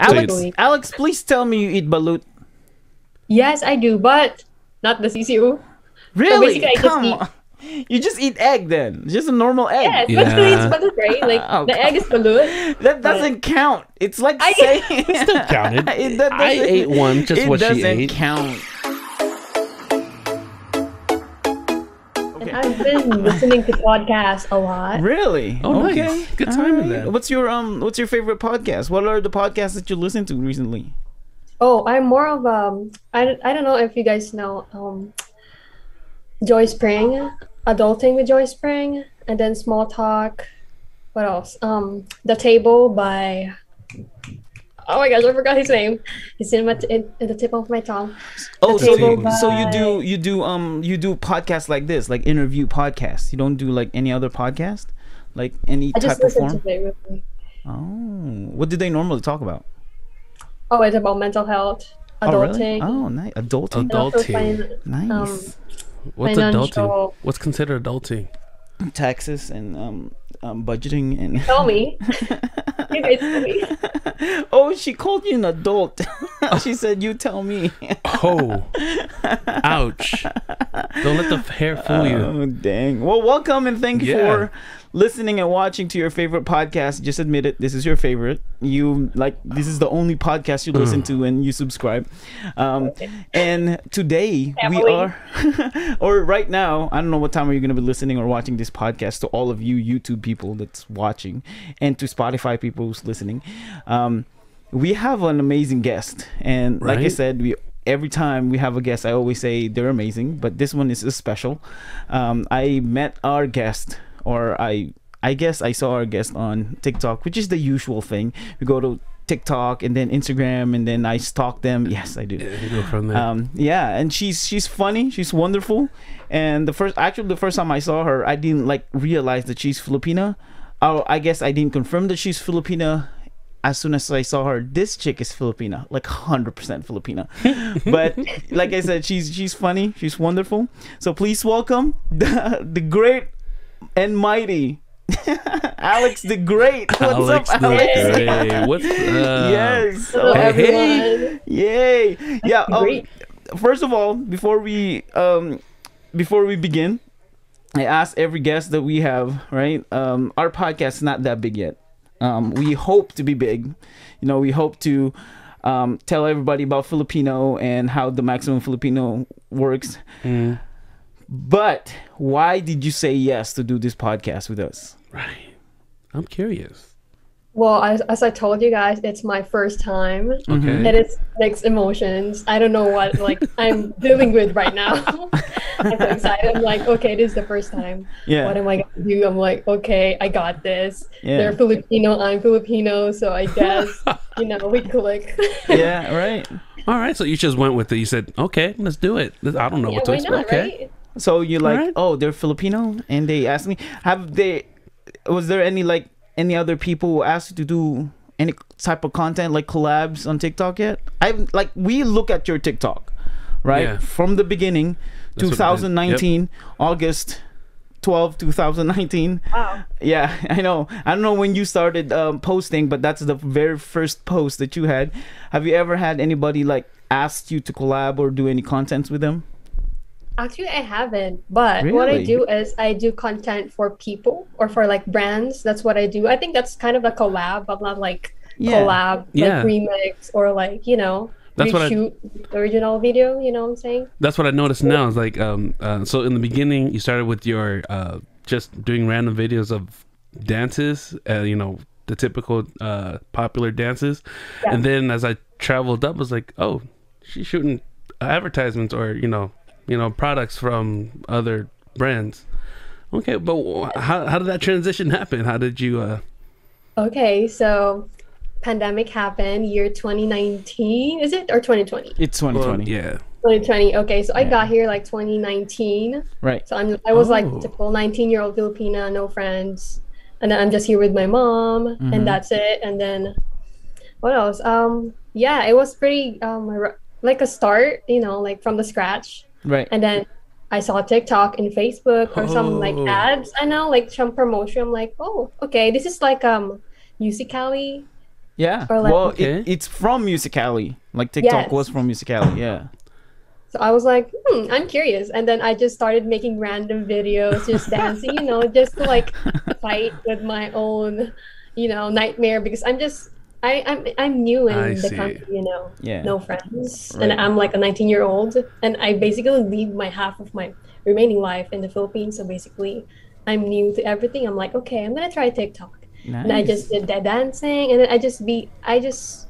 Alex, it's- Alex, please tell me you eat balut. Yes, I do, but not the CCU. Really? basically I just Come eat- on. You just eat egg then. Just a normal egg. Yes, Yeah. basically it's balut, right? Like Oh, the egg is balut. That doesn't count. It's like I- saying Still counted. It- that I doesn't- ate one, just it what she ate. It doesn't count. And I've been listening to podcasts a lot. Really? Oh, nice. Good time in Alright. that. What's your um? What's your favorite podcast? What are the podcasts that you listen to recently? Oh, I'm more of um I, I don't know if you guys know um Joy Spring, Adulting with Joy Spring, and then Small Talk. What else? Um The Table by Oh my gosh, I forgot his name. It's in my in, in the tip of my tongue. Oh, so you, so you do you do um you do podcasts like this, like interview podcasts. You don't do like any other podcast, like any I just type of form. to it with me. Oh, what do they normally talk about? Oh, it's about mental health, Oh, adulting. really? Oh, nice. Adulting. Adulting. fin- Nice. um, What's adulting? What's considered adulting? Taxes and um, um budgeting and. Tell me. you guys tell me. oh, she called you an adult. she said, "You tell me." Oh, ouch! Don't let the hair fool you. Oh, dang. Well, welcome and thank you Yeah. for listening and watching to your favorite podcast. Just admit it. This is your favorite. You like this is the only podcast you listen Mm. to and you subscribe. Um, and today we are, or right now, I don't know what time are you going to be listening or watching this podcast to all of you YouTube people that's watching and to Spotify people who's listening. Um, we have an amazing guest, and like I said, we every time we have a guest, I always say they're amazing, but this one is special. Um, I met our guest, or I, I guess I saw our guest on TikTok, which is the usual thing. We go to TikTok and then Instagram, and then I stalk them. Yes, I do. Yeah, you go from there. Um, yeah, and she's she's funny. She's wonderful. And the first, actually, the first time I saw her, I didn't like realize that she's Filipina. Oh, I guess I didn't confirm that she's Filipina. As soon as I saw her, this chick is Filipina, like hundred percent Filipina. but like I said, she's she's funny. She's wonderful. So please welcome the the great and mighty Alex the Great. What's Alex up, the Alex? Great. What's up? yes. Hello, Hey, everyone. Yay! Yeah. Um, first of all, before we um, before we begin, I ask every guest that we have. Right. Um, our podcast is not that big yet. Um, we hope to be big. You know, we hope to um, tell everybody about Filipino and how the maximum Filipino works. Mm, But why did you say yes to do this podcast with us? right. I'm curious. Well, as, as I told you guys, it's my first time. Okay. It is mixed emotions. I don't know what like I'm dealing with right now. I'm so excited. I'm like, okay, this is the first time. Yeah. What am I gonna do? I'm like, okay, I got this. Yeah. They're Filipino, I'm Filipino, so I guess you know we click. yeah. Right. All right. So you just went with it. You said, "Okay, let's do it." I don't know yeah, what to expect. not, okay. right? So you like, Alright. oh, they're Filipino, and they asked me, have they? Was there any like any other people who asked you to do any type of content like collabs on TikTok yet? I like we look at your TikTok, right Yeah. from the beginning, That's what I did. 2019 August. 12 2019 Wow. yeah i know i don't know when you started um, posting but that's the very first post that you had have you ever had anybody like asked you to collab or do any contents with them Actually, I haven't. But what I do is I do content for people or for like brands. That's what I do. I think that's kind of a collab, but not like Yeah. collab, Yeah. like remix or like you know That's what I- the original video. You know what I'm saying? That's what I noticed now. Is like, um, uh, so in the beginning, you started with your uh, just doing random videos of dances, uh, you know, the typical uh, popular dances, Yeah. and then as I traveled up, I was like, oh, she's shooting advertisements or you know, you know, products from other brands. Okay, but how how did that transition happen? How did you? Uh, Okay, so pandemic happened year 2019 is it or 2020 it's well, 2020 yeah. 2020 okay so i got here like 2019 right so i'm i was like Oh. typical 19 year old filipina no friends and then i'm just here with my mom Mhm. and that's it and then what else um yeah it was pretty um like a start you know like from the scratch right and then I saw TikTok and Facebook or some like Oh. ads. I know like some promotion. I'm like, oh, okay, this is like um Musical.ly. Yeah. Or like- well, Okay. it, it's from Musical.ly. Like TikTok Yes. was from Musical.ly. Yeah. So I was like, hmm, I'm curious. And then I just started making random videos, just dancing, you know, just to like fight with my own, you know, nightmare because I'm just I, I'm I'm new in I the see. country, you know. Yeah. No friends. Right. And I'm like a 19 year old and I basically leave my half of my remaining life in the Philippines. So basically I'm new to everything. I'm like, okay, I'm gonna try TikTok. Nice. And I just did that dancing and then I just be I just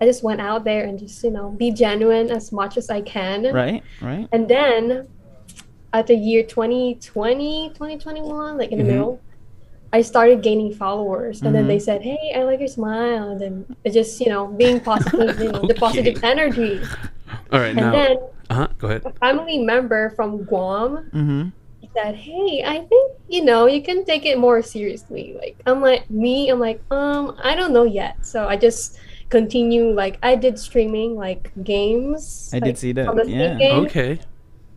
I just went out there and just, you know, be genuine as much as I can. Right. Right. And then at the year 2020, 2021, like in the Mhm. middle, I started gaining followers. And then Mhm. they said, Hey, I like your smile. And then it just, you know, being positive, you know, the positive energy. All right, And now, then uh-huh, go ahead. a family member from Guam Mm-hmm. said, Hey, I think, you know, you can take it more seriously. Like, I'm like, me, I'm like, um, I don't know yet. So I just continue, like, I did streaming, like, games. I like, did see that. Yeah. Game. Okay.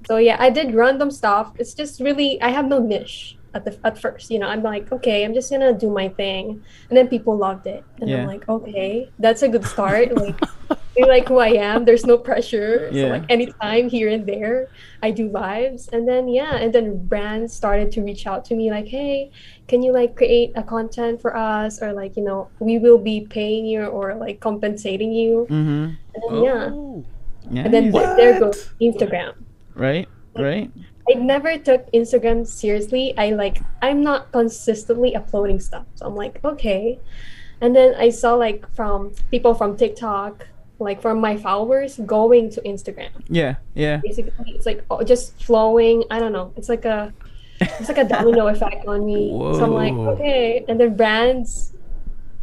So yeah, I did random stuff. It's just really I have no niche at the at first. You know, I'm like, okay, I'm just gonna do my thing, and then people loved it, and Yeah. I'm like, okay, that's a good start. Like, they like who I am. There's no pressure. So Yeah. like anytime here and there, I do lives, and then yeah, and then brands started to reach out to me like, hey, can you like create a content for us, or like you know, we will be paying you or like compensating you, Mm-hmm. and then, yeah, Oh. Yeah. and then What? there goes Instagram. Right. Right. I never took Instagram seriously. I like I'm not consistently uploading stuff. So I'm like, okay. And then I saw like from people from TikTok, like from my followers going to Instagram. Yeah. Yeah. Basically, it's like oh, just flowing. I don't know. It's like a it's like a domino effect on me. So I'm like, okay. And then brands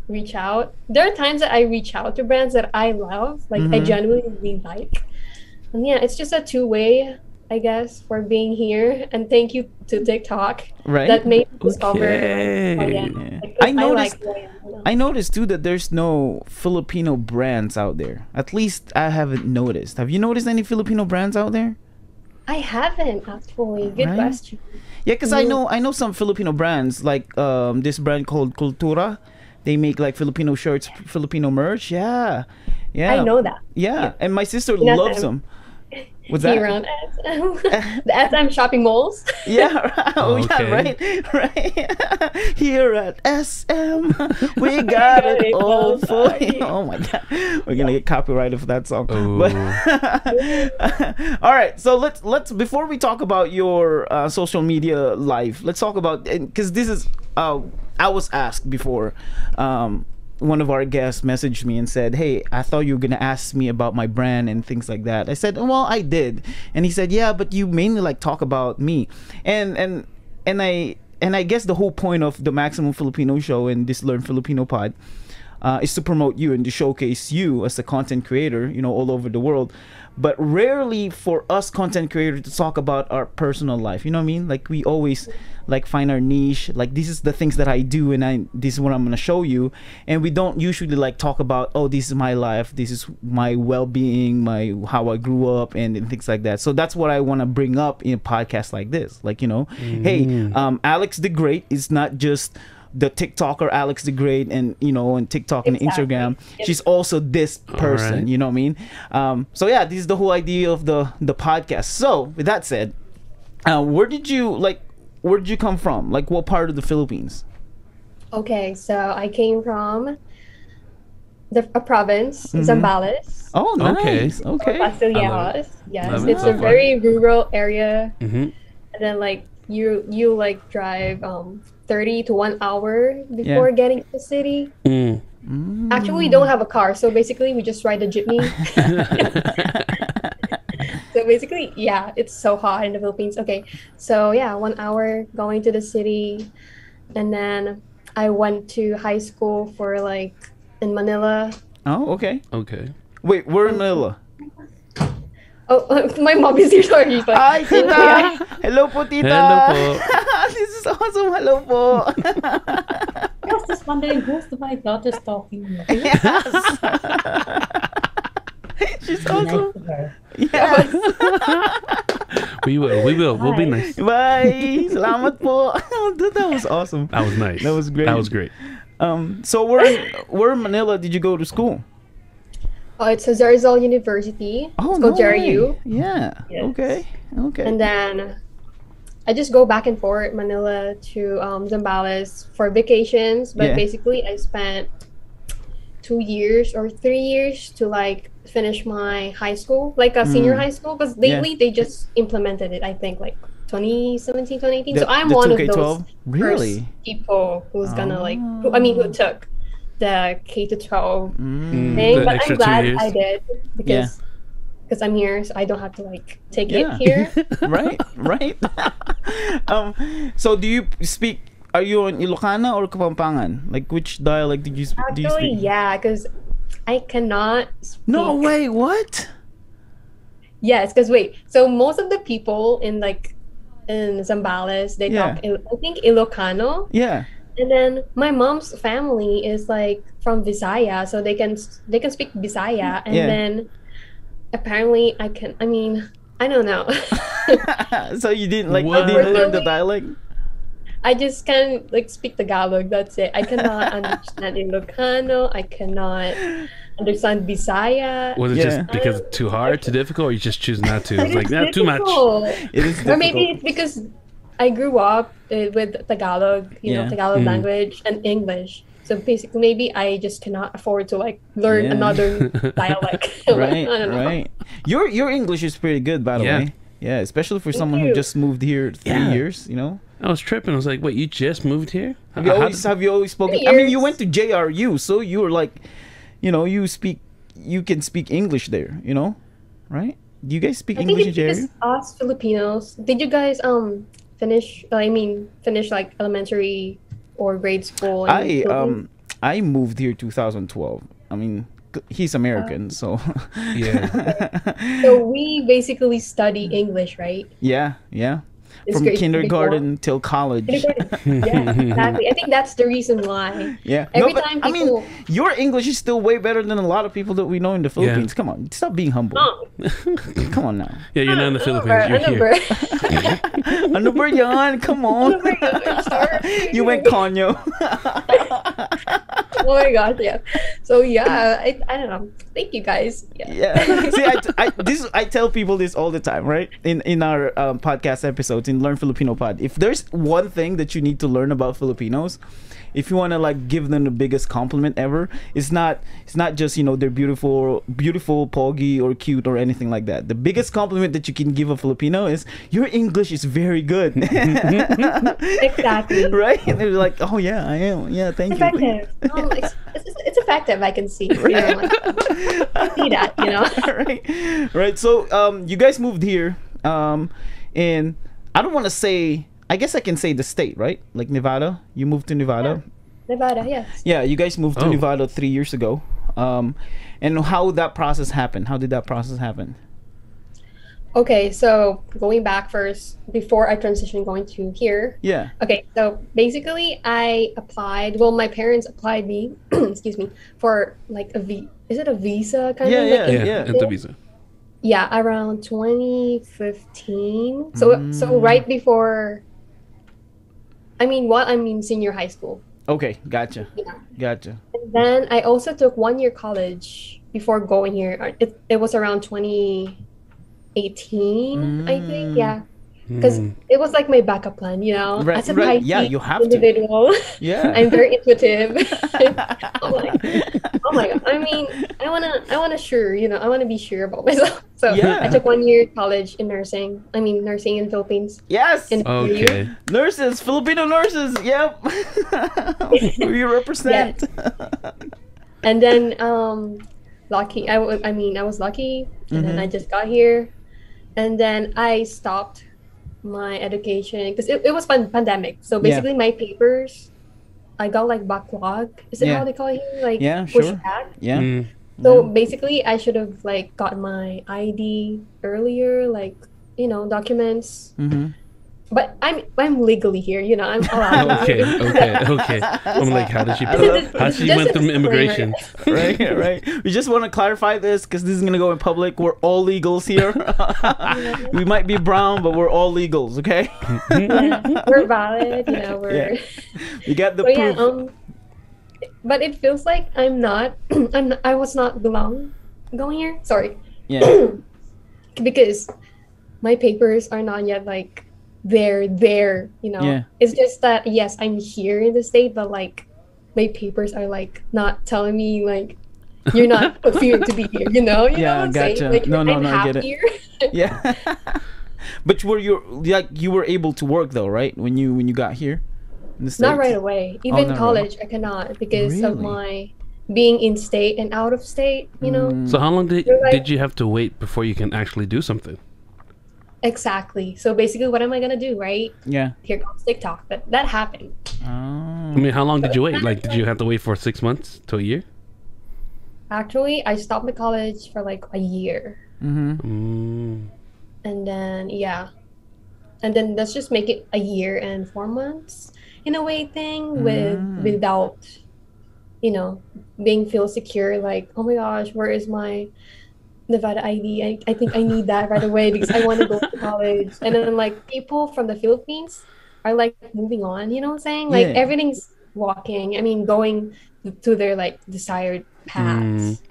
reach out. There are times that I reach out to brands that I love, like I Mhm. genuinely like. And yeah, it's just a two way, I guess, for being here. And thank you to TikTok Right. that made me discover. Okay. Like, oh, yeah. Yeah. Like, I noticed- I know. I noticed too that there's no Filipino brands out there. At least I haven't noticed. Have you noticed any Filipino brands out there? I haven't actually. Good Right? question. Yeah, because I know I know some Filipino brands like um this brand called Cultura. They make like Filipino shirts, Filipino merch. Yeah, yeah. I know that. Yeah, and my sister loves them. What's that? Here on SM. the SM shopping malls. Yeah, right. oh yeah, right, right. Here at SM, we got it all for you. Oh my god, we're gonna get copyrighted for that song. But all right, so let's let's before we talk about your uh, social media life, let's talk about because this is uh, I was asked before. Um, one of our guests messaged me and said, "Hey, I thought you were gonna ask me about my brand and things like that." I said, "Well, I did," and he said, "Yeah, but you mainly like talk about me," and and and I and I guess the whole point of the Maximum Filipino show and this Learn Filipino pod uh, is to promote you and to showcase you as a content creator, you know, all over the world. But rarely for us content creators to talk about our personal life. You know what I mean? Like we always like find our niche. Like this is the things that I do, and I this is what I'm gonna show you. And we don't usually like talk about oh this is my life, this is my well-being, my how I grew up, and, and things like that. So that's what I want to bring up in a podcast like this. Like you know, hey, um, Alex the Great is not just the TikToker Alex the Great and you know and TikTok and Instagram. Yes. She's also this person. right. You know what I mean? Um, so yeah, this is the whole idea of the the podcast. So with that said, uh, where did you like? Where did you come from? Like what part of the Philippines? Okay, so I came from the a province, Zambales. Oh, Okay. nice. Okay. Castillejos. Yes, it it's so a far. very rural area, hmm and then like you you like drive um 30 to one hour before getting to the city. Mm. Mm. Actually, we don't have a car, so basically we just ride the jeepney. so basically, yeah, it's so hot in the Philippines. Okay, so yeah, one hour going to the city, and then I went to high school for like in Manila. Oh, okay. Okay. Wait, we're in Manila. Oh, my mom is here. Sorry, she's like, Hi, tita. Hello po, tita. Hello po. this is awesome. Hello po. I was just wondering who's my daughter's talking to? Yes! She's Be nice awesome. to her. Yes. We will. We will. We'll be nice. Bye. Salamat po. that was awesome. That was nice. That was great. That was great. Um, so where where in Manila did you go to school? Oh, it's Jose Rizal University. Oh, it's no called JRU. way. Yeah. Yes. Okay. Okay. And then I just go back and forth Manila to um, Zambales for vacations. But Yeah. basically, I spent two years or three years to like finish my high school, like a senior Mm. high school. Because Yeah. lately they just implemented it. I think like 2017, 2018. The- so I'm one of 2K12? those Really? first people who's gonna like. Who, I mean, who Oh. took the K to 12 Mm. thing, but I'm glad. I did because because I'm here, so I don't have to like take Yeah. it here. right, right. um, so do you speak? Are you in Ilocana or Kapampangan? Like which dialect did you, sp- do you Actually, speak? yeah, because I cannot. Speak. No way. What? Yes, because wait. So most of the people in like in Zambales, they Yeah. talk. I think Ilocano, Yeah. And then my mom's family is like from Visaya, so they can they can speak Visaya, mm, and Yeah. then apparently I can. I mean, I don't know. so you didn't like What? you didn't learn the dialect? I just can like speak the Tagalog. That's it. I cannot understand Ilocano. I cannot understand Bisaya. Was it Yeah. just because it's too hard, too difficult, or you just choose not to? It's like, is too much. difficult. It is Or maybe it's because I grew up uh, with Tagalog, you Yeah. know, Tagalog Mm. language and English. So basically, maybe I just cannot afford to like learn Yeah. another dialect. right, I don't know. right. Your your English is pretty good, by the Yeah. way. Yeah, especially for someone who just moved here three Yeah. years. You know. I was tripping. I was like, wait, you just moved here? Have you always have you always spoken? I mean, you went to JRU, so you were like, you know, you speak, you can speak English there. You know, right? Do you guys speak I think English it's in because JRU? us Filipinos. Did you guys um finish? I mean, finish like elementary or grade school? I um I moved here 2012. I mean, he's American, so Yeah. So we basically study English, right? yeah, yeah. It's From great kindergarten till college. Kindergarten. yeah, exactly. I think that's the reason why. Yeah. Every but, time I mean, your English is still way better than a lot of people that we know in the Philippines. Come on, stop being humble. Oh, Come on now. Yeah, you're not in the uh, Philippines. You're here. ba? ano ba yan? Come on. Ano ba yan? Sorry. you went conyo. oh my gosh, yeah. So yeah, I, I don't know. Thank you guys. Yeah. yeah. See, I, I this I tell people this all the time, right? In in our um, podcast episodes in Learn Filipino Pod. If there's one thing that you need to learn about Filipinos, if you want to like give them the biggest compliment ever, it's not it's not just you know they're beautiful, beautiful, pogi or cute or anything like that. The biggest compliment that you can give a Filipino is your English is very good. Exactly. right? And they're like, oh yeah, I am. Yeah, thank you. Effective. Um, it's, it's, it's effective. I can see. You know, like, I see that. You know. right right so um you guys moved here um and i don't want to say i guess i can say the state right like nevada you moved to nevada Nevada, yes. yeah, you guys moved to Oh. nevada three years ago um and how that process happened how did that process happen Okay, so going back first, before I transitioned going to here. yeah Okay, so basically, I applied. Well, my parents applied me. excuse me for like a v. Is it a visa kind Yeah, of? yeah, like, Yeah, yeah. at the visa. yeah around 2015 so so Mm. right before i mean while i'm in senior high school. Okay gotcha. Yeah. gotcha. And then i also took one year college before going here. It, it was around 2018 i think. Mm. yeah because Mm. it was like my backup plan you know Right, as a right. high Yeah, you have to. individual yeah i'm very intuitive I'm like, oh my god i mean i want to i want to sure you know i want to be sure about myself so Yeah. i took one year college in nursing i mean nursing in philippines yes in Okay. nurses filipino nurses yep we represent and then um lucky i i mean i was lucky and then Mhm. i just got here and then i stopped my education because it, it was pan- pandemic so Yeah. basically my papers i got like backlog is it Yeah. how they call it here? like Yeah, pushed sure. back yeah Mm. So basically, I should have like gotten my ID earlier, like you know documents. mm-hmm. But I'm I'm legally here, you know. I'm allowed. Okay, okay, okay. I'm like, how did she? I love- How she went a through immigration? right, right. We just want to clarify this because this is gonna go in public. We're all legals here. we might be brown, but we're all legals. Okay. we're valid, you know. We're Yeah. We got the so yeah. proof. Um, but it feels like I'm not. I'm. Not, I was not belong going here. Sorry, Yeah. because my papers are not yet like there. There, you know. Yeah. It's just that yes, I'm here in the state, but like my papers are like not telling me like you're not appearing to be here. You know. You Yeah, know what I'm saying? gotcha. Like, No, no, I'm no, I get it. here. yeah. but were you like you were able to work though, right? When you when you got here in the Not right away. Even not right college, I cannot because of my being in state and out of state. You know. Mm, So how long did You're like- did you have to wait before you can actually do something? Exactly. So basically, what am I gonna do, right? yeah. Here comes TikTok. but that happened. Oh. I mean, how long did you wait? Like, did you have to wait for six months to a year? Actually, I stopped the college for like a year, Mm-hmm. Mm. and then yeah, and then let's just make it a year and four months in a way thing with Mm. without, you know, being feel secure. Like, oh my gosh, where is my Nevada ID? I, I think I need that right away because I want to go to college. And then like people from the Philippines are like moving on. You know what I'm saying? Like Yeah. everything's walking. I mean, going to their like desired paths. Mm.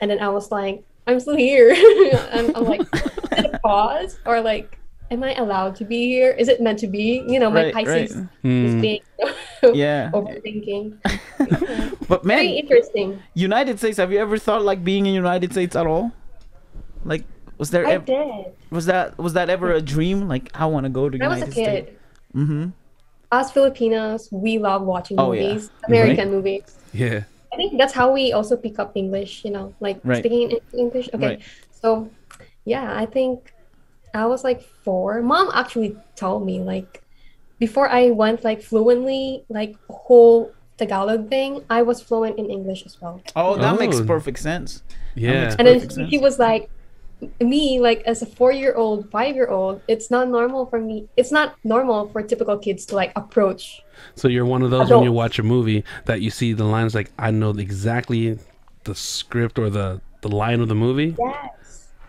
And then I was like, I'm still here. I'm, I'm like, is it a pause or like, am I allowed to be here? Is it meant to be? You know, my Right, Pisces right. is Mm. being Yeah. overthinking. But Very man, interesting. United States. Have you ever thought like being in United States at all? Like, was there I ev- did. was that was that ever a dream? Like, I want to go to When I was United a States. kid. Mm-hmm. Us Filipinos, we love watching Oh, yeah. movies, American movies. Yeah. I think that's how we also pick up English, you know, like Right. speaking in English. Okay. Right. So, yeah, I think I was like four. Mom actually told me, like, before I went like fluently, like whole Tagalog thing, I was fluent in English as well. Oh, that makes Oh. perfect sense. Yeah. And then Perfect sense. she was like, me, like as a four-year-old, five-year-old, it's not normal for me. It's not normal for typical kids to like approach. So you're one of those when you watch a movie that you see the lines like I know exactly the script or the the line of the movie. Yes.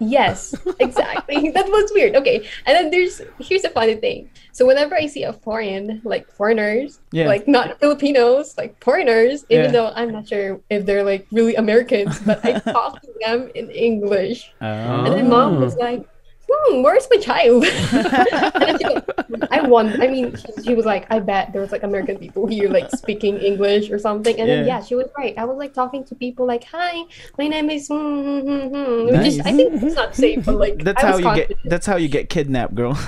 Yes, exactly. that was weird. Okay. And then there's here's a funny thing. So whenever I see a foreign, like foreigners, Yeah. like not Filipinos, like foreigners, even Yeah. though I'm not sure if they're like really Americans, but I talk to them in English. Oh. And then mom was like, hmm, where's my child? and then she goes, I won. I mean, she, she was like, I bet there was like American people here like speaking English or something. And then Yeah. yeah, she was right. I was like talking to people like, hi, my name is. Hmm, hmm, hmm, hmm," which is- I think it's not safe, but like That's how you confident. get. That's how you get kidnapped, girl.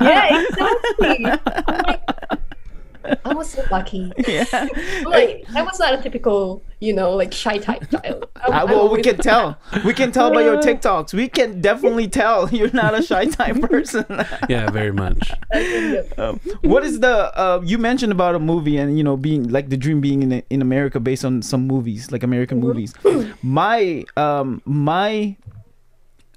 Yeah, exactly. I'm like, I was so lucky. yeah. I'm like, I was not a typical, you know, like shy type child. I, Uh, I'm well, we can tell. We can tell by your TikToks. We can definitely tell you're not a shy type person. Yeah, very much. um, what is the? Uh, you mentioned about a movie and you know being like the dream being in in America based on some movies, like American movies. my um my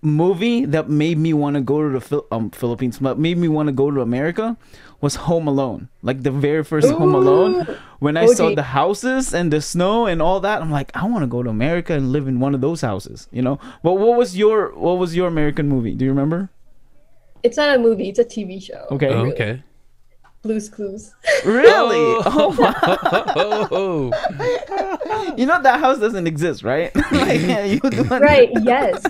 movie that made me want to go to the Phil- um, Philippines, but made me want to go to America, was Home Alone. Like the very first Home Alone. When I saw the houses and the snow and all that, I'm like, I want to go to America and live in one of those houses. You know. But what was your what was your American movie? Do you remember? It's not a movie. It's a TV show. Okay. Oh, Really. okay. Blue's Clues. Really? Oh, wow. Oh, oh, You know that house doesn't exist, right? like, yeah, you doing Right. Yes.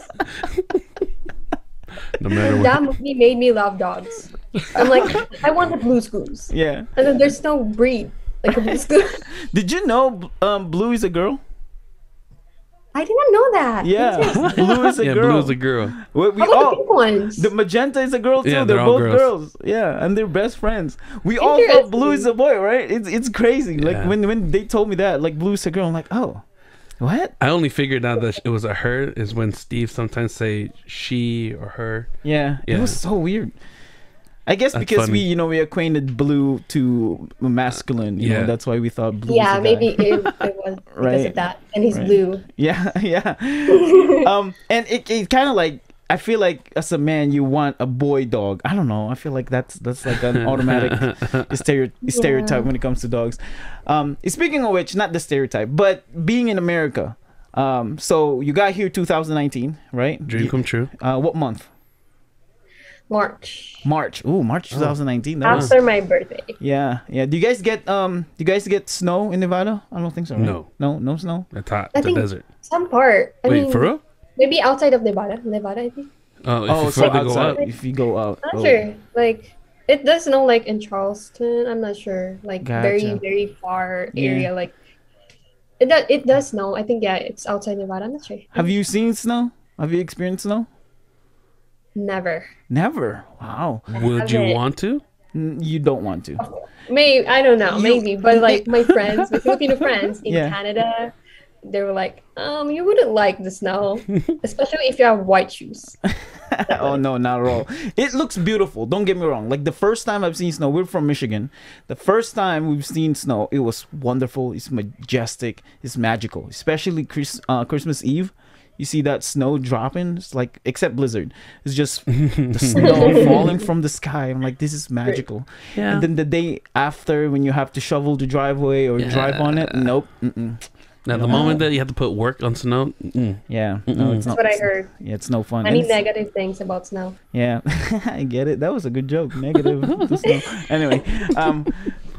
No matter what. that movie made me love dogs. I'm like, I want the blue Clues, Yeah. and then there's no breed like a blue Clues. Did you know um, Blue is a girl? I did not know that. Yeah, Blue is a girl. Yeah, girl. Blue's a girl. we, we How about the pink ones? the magenta is a girl too. Yeah, they're, they're all both girls. girls. Yeah, and they're best friends. We all thought Blue is a boy, right? It's it's crazy. Like when when they told me that, like Blue is a girl, I'm like, oh, what? I only figured out that it was a her is when Steve sometimes say she or her. Yeah, it was so weird. I guess That's because we, you know, we acquainted blue to masculine. You know, Yeah. that's why we thought blue. yeah, was a guy. maybe it, it was because Right. of that, and he's Right. blue. Yeah, yeah. um, and it, it kind of like I feel like as a man you want a boy dog. I don't know. I feel like that's that's like an automatic stereo- stereotype when it comes to dogs. Um, speaking of which, not the stereotype, but being in America. Um, so you got here 2019, right? Dream come true. Uh, what month? March March. Ooh, March 2019. That was after my birthday. yeah, yeah. Do you guys get um? Do you guys get snow in Nevada? I don't think so. Right? No. no, no snow. It's hot. I It's a desert. Some part. I Wait, mean, for real? maybe outside of Nevada. Nevada, I think. Oh, if Oh, you so further go outside up. if you go out. Not oh. sure. Like it does snow like in Charleston. I'm not sure. Like very Gotcha. very far Yeah. area. Like it does it does snow. I think yeah, it's outside Nevada. I'm not sure. Have you seen snow? Have you experienced snow? Never. Never. Wow. Would you haven't. want to? You don't want to. Maybe I don't know. You- Maybe, but like my friends, my Filipino friends in Yeah. Canada, they were like, um, you wouldn't like the snow, especially if you have white shoes. oh no, not at all. It looks beautiful. Don't get me wrong. Like the first time I've seen snow, we're from Michigan. The first time we've seen snow, it was wonderful. It's majestic. It's magical. Especially Chris, uh, Christmas Eve. You see that snow dropping. It's like except blizzard. It's just the snow falling from the sky. I'm like, this is magical. Yeah. And then the day after, when you have to shovel the driveway or drive on it, nope. Mm-mm. Now, the moment that you have to put work on snow, mm, Yeah, no, it's That's not. what I heard. Yeah, it's no fun. Many And it's- negative things about snow. Yeah, I get it. That was a good joke. Negative. to snow. anyway, um,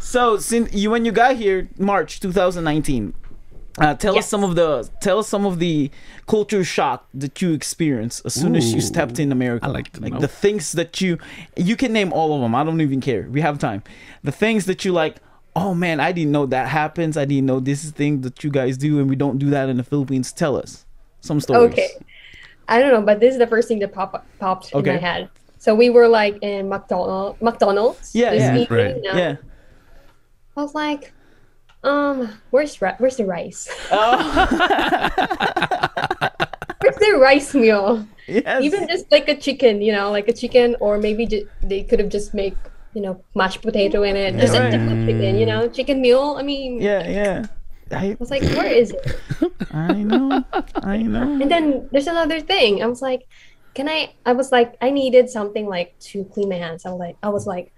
so since you when you got here March 2019, uh, tell us some of the tell us some of the culture shock that you experienced as soon as you stepped in America. I like to like know. the things that you you can name all of them. I don't even care. We have time. The things that you like. Oh man, I didn't know that happens. I didn't know this is thing that you guys do, and we don't do that in the Philippines. Tell us some stories. Okay. I don't know, but this is the first thing that pop popped in my head. So we were like in McDonald McDonald's. Yeah, yeah. evening, Right. you know. Yeah. I was like, um, where's ri- where's the rice? Oh. where's the rice meal? yes. Even just like a chicken, you know, like a chicken, or maybe ju- they could have just make you know mashed potato in it, just Right. a typical chicken, you know, chicken meal. I mean, Yeah, yeah. I, I was like, where is it? I know. I know. And then there's another thing. I was like, can I? I was like, I needed something like to clean my hands. I was like, I was like,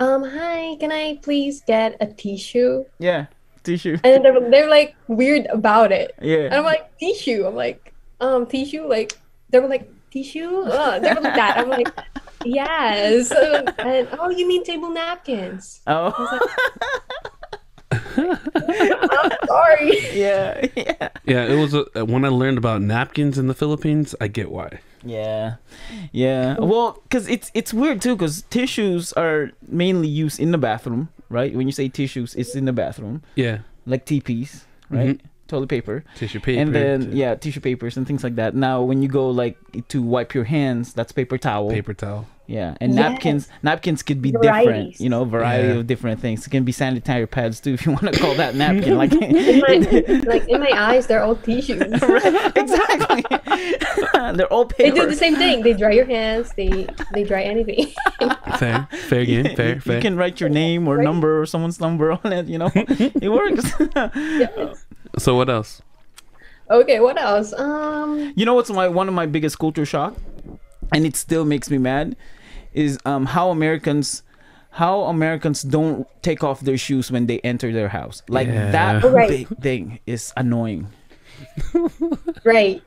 um, hi, can I please get a tissue? Yeah. Tissue. And they're they're like weird about it. Yeah. And I'm like, tissue. I'm like, um, tissue. Like they were like tissue. Ugh. They were like that. I'm like, yes. And oh, you mean table napkins? oh. I'm sorry. yeah. Yeah. yeah, it was a, when I learned about napkins in the Philippines. I get why. Yeah. Yeah. Well, cuz it's it's weird too cuz tissues are mainly used in the bathroom, right? When you say tissues, it's in the bathroom, Yeah, like TPs, right? Mm-hmm. Toilet paper. tissue paper. and then yeah, tissue papers and things like that. Now, when you go like to wipe your hands, that's paper towel. paper towel. Yeah, and Yes. napkins napkins could be different. You know, variety Yeah. of different things. It can be sanitary pads too, if you want to call that napkin. Like In my, like in my eyes, they're all tissues. exactly, they're all paper. They do the same thing. They dry your hands. They they dry anything. Fair, fair game, fair, you, fair. you can write your name or Right. number or someone's number on it. You know, it works. Yes. So what else? Okay, what else? Um, you know what's my one of my biggest culture shock, and it still makes me mad, is um how Americans. How Americans don't take off their shoes when they enter their house. Like that Right. big thing is annoying. right.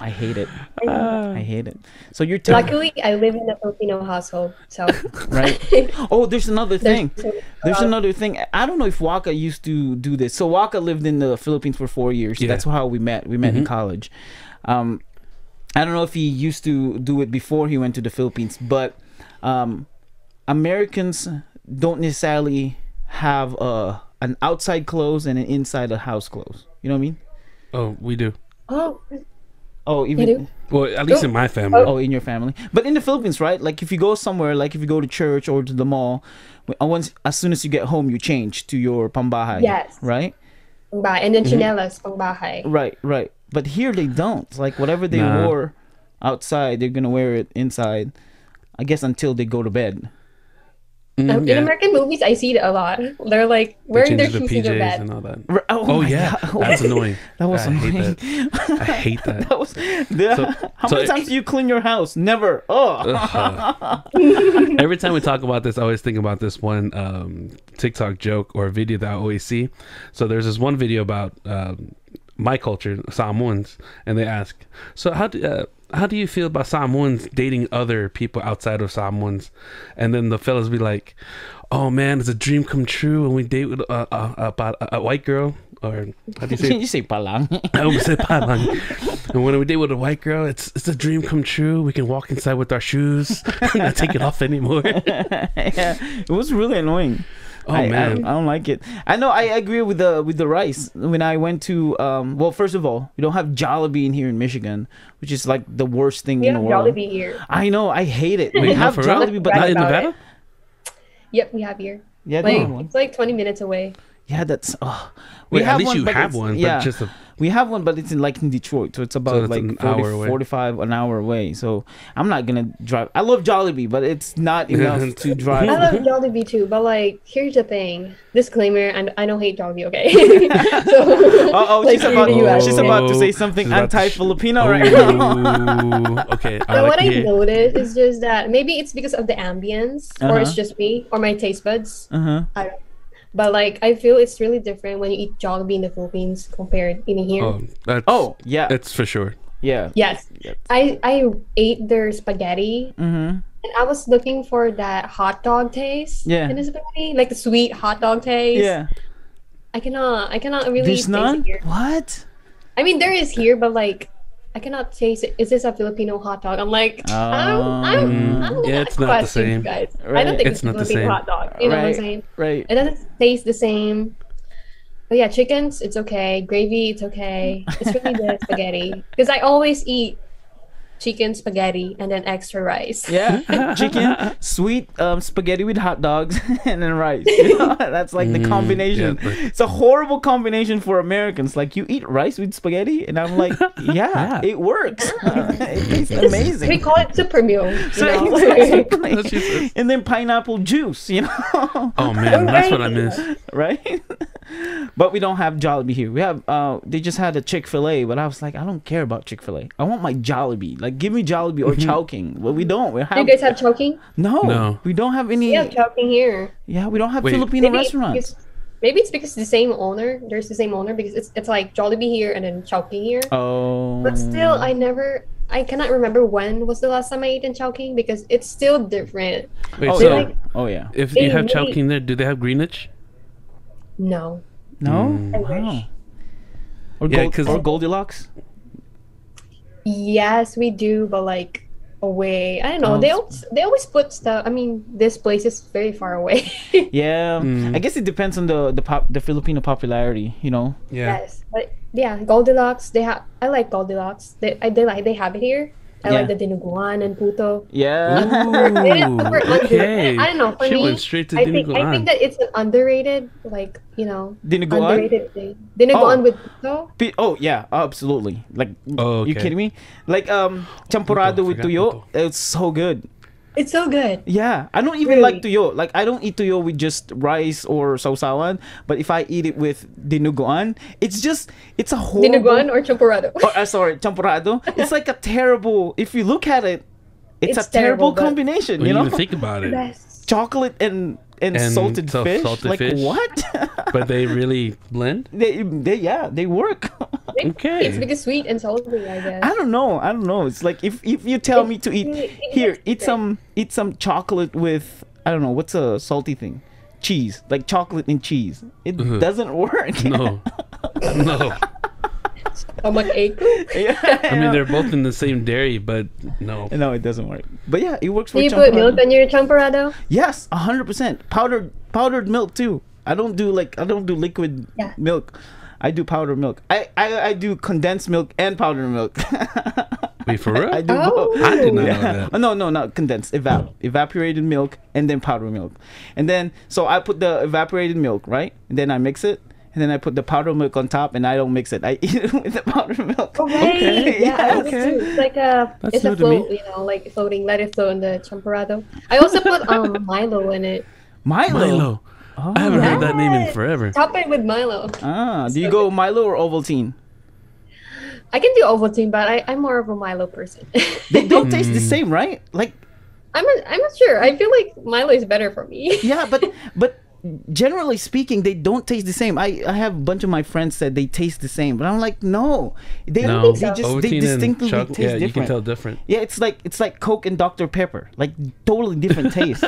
I hate it. I hate it. So you're telling Luckily, I live in a Filipino household, so right? Oh, there's another thing. There's- There's uh, another thing. I don't know if Wakka used to do this. So Wakka lived in the Philippines for four years. Yeah. That's how we met. We met in college. Um, I don't know if he used to do it before he went to the Philippines, but um, Americans don't necessarily have a an outside clothes and an inside a house clothes. You know what I mean? Oh, we do. Oh, Oh, even do? Well, at least in my family. Oh, in your family. But in the Philippines, right? Like if you go somewhere, like if you go to church or to the mall, uh, once as soon as you get home, you change to your pambahay. Yes. Right. pangbahay. And then chinelas, pangbahay. Right. Right. But here they don't. Like whatever they Nah. wore outside, they're gonna wear it inside. I guess until they go to bed. Mm, Um, yeah. In American movies, I see it a lot. They're like They wearing their change shoes the in their bed. and all that. R- Oh, yeah, God. that's annoying. That was I hate annoying. that. I hate that. That was. the- So- how so many it- times do you clean your house? Never. Oh. Ugh. Every time we talk about this, I always think about this one um, TikTok joke or video that I always see. So there's this one video about um, my culture, Samoans, and they ask, "So how do uh, how do you feel about Samoans dating other people outside of Samoans, and then the fellas be like, "Oh man, it's a dream come true when we date with a, a, a, a, a white girl." Or how do you say? you say palang? I almost said palang. And when we date with a white girl, it's it's a dream come true. We can walk inside with our shoes, not take it off anymore. yeah, it was really annoying. Oh I, man, I, I don't like it. I know. I agree with the with the rice. When I went to, um, well, first of all, we don't have Jollibee in here in Michigan, which is like the worst thing We in the have world. Jollibee here. I know. I hate it. We Wait, have no. Jollibee, but not not in about Nevada. it. Yep, we have here. yeah, Like it's like 20 minutes away. yeah. That's. Oh. Wait, at least you have it's- one, Yeah, but just a, we have one, but it's in like in Detroit, so it's about it's like an 40, hour away. 45 an hour away. So I'm not gonna drive. I love Jollibee, but it's not enough to drive. I love Jollibee too, but like here's the thing. Disclaimer, and I don't hate Jollibee, okay? so, Oh, oh, like, she's about the US, she's about to say Oh, something she's about to anti-Filipino right now. Okay. I So like what I hear. noticed is just that maybe it's because of the ambience, or it's Uh-huh. just me, or my taste buds. Uh-huh. I don't. But like I feel it's really different when you eat Jollibee in the Philippines compared in here. Oh, that's, Oh, yeah, that's for sure. yeah. Yes, Yep. I I ate their spaghetti, Mm-hmm. and I was looking for that hot dog taste. Yeah. in the spaghetti, like the sweet hot dog taste. Yeah. I cannot. I cannot really. There's taste it none. What? I mean, there is here, but like, I cannot taste it. Is this a Filipino hot dog? I'm like, I'm, I'm, Um, I'm yeah, it's not the same. guys. I don't think It's it's, not the Filipino same. hot dog. You know what I'm Right. saying? Right. It doesn't taste the same. But yeah, chickens, it's okay. Gravy, it's okay. It's really the spaghetti because I always eat chicken spaghetti and then extra rice. Yeah, chicken, sweet um, spaghetti with hot dogs, and then rice. You know? That's like the Mm, combination. yeah, like- it's a horrible combination for Americans. Like you eat rice with spaghetti, and I'm like, yeah, Yeah. it works. it tastes We amazing. call it super meal. You So know? exactly. That's what she says. and then pineapple juice, you know, Oh man, that's what I miss. right? but we don't have Jollibee here. We have uh, they just had a Chick Fil A, but I was like, I don't care about Chick Fil A. I want my Jollibee. Like, give me Jollibee or Chowking. Well, we don't. We have you guys have Chowking? no, No. we don't have any. We have Chowking here. Yeah, we don't have Wait. Filipino Maybe restaurants. because- Maybe it's because the same owner. There's the same owner because it's it's like Jollibee here and then Chowking here. Oh, But still, I never. I cannot remember when was the last time I ate in Chowking because it's still different. Wait, Oh so yeah. like- oh yeah. if you have really- Chowking there, do they have Greenwich? No. No. Mm. I Wow. Or, Yeah, Gold, 'cause- or Goldilocks. Yes, we do, but like away. I don't know. Oh, they always they always put stuff. I mean, this place is very far away. Yeah, Mm. I guess it depends on the the pop the Filipino popularity. You know. Yeah. Yes, but yeah, Goldilocks. They have. I like Goldilocks. They I they like they have it here. I like the dinuguan and puto. Yeah. It is super Ooh, okay. underrated. I don't know. For She me, went straight to I think I think that it's an underrated, like you know, Dinuguan. underrated thing. Dinuguan Oh. with puto. Pi- Oh yeah, absolutely. Like, Oh, you kidding me? Like um, champurrado Puto, with tuyo. puto. It's so good. It's so good. Yeah, I don't even like tuyo. Like I don't eat tuyo with just rice or sawsawan. But if I eat it with dinuguan, it's just it's a horrible. Dinuguan or champurrado. or, uh, sorry, champurrado. It's like a terrible. If you look at it, it's, It's a terrible, terrible, combination. You you know, even think about it, Yes. chocolate and and, And salted so- fish. salted like fish. what? but they really blend. they, they yeah they work. Okay. It's because sweet and salty, I guess. I don't know. I don't know. It's like if if you tell me to eat It- it here, eat some eat some chocolate with I don't know what's a salty thing, cheese like chocolate and cheese. It Mhm. doesn't work. No. no. Stomach ache. yeah. I mean, they're both in the same dairy, but no. no, it doesn't work. But yeah, it works for Do you put milk on your champurrado? Yes, hundred percent. Powdered powdered milk too. I don't do like I don't do liquid Yeah. milk. I do powdered milk. I, I I do condensed milk and powdered milk. Wait, for real? Oh. I do both. Oh. I did not know Yeah. that. Oh, no, no, not condensed. Evap. Evaporated milk and then powdered milk. And then so I put the evaporated milk, right? And then I mix it. And then I put the powdered milk on top and I don't mix it. I eat it with the powdered milk. Okay. Yeah, I okay. It's like a That's it's a new to me. float, you know, like floating. lettuce it float in the champurrado. I also put um Milo in it. Milo. Milo. Oh. I haven't heard that name in forever. Top it with Milo. Ah, do you go Milo or Ovaltine? I can do Ovaltine, but I, I'm more of a Milo person. They don't taste the Mm. same, right? Like I'm not, I'm not sure. I feel like Milo is better for me. yeah, but but generally speaking, they don't taste the same. I, I have a bunch of my friends said they taste the same, but I'm like, no, they No, they just Ovaltine they distinctly chocolate- taste yeah, different. you can tell different. Yeah, it's like it's like Coke and Dr Pepper, like totally different taste.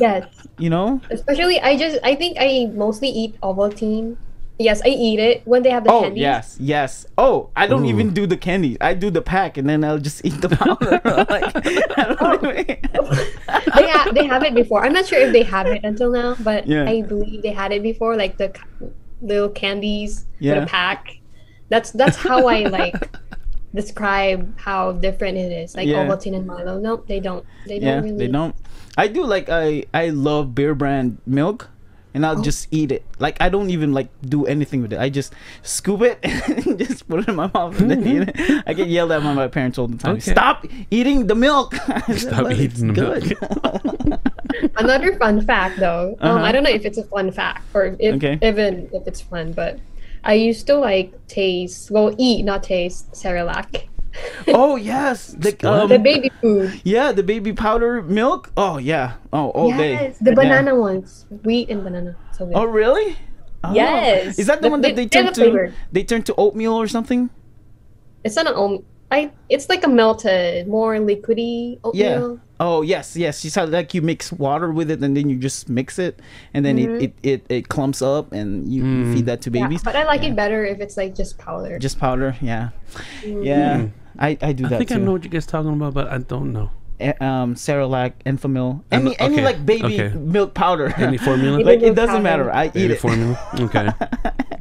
Yes. You know? Especially, I just I think I mostly eat Ovaltine. Yes, I eat it when they have the Oh candies. yes, yes. Oh, I don't Ooh. even do the candies. I do the pack, and then I'll just eat the powder. like, I don't they ha- they have it before. I'm not sure if they have it until now, but Yeah. I believe they had it before, like the ca- little candies Yeah. with a pack. That's that's how I like describe how different it is. Like Yeah. Ovaltine and Milo. No, they don't. They don't yeah, really. they don't. I do like I I love Bear Brand milk, and Oh. I'll just eat it. Like I don't even like do anything with it. I just scoop it and just put it in my mouth and then eat it. I get yelled at by my parents all the time. Okay. Stop eating the milk. Stop "But eating the milk." Another fun fact, though. Um, Uh-huh. I don't know if it's a fun fact or if Okay. even if it's fun, but I used to like taste, well, eat, not taste Cerelac, oh yes, the um, the baby food. yeah, the baby powder milk. Oh yeah. Oh all day. yes, the Yeah. banana ones, wheat and banana. So good. Oh really? Oh. Yes. Is that the, The- one that they- they they turn to? flavor. They turn to oatmeal or something? It's not an oat. I. It's like a melted, more liquidy oatmeal. Yeah. Oh yes, yes. You said like you mix water with it and then you just mix it and then Mhm. it, it, it, it clumps up and you, you Mm. feed that to Yeah, babies. but I like Yeah. it better if it's like just powder. Just powder, yeah. Mm. Yeah. I, I do I that I think too. I know what you guys talking about, but I don't know. Eh, Um Cerelac, Enfamil. I know- Any any like baby okay. milk powder. Any formula? like it doesn't powder. matter. I eat Baby it. formula. Okay.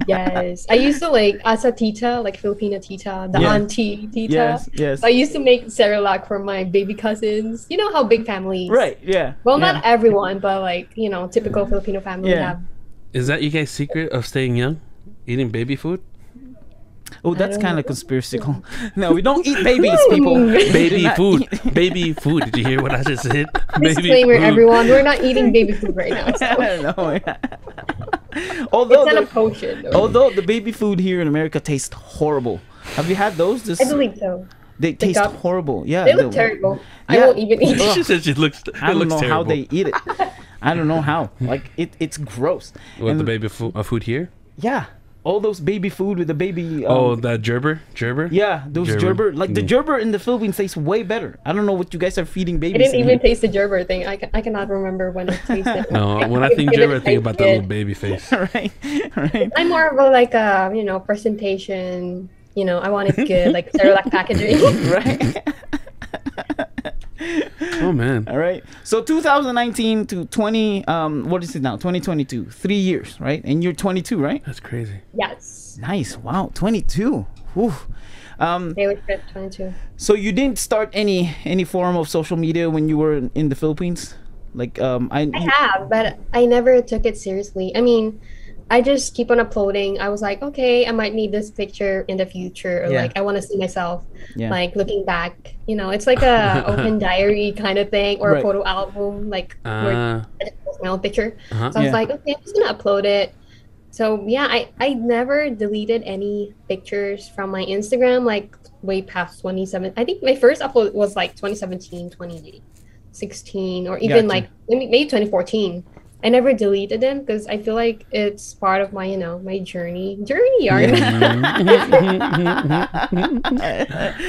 Yes, I used to like as a tita, like Filipino tita, the Yeah. auntie tita. yes, yes. I used to make Cerelac for my baby cousins. You know how big families. Right, yeah. Well, yeah. not everyone, but like you know, typical Filipino family Yeah. have. Is that you guys' secret of staying young? Eating baby food? Oh, that's kind of conspiracial. No, we don't eat babies, people. Baby food. baby food. Did you hear what I just said? Baby Disclaimer, food. everyone, we're not eating baby food right now. So. don't know. yeah. although it's not a the, potion. though. although the baby food here in America tastes horrible. Have you had those? This, I believe so. they taste cup- horrible. Yeah, They look the- terrible. I Yeah. won't even eat. She said she looks. It I don't looks know terrible. how they eat it. I don't know how. Like it, it's gross. What And- the baby food? Uh, food here? Yeah, all those baby food with the baby. Um, oh, that gerber, gerber. yeah, those Gerber. gerber. Like the Mm. gerber in the Philippines tastes way better. I don't know what you guys are feeding babies. I babies. didn't even here. taste the gerber thing. I, ca- I cannot remember when I tasted it. No, when I think gerber, I think about that little baby face. right, right. I'm more of a like a you know presentation. You know, I want it good, like Cerelac packaging. right. Oh man. All right. So 2019 to 20 um what is it now? 2022. 3 years, right? And you're 22, right? That's crazy. yes, Nice. Wow, 22. Whew. Um Taylor Swift 22. so you didn't start any any form of social media when you were in, in the Philippines? Like um I, I have, but I never took it seriously. I mean, I just keep on uploading. I was like, okay, I might need this picture in the future, or Yeah. like I want to see myself, Yeah. like looking back. You know, it's like a open diary kind of thing, or Right. a photo album, like where Uh, I just post my own picture. uh-huh. So I was Yeah. like, okay, I'm just gonna upload it. So yeah, I I never deleted any pictures from my Instagram like way past 27. I think my first upload was like 2017, 2016, or even Gotcha. like maybe 2014. I never deleted them because I feel like it's part of my you know my journey journey yarn.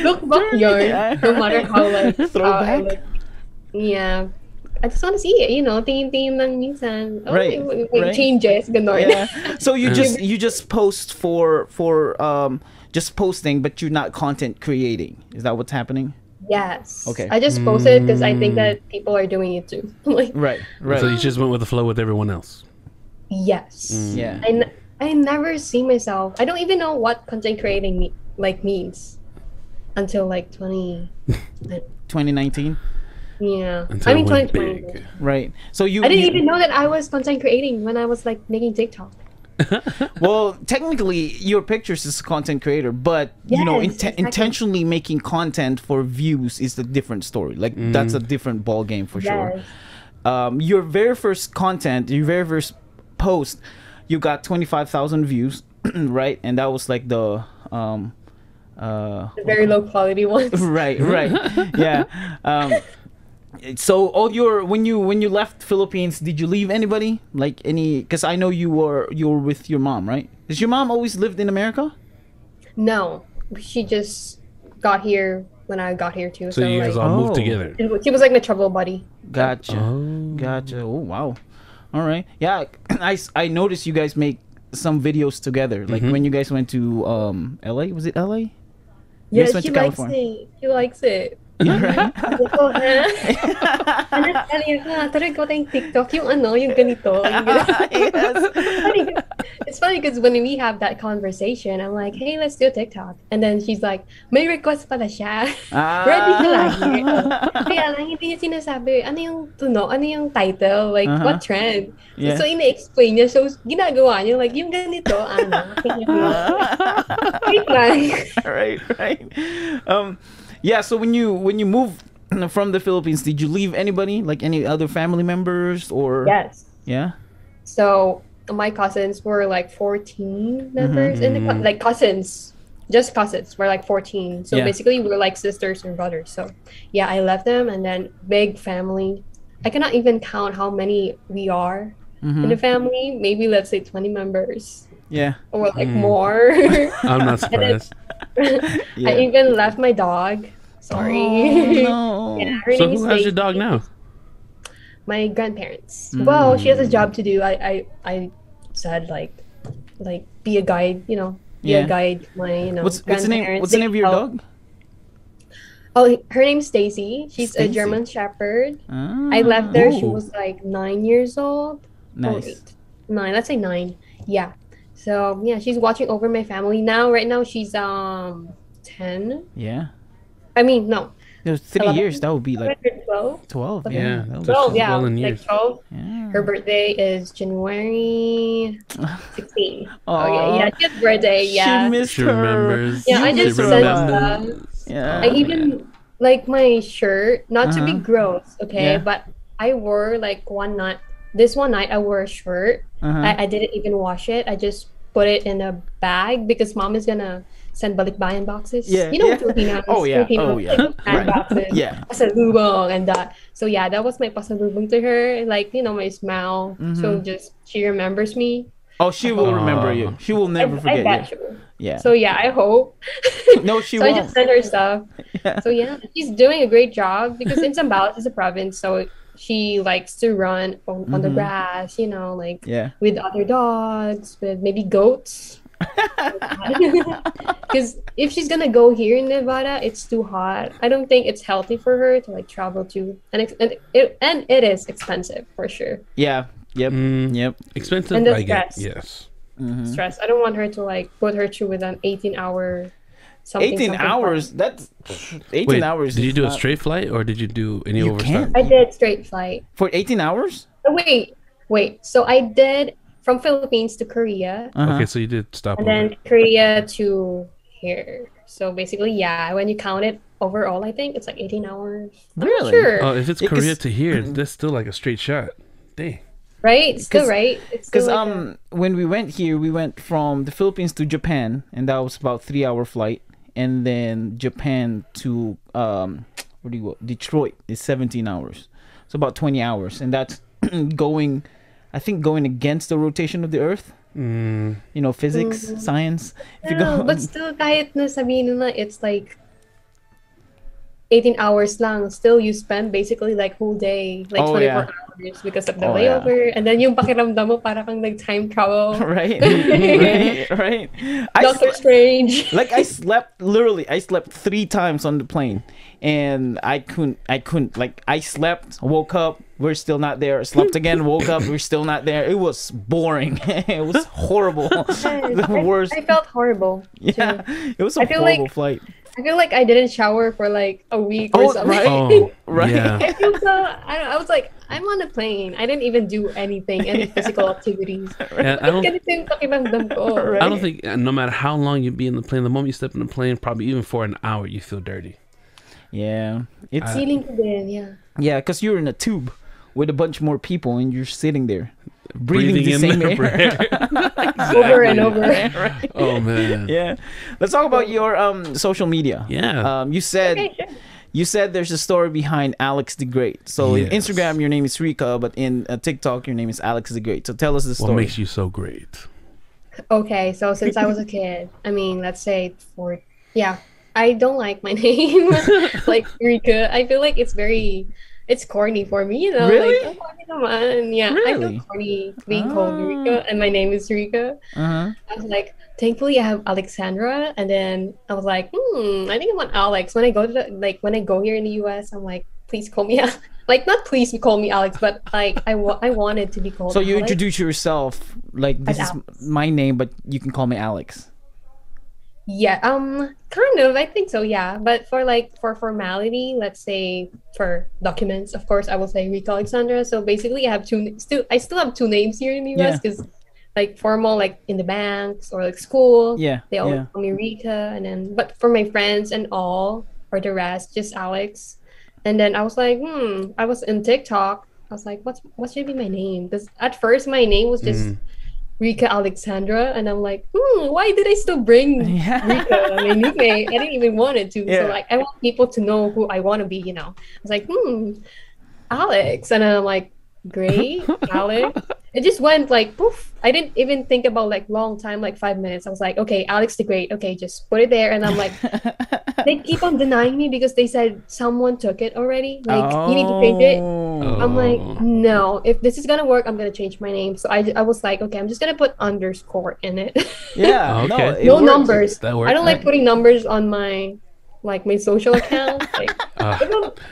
Look back Journey, yarn. yeah, No matter how like how I Throwback. look. Yeah. I just want to see it, you know, tingin-tingin lang minsan. Oh, Right, wait, wait, right. changes, ganon. yeah. So you just you just post for for um just posting but you're not content creating. Is that what's happening? Yes. Okay. I just posted because I think Mm. that people are doing it too. like, Right. Right. So you just went with the flow with everyone else. yes. Mm. yeah. I, n- I never see myself. I don't even know what content creating me- like means until like 20. 2019. Yeah. Until I mean 2020. big. Right. So you I didn't you- even know that I was content creating when I was like making TikTok. Well, technically, your pictures is a content creator, but you know, Yes, inte- exactly. intentionally making content for views is a different story. Like that's a different ball game for sure. Um, your very first content, your very first post, you got twenty five thousand views, right? And that was like the um, uh, The very low quality ones. right, right, yeah. Um, So all your when you when you left Philippines, did you leave anybody? Like any? Because I know you were you were with your mom, right? Does your mom always lived in America? No, she just got here when I got here too. So you guys like, all Oh. moved together. it was- she was like my trouble buddy. Gotcha. Oh. Gotcha. Oh wow. All right. Yeah, I I noticed you guys make some videos together. Like Mhm. when you guys went to um LA. Was it LA? You Yeah, she likes it. She likes it. Right. Sabi ko, ha? Ano, ano yun nga, tuloy ko tayong TikTok, yung ano, yung ganito. Yung yes. It's funny because when we have that conversation, I'm like, hey, let's do TikTok. And then she's like, may request pala siya. Ah. Ready ka lagi. Kaya lang, hindi niya sinasabi, ano yung tuno, ano yung title, like, Uh-huh. what trend. Yeah. So, ina-explain niya. So, ginagawa niya, like, yung ganito, ano. Wait lang. right, right. Um, yeah. So when you when you move from the Philippines, did you leave anybody, like any other family members, or Yes. yeah? So, my cousins were like 14 members in the, co- like, cousins. Just cousins. We're like 14. So, Yeah. basically, we're like sisters and brothers. So, yeah, I left them and then big family. I cannot even count how many we are Mhm. in the family. Maybe let's say 20 members Yeah. or like Mm. more. I'm not surprised. Yeah. I even left my dog. Sorry. Oh, no. yeah, So name who has your dog now? My grandparents. Well, she has a Mm. job to do. I, I, I said like, like be a guide. You know, be Yeah. a guide. My, you know, What's what's the name? grandparents. What's the name of your dog? Oh, her name's Stacy. She's Stacy. a German Shepherd. Ah, I left there. She was like nine years old. nice. eight. Nine. Let's say nine. Yeah. So yeah, she's watching over my family now. Right now, she's um ten. Yeah. I mean, no, There's three Eleven? years. That would be like twelve. twelve. Okay. Yeah. Yeah. that was- So Twelve. Yeah, well in like years. twelve. yeah. Her birthday is January 16. oh Okay, yeah, she has birthday. Yeah. She missed She her. remembers. Yeah, I just miss sent her stuff. Yeah. I even like my shirt, not to be Uh-huh. gross, okay, Yeah. but I wore like one night. This one night I wore a shirt. Uh-huh. I, I didn't even wash it. I just put it in a bag because mom is gonna send balikbayan boxes. Yeah, you know yeah. Filipinos. Oh, yeah. Filipinos, Oh, yeah. like, hand Right. boxes. Yeah. Pasalubong and that. So yeah, that was my pasalubong to her. Like you know my smile. So Mhm. just she remembers me. Oh, she will remember you. She will never I, forget I bet you. you. Yeah. So yeah, I hope. no, she so I won't. just sent her stuff. Yeah. So yeah, she's doing a great job because in Zambales is a province, so she likes to run on, on the Mhm. grass, you know, like Yeah. with other dogs, with maybe goats. Because if she's gonna go here in Nevada, it's too hot. I don't think it's healthy for her to like travel to, and it, and it, and it is expensive for sure. Yeah. Yep. Mm, Yep. expensive, And the I get. stress. Yes. Mhm. Stress. I don't want her to like put her through with an 18 hour. Something, 18 something hours. That's 18 Wait, hours. did you is do a straight flight or did you do any You overstop? I did straight flight. for 18 hours? Oh, wait, wait. So I did from Philippines to Korea, Uh-huh. Okay, so you did stop and over. then Korea to here. So basically, yeah, when you count it overall, I think it's like 18 hours. I'm Really? Sure. Oh, if it's Yeah, 'cause- Korea to here, that's still like a straight shot. Dang. right? Still 'cause- right. It's still Because like um, when we went here, we went from the Philippines to Japan, and that was about three hour flight, and then Japan to um, where do you go? Detroit is 17 hours, so about 20 hours, and that's going, I think, going against the rotation of the Earth. Mm, You know, physics, Mhm. science. If you Yeah, go, but still, kahit na sabihin nila, it's like 18 hours lang. Still, you spend basically like whole day, like Oh, 24 yeah. hours because of the Oh, yeah. layover. And then yung pakiramdam mo, para kang nag-time travel. right, right, right. I Doctor sle- Strange. like I slept literally I slept three times on the plane and I couldn't I couldn't like I slept woke up we're still not there slept again woke up we're still not there it was boring it was horrible the I- worst I felt horrible. yeah it was a I feel horrible like- flight I feel like I didn't shower for like a week or Oh, something. right. oh, Right. Yeah. I feel so. I, I was like, I'm on a plane. I didn't even do anything, any physical activities. And I don't. Ganito yung pakiramdam ko. Right. I don't think uh, no matter how long you be in the plane, the moment you step in the plane, probably even for an hour, you feel dirty. yeah it's I- Feeling ko yeah. yeah because you're in a tube with a bunch more people and you're sitting there breathing, the in same their air breath. Over and over. right Oh man. yeah let's talk about your um social media Yeah. um you said Okay, sure. you said there's a story behind Alex the Great. So in Instagram, your name is Rica, but in uh, TikTok, your name is Alex the Great. So tell us the story. What makes you so great? Okay, so since I was a kid, I mean, let's say for yeah, I don't like my name, like Rica. I feel like it's very, it's corny for me, you know. Really? Like, oh, yeah, I feel corny being called Ah. Rica, and my name is Rica. uh-huh. I was like, thankfully I have Alexandra, and then I was like, hmm, I think I want Alex. When I go to the, like when I go here in the U.S., I'm like, please call me Alex. like not please call me Alex, but like I wa- I wanted to be called. So you Alex. introduce yourself like this As is Alex. my name, but you can call me Alex. Yeah, um, kind of. I think so. Yeah, but for like for formality, let's say for documents, of course, I will say Rica Alexandra. So basically, I have two. Still, I still have two names here in the US because, like, formal, like in the banks or like school, Yeah. they always yeah. call me Rica, and then but for my friends and all or the rest, just Alex. And then I was like, hmm. I was in TikTok. I was like, what's what should be my name? Because at first my name was just Mhm. Rica Alexandra, and I'm like, hmm, why did I still bring Yeah. Rica, my nickname. I didn't even want it to. Yeah. So like I want people to know who I want to be, you know. I was like, hmm, Alex. And then I'm like, great, Alex. It just went like poof. I didn't even think about like long time, like five minutes. I was like, okay, Alex the Great. Okay, just put it there. And I'm like, they keep on denying me because they said someone took it already. Like you need to change it. Oh. I'm like, Oh. no, if this is gonna work, I'm gonna change my name. So I, I was like, okay, I'm just gonna put underscore in it. Yeah. Okay. No, no numbers. That works. I don't like putting numbers on my like my social account. Like Ah,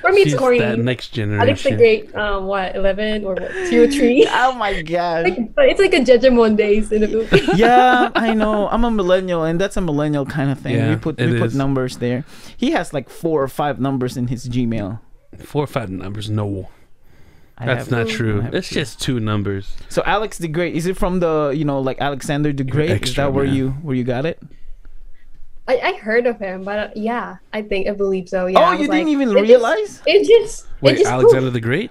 for me, it's she's corny. that next generation. Alex the Great, um, what eleven or what zero three? Oh my god. like, it's like a Jejemon days in the Philippines. yeah, I know. I'm a millennial, and that's a millennial kind of thing. Yeah, we put it we put numbers there. He has like four or five numbers in his Gmail. Four or five numbers. No, I that's not I true. It's two. just two numbers. So Alex the Great is it from the you know like Alexander the Great? is that where man. you where you got it? I, I heard of him, but uh, yeah, I think I believe so. Yeah. oh, you didn't like, even it just- realize? It just Wait, it just Alexander the Great?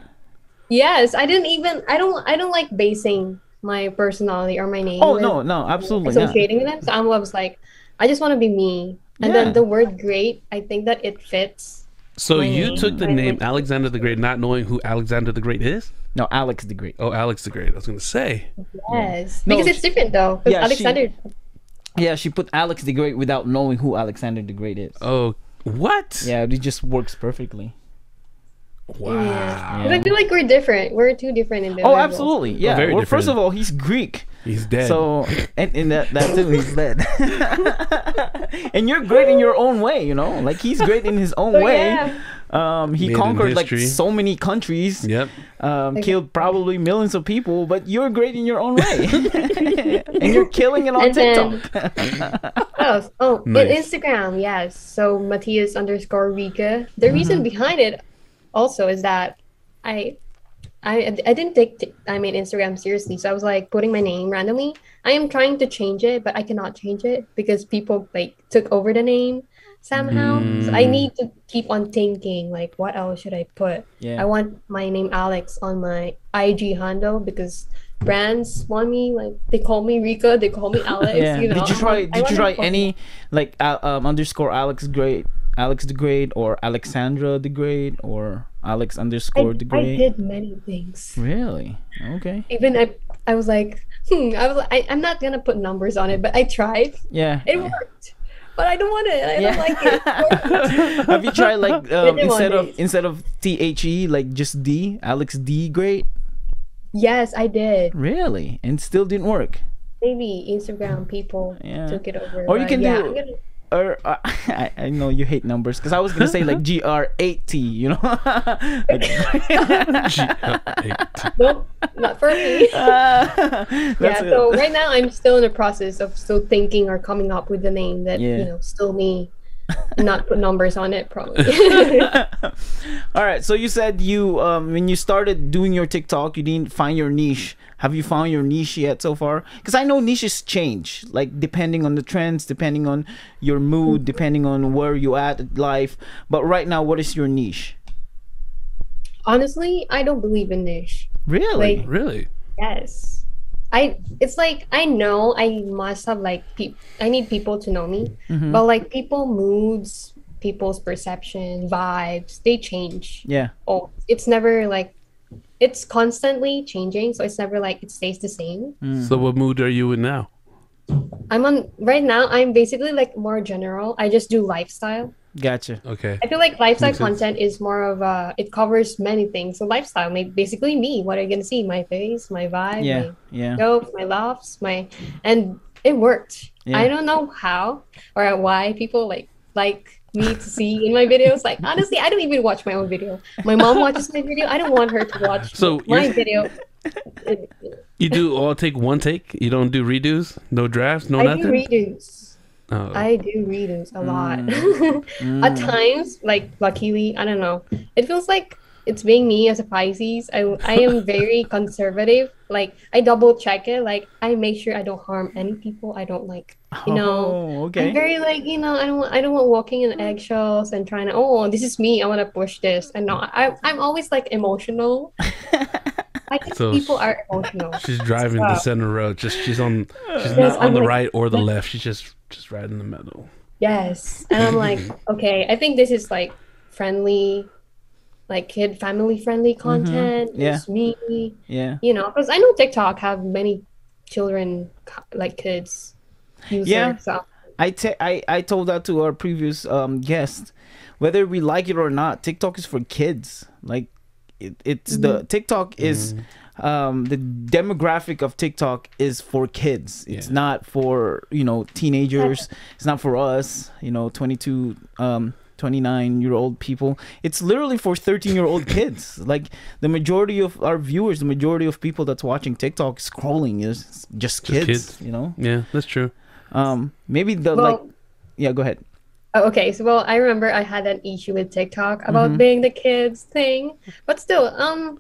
Yes, I didn't even. I don't. I don't like basing my personality or my name. oh with no, no, absolutely not. associating with them. So I was like, I just want to be me. And Yeah. then the word "great," I think that it fits. So you name. took the My name name. Alexander the Great, not knowing who Alexander the Great is? No, Alex the Great. Oh, Alex the Great. I was gonna say. Yes, No, because it's she- different though. Because Yeah, she- Alexander. Yeah, she put Alex the Great without knowing who Alexander the Great is. Oh, what? Yeah, it just works perfectly. Wow. Yeah. 'Cause I feel like we're different. We're two different individuals. Oh, absolutely. Yeah. very well, first of all, he's Greek. He's dead. So, and, and that, that too, he's dead. and you're great in your own way, you know? Like, he's great in his own So, way. yeah. Um, he Made conquered like so many countries, Yep. um, Okay. killed probably millions of people, but you're great in your own way. and you're killing it on And then- TikTok. Oh, oh, Nice. Instagram, yes. So Matias underscore Rica. The reason behind it also is that I, I, I didn't take t- I mean Instagram seriously. So I was like putting my name randomly. I am trying to change it, but I cannot change it because people like took over the name somehow. So I Mm. need to keep on thinking like what else should I put? yeah. I want my name Alex on my IG handle because brands want me like they call me Rica, they call me Alex. yeah. You know? Did you try? like, Did you try call- any like uh, um, underscore Alex Great, Alex the Great, or Alexandra the Great, or Alex I, underscore the I did many things. Really? Okay. Even I, I was like, hmm, I was, I, I'm not gonna put numbers on it, but I tried. Yeah. It worked, but I don't want it. I don't like it. Have you tried like um, instead of days. instead of T H E like just D Alex D great? yes, I did. Really? And still didn't work. Maybe Instagram people Yeah. took it over. Or you can yeah, do- Or uh, I, I know you hate numbers because I was gonna say like G R eight T, you know. Like- nope, not for me. Uh, yeah, that's so right now I'm still in the process of still thinking or coming up with the name that Yeah. you know still me, not put numbers on it probably. All right. So you said you um when you started doing your TikTok, you didn't find your niche. Have you found your niche yet so far? Because I know niches change, like depending on the trends, depending on your mood, depending on where you at in life. But right now, what is your niche? Honestly, I don't believe in niche. Really? Like- Really? Yes. I it's like I know I must have like peop I need people to know me. Mhm. But like people moods, people's perception, vibes, they change. Yeah. Oh, it's never like it's constantly changing, so it's never like it stays the same. Mm. So what mood are you in now? I'm on right now. I'm basically like more general. I just do lifestyle. Gotcha. Okay. I feel like lifestyle Makes sense. content is more of a it covers many things. So lifestyle, may basically me. What are you gonna see? My face, my vibe, Yeah. my Yeah. jokes, my laughs, my and it worked. Yeah. I don't know how or why people like like me to see in my videos. Like honestly, I don't even watch my own video. My mom watches my video. I don't want her to watch So my video. You do all take one take. You don't do redos, no drafts, no I nothing. do redos. Oh. I do redos a lot. Mm. At times, like luckily, I don't know. It feels like it's being me as a Pisces. I I am very conservative. Like I double check it. Like I make sure I don't harm any people. I don't like you know. Oh, okay. I'm very like you know. I don't want I don't want walking in eggshells and trying to. Oh, this is me. I want to push this. And no, I I'm always like emotional. I think So people are emotional. She's driving the center road. Just she's on. She's Yes, not on I'm the like- right or the left. She's just just right in the middle. Yes. And I'm like, okay, I think this is like friendly, like kid family friendly content. Mm-hmm. Yeah. It's me, Yeah. you know, because I know TikTok have many children, like kids. Users, Yeah. So I te- I I told that to our previous um guest, whether we like it or not, TikTok is for kids. Like, it, it's the Mm-hmm. TikTok is, um, the demographic of TikTok is for kids. It's Yeah. not for you know teenagers. It's not for us. You know, twenty two um. 29 year old people it's literally for 13 year old kids like the majority of our viewers the majority of people that's watching tiktok scrolling is just kids, kids. you know Yeah, that's true. um maybe the well, like yeah go ahead oh, okay. So well, I remember I had an issue with TikTok about Mhm. being the kids thing, but still, um,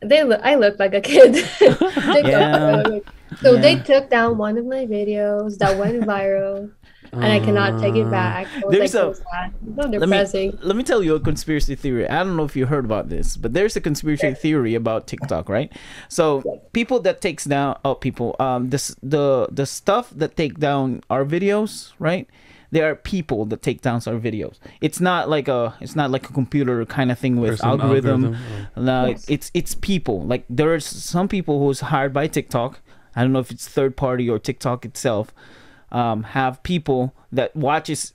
they look. I look like a kid. TikTok, Yeah. So they took down one of my videos that went viral. and I cannot take it Uh, back. There's like, a- so. So me- depressing. let me tell you a conspiracy theory. I don't know if you heard about this, but there's a conspiracy theory about TikTok, right? So people that takes down oh people um this the the stuff that take down our videos, right? There are people that take down our videos. It's not like a it's not like a computer kind of thing with algorithm. algorithm, Like Yes. it's it's people. Like there's some people who's hired by TikTok. I don't know if it's third party or TikTok itself. Um, have people that watches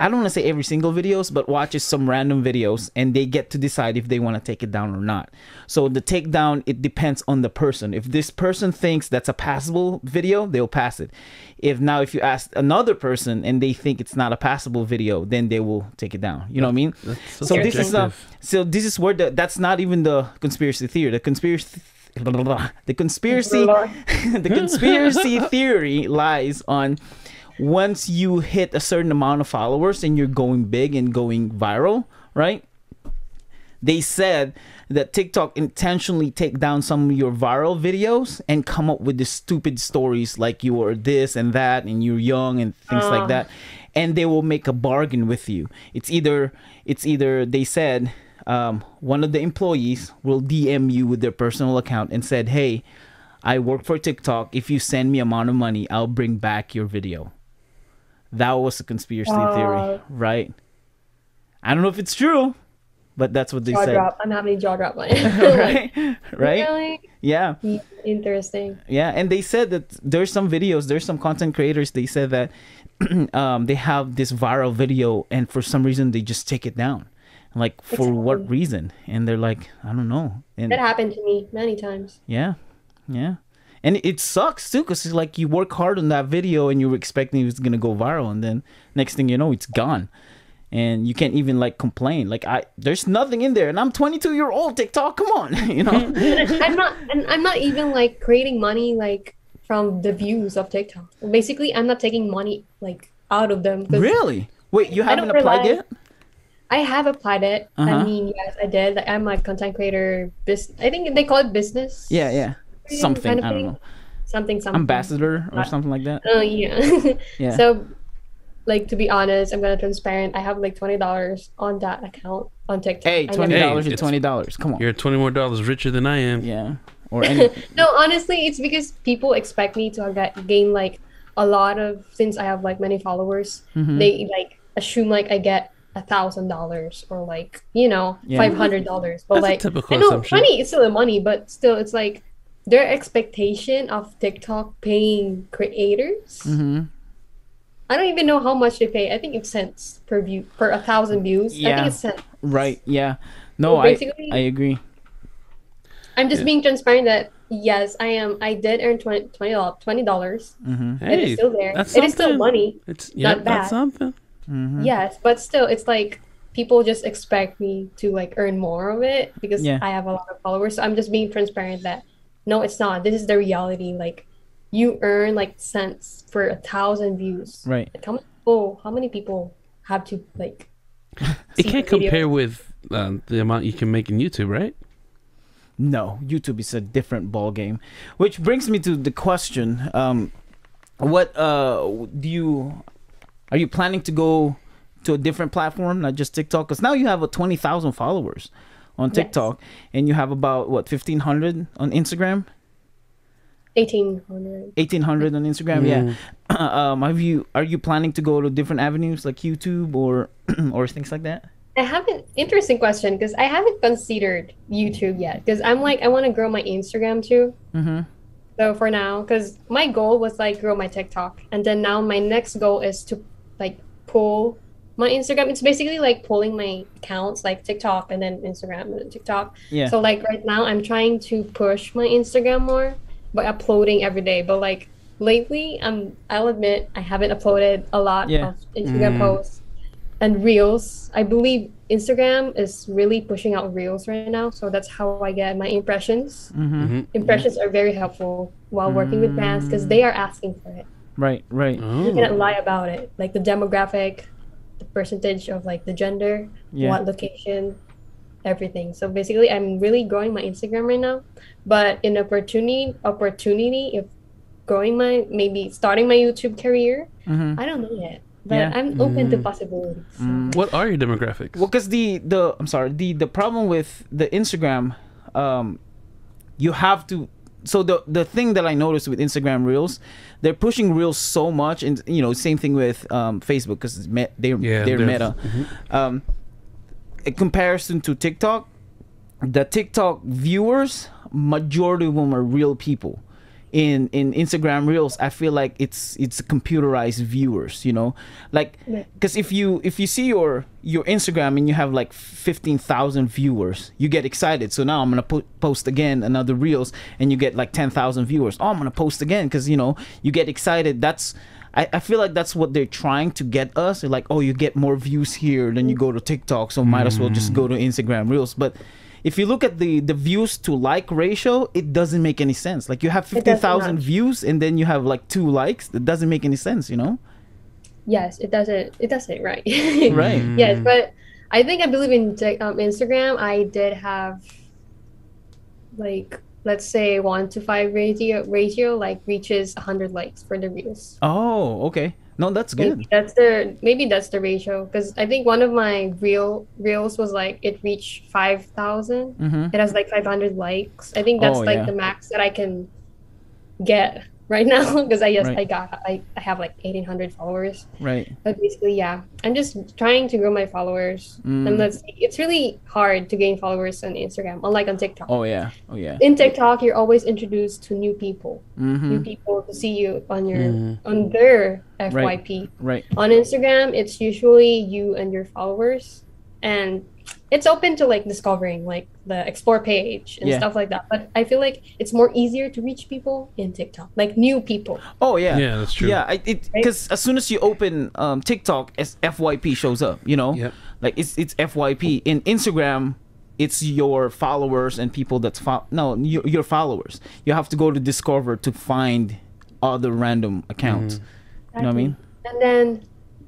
I don't want to say every single videos, but watches some random videos and they get to decide if they want to take it down or not. So the takedown it depends on the person. If this person thinks that's a passable video, they'll pass it. If now if you ask another person and they think it's not a passable video, then they will take it down. You know what I mean? That's so So this is uh, subjective. so this is where the that's not even the conspiracy theory. The conspiracy the conspiracy the conspiracy theory lies on once you hit a certain amount of followers and you're going big and going viral, right? They said that TikTok intentionally take down some of your viral videos and come up with the stupid stories like you are this and that and you're young and things like that. And they will make a bargain with you. It's either it's either they said um, one of the employees will DM you with their personal account and said, "Hey, I work for TikTok. If you send me amount of money, I'll bring back your video." That was a conspiracy theory, right? I don't know if it's true, but that's what they jaw said. drop. I'm having jaw drop. Like, right? Right? Really Yeah. interesting. Yeah, and they said that there's some videos, there's some content creators. They said that um, they have this viral video, and for some reason they just take it down. Like for what reason? And they're like, I don't know. And That happened to me many times. yeah, yeah, and it sucks too, cause it's like you work hard on that video, and you're expecting it's gonna go viral, and then next thing you know, it's gone. And you can't even like complain. Like I, there's nothing in there, and I'm 22 year old TikTok. Come on, you know. I'm not, and I'm not even like creating money like from the views of TikTok. Basically, I'm not taking money like out of them really? Wait, you haven't applied rely- yet? I have applied it. Uh-huh. I mean, yes, I did. I'm a content creator. Bus- I think they call it business. Yeah, yeah. Creating Something. kind of I don't thing. know. Something, something. Ambassador or Uh, something like that. Oh yeah. Yeah. So, like to be honest, I'm gonna transparent. I have like twenty dollars on that account on TikTok. Hey, twenty dollars Hey, and it's- twenty dollars. Come on. You're twenty more dollars richer than I am. Yeah. Or any. no, honestly, it's because people expect me to get, gain like a lot of since I have like many followers. Mhm. They like assume like I get a thousand dollars or like you know Yeah. five hundred dollars. But That's a like typical I know assumption. money is still the money, but still it's like their expectation of TikTok paying creators. Mm-hmm. I don't even know how much they pay. I think it's cents per view per a thousand views. I Yeah. think it's cents. Right. Yeah. No, So I basically- I agree. I'm just Yeah. being transparent that yes, I am. I did earn 20 dollars. Mm-hmm. It is still there. that's It is still money. It's yeah, Not that's bad. something. Mm-hmm. Yes, but still, it's like people just expect me to like earn more of it because Yeah. I have a lot of followers. So I'm just being transparent that no, it's not. This is the reality. Like you earn like cents for a thousand views. Right. Like how many people? How many people have to like? It can't compare with um, the amount you can make in YouTube, right? No, YouTube is a different ball game. Which brings me to the question: um, What uh do you are you planning to go to a different platform, not just TikTok? Because now you have a twenty thousand followers on Yes. TikTok, and you have about what fifteen hundred on Instagram, Eighteen hundred. eighteen hundred on Instagram. Yeah. Mm. um, have you are you planning to go to different avenues like YouTube or or things like that? I haven't. Interesting question because I haven't considered YouTube yet because I'm like I want to grow my Instagram too. Mm-hmm. So for now, because my goal was like grow my TikTok, and then now my next goal is to like pull my Instagram. It's basically like pulling my accounts like TikTok and then Instagram and then TikTok. Yeah. So like right now, I'm trying to push my Instagram more by uploading every day. But like lately, um, I'll admit I haven't uploaded a lot Yeah. of Instagram Mm. posts and reels. I believe Instagram is really pushing out reels right now, so that's how I get my impressions mm-hmm. Mhm. impressions are very helpful while working with brands because they are asking for it. Right. Right. You Oh. cannot lie about it. Like the demographic, the percentage of like the gender, Yeah. what location, everything. So basically, I'm really growing my Instagram right now. But in opportunity, opportunity, if growing my maybe starting my YouTube career, Mm-hmm. I don't know yet. But Yeah. I'm open to Mm. possibilities. so. Mm. What are your demographics? Well, because the the I'm sorry the the problem with the Instagram, um, you have to. So the the thing that I noticed with Instagram Reels, they're pushing Reels so much, and you know same thing with um, Facebook because me- they're Yeah, they're, they're- Meta. Um, in comparison to TikTok, the TikTok viewers, majority of them are real people. In in Instagram Reels, I feel like it's it's computerized viewers. You know, like because if you if you see your your Instagram and you have like fifteen thousand viewers, you get excited. So now I'm gonna put post again another Reels, and you get like ten thousand viewers. Oh, I'm gonna post again because you know you get excited. That's I, I feel like that's what they're trying to get us. They're like, oh, you get more views here than you mm. go to TikTok, so might as well just mm. go to Instagram Reels. But if you look at the the views to like ratio, it doesn't make any sense. Like you have fifteen thousand views and then you have like two likes. That doesn't make any sense, you know? Yes, it doesn't. It does it right. Right. Yes, but I think I believe in um, Instagram. I did have like let's say one to five ratio ratio like reaches hundred likes for the views. Oh, okay. No, that's good. Maybe that's the maybe that's the ratio because I think one of my real reels was like it reached five thousand. Mm-hmm. It has like five hundred likes. I think that's Oh, like yeah. the max that I can get right now because I just Right. I got I, I have like eighteen hundred followers. Right. But basically, yeah, I'm just trying to grow my followers, Mm. and let's. It's really hard to gain followers on Instagram, unlike on TikTok. Oh yeah. Oh yeah. In TikTok, you're always introduced to new people, new Mm-hmm. people to see you on your Mm. on their FYP. Right. FYP. Right. On Instagram, it's usually you and your followers, and it's open to like discovering like the explore page and Yeah. stuff like that. But I feel like it's more easier to reach people in TikTok, like new people. Oh yeah. Yeah, that's true. Yeah, I, it because as soon as you open um, TikTok, as FYP shows up. You know, Yep. like it's it's FYP in Instagram. It's your followers and people that's fo- no your, your followers. You have to go to Discover to find other random accounts. You know what I mean? And then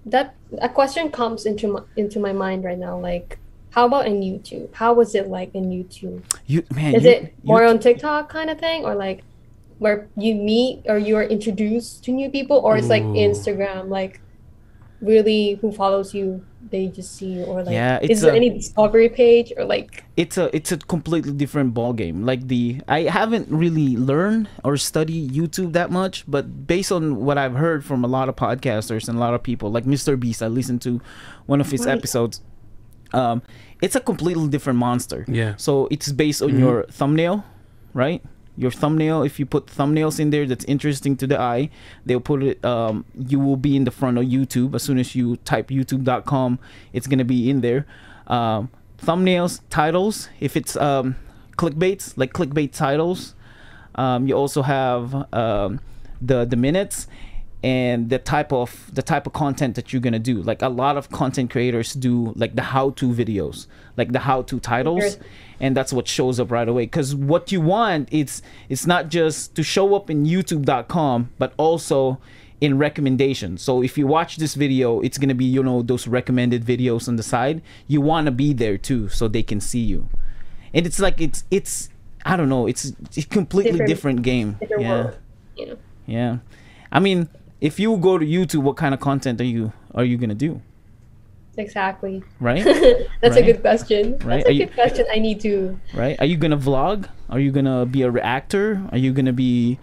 that a question comes into my into my mind right now, like how about in YouTube? How was it like in YouTube? You man, Is you- it more you- on TikTok kind of thing, or like where you meet or you are introduced to new people, or it's like Instagram, like really who follows you they just see you or like Yeah, is there a- any discovery page or like it's a it's a completely different ball game. Like the I haven't really learned or studied YouTube that much, but based on what I've heard from a lot of podcasters and a lot of people, like Mr. Beast, I listened to one of his Right. episodes. Um, it's a completely different monster. Yeah. So it's based on Mhm. your thumbnail, right? Your thumbnail. If you put thumbnails in there that's interesting to the eye, they'll put it. Um, you will be in the front of YouTube as soon as you type YouTube.com. It's gonna be in there. Um, thumbnails, titles. If it's um, clickbaits, like clickbait titles. Um, you also have um, the the minutes and the type of the type of content that you're gonna do. Like a lot of content creators do like the how-to videos, like the how-to titles, and that's what shows up right away. Because what you want it's it's not just to show up in YouTube.com, but also in recommendations. So if you watch this video, it's gonna be you know those recommended videos on the side. You want to be there too, so they can see you. And it's like it's it's I don't know. It's, it's a completely different, Different- game. different yeah. world, you know? Yeah, I mean, if you go to YouTube, what kind of content are you are you gonna do? Exactly. Right, That's Right. a good question. Right. That's Are a you- good question. I need to. right. Are you gonna vlog? Are you gonna be a reactor? Are you gonna be?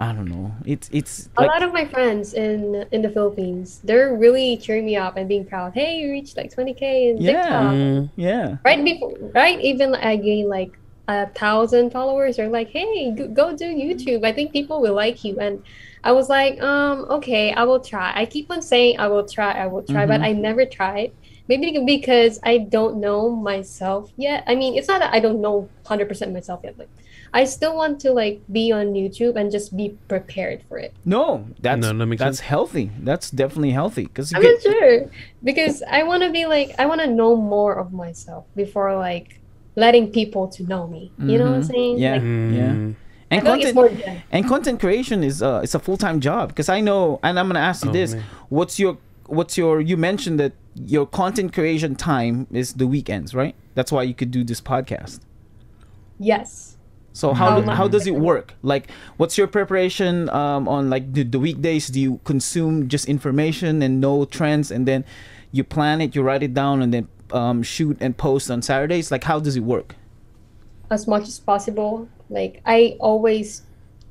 I don't know. It's it's A like lot of my friends in in the Philippines, they're really cheering me up and being proud. Hey, you reached like 20k in Yeah. TikTok. Mm, yeah, Right before, right? Even I gain like a thousand followers. They're like, hey, go, go do YouTube. I think people will like you. And I was like, um, okay, I will try. I keep on saying I will try, I will try, but Mhm. I never tried. Maybe because I don't know myself yet. I mean, it's not that I don't know 100% myself yet. Like, I still want to like be on YouTube and just be prepared for it. no, that's No, that that's sense. healthy. That's definitely healthy because I'm not sure because I want to be like I want to know more of myself before like letting people to know me. You know what I'm Mhm. saying? Yeah. Like, Yeah. I and feel like it's content and content creation is uh it's a full-time job. Because i know and i'm gonna ask you Oh, this. man. what's your what's your you mentioned that your content creation time is the weekends right? That's why you could do this podcast. Yes. so how, How do, how does it work? Like what's your preparation um on like the, the weekdays? Do you consume just information and know trends and then you plan it you write it down and then um shoot and post on saturdays? Like how does it work? As much as possible. Like I always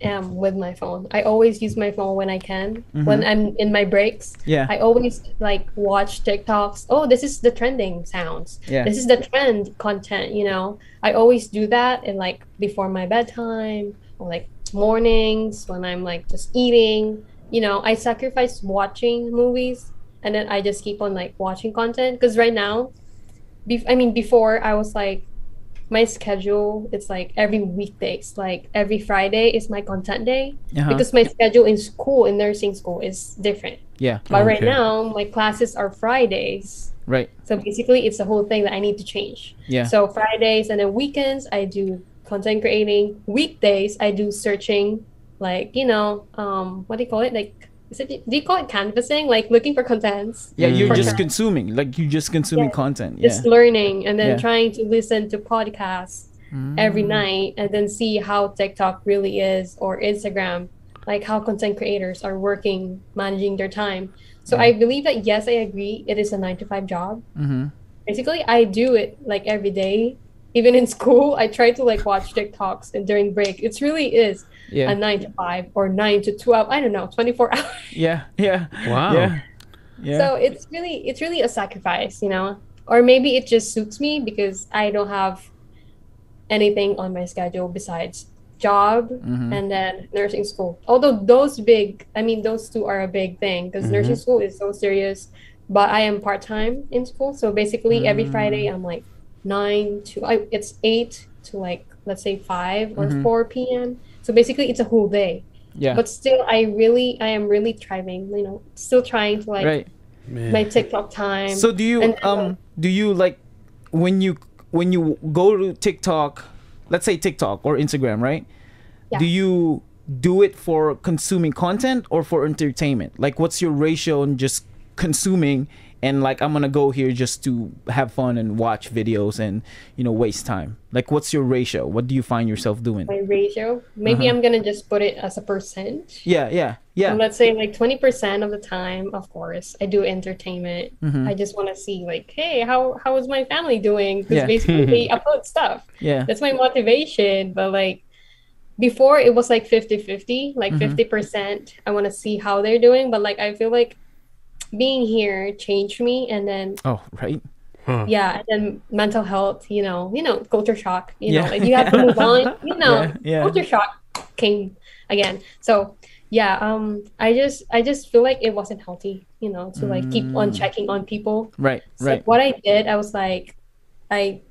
am with my phone. I always use my phone when I can. Mm-hmm. When I'm in my breaks, yeah I always like watch TikToks. Oh, this is the trending sounds. Yeah. This is the trend content, you know. I always do that and like before my bedtime or like mornings when I'm like just eating. You know, I sacrifice watching movies and then I just keep on like watching content because right now, bef- I mean before I was like my schedule it's like every weekdays. Like every friday is my content day uh-huh. because my schedule in school in nursing school is different. Yeah. But right now my classes are fridays. Right. So basically it's the whole thing that i need to change. Yeah. So fridays and then weekends i do content creating. Weekdays i do searching like you know um what do you call it? Like is it do you call it canvassing like looking for contents yeah you're Mm. just For- consuming like you're just consuming Yeah. content yeah just learning and then Yeah. trying to listen to podcasts every Mm. night and then see how TikTok really is or Instagram, like how content creators are working, managing their time. So Yeah. I believe that yes, I agree, it is a nine to five job. mm-hmm. Basically, I do it like every day. Even in school, I try to like watch TikToks and during break. It really is yeah a nine to five or nine to twelve. I don't know, twenty four hours. Yeah, yeah. Wow. Yeah. Yeah. So it's really it's really a sacrifice, you know. Or maybe it just suits me because I don't have anything on my schedule besides job Mhm. and then nursing school. Although those big, I mean those two are a big thing because Mhm. nursing school is so serious. But I am part time in school, so basically every Mm. Friday I'm like nine to I, it's eight to like let's say 5 or Mhm. four p.m. So basically it's a whole day. yeah. But still, I really I am really thriving. You know, still trying to like right. Man. my TikTok time. So do you and then, um do you like when you when you go to TikTok, let's say TikTok or Instagram, right? Yeah. Do you do it for consuming content or for entertainment? Like what's your ratio on just consuming and like I'm gonna go here just to have fun and watch videos and you know waste time? Like, what's your ratio? What do you find yourself doing? My ratio. Maybe I'm gonna just put it as a percent. Yeah, yeah, yeah. And let's say like 20% of the time, of course, I do entertainment. Mhm. I just want to see like, hey, how how is my family doing? Because Yeah. basically they upload stuff. Yeah. That's my motivation. But like before it was like 50-50, like Mhm. 50% I want to see how they're doing. But like I feel like being here changed me and then Oh, right. Huh. yeah, and then mental health, you know, you know, culture shock, you Yeah. know, like you have to move on, you know, Yeah, yeah. culture shock came again. So yeah, um, I just I just feel like it wasn't healthy, you know, to like keep on Mm. checking on people. Right, So right. what I did, I was like, I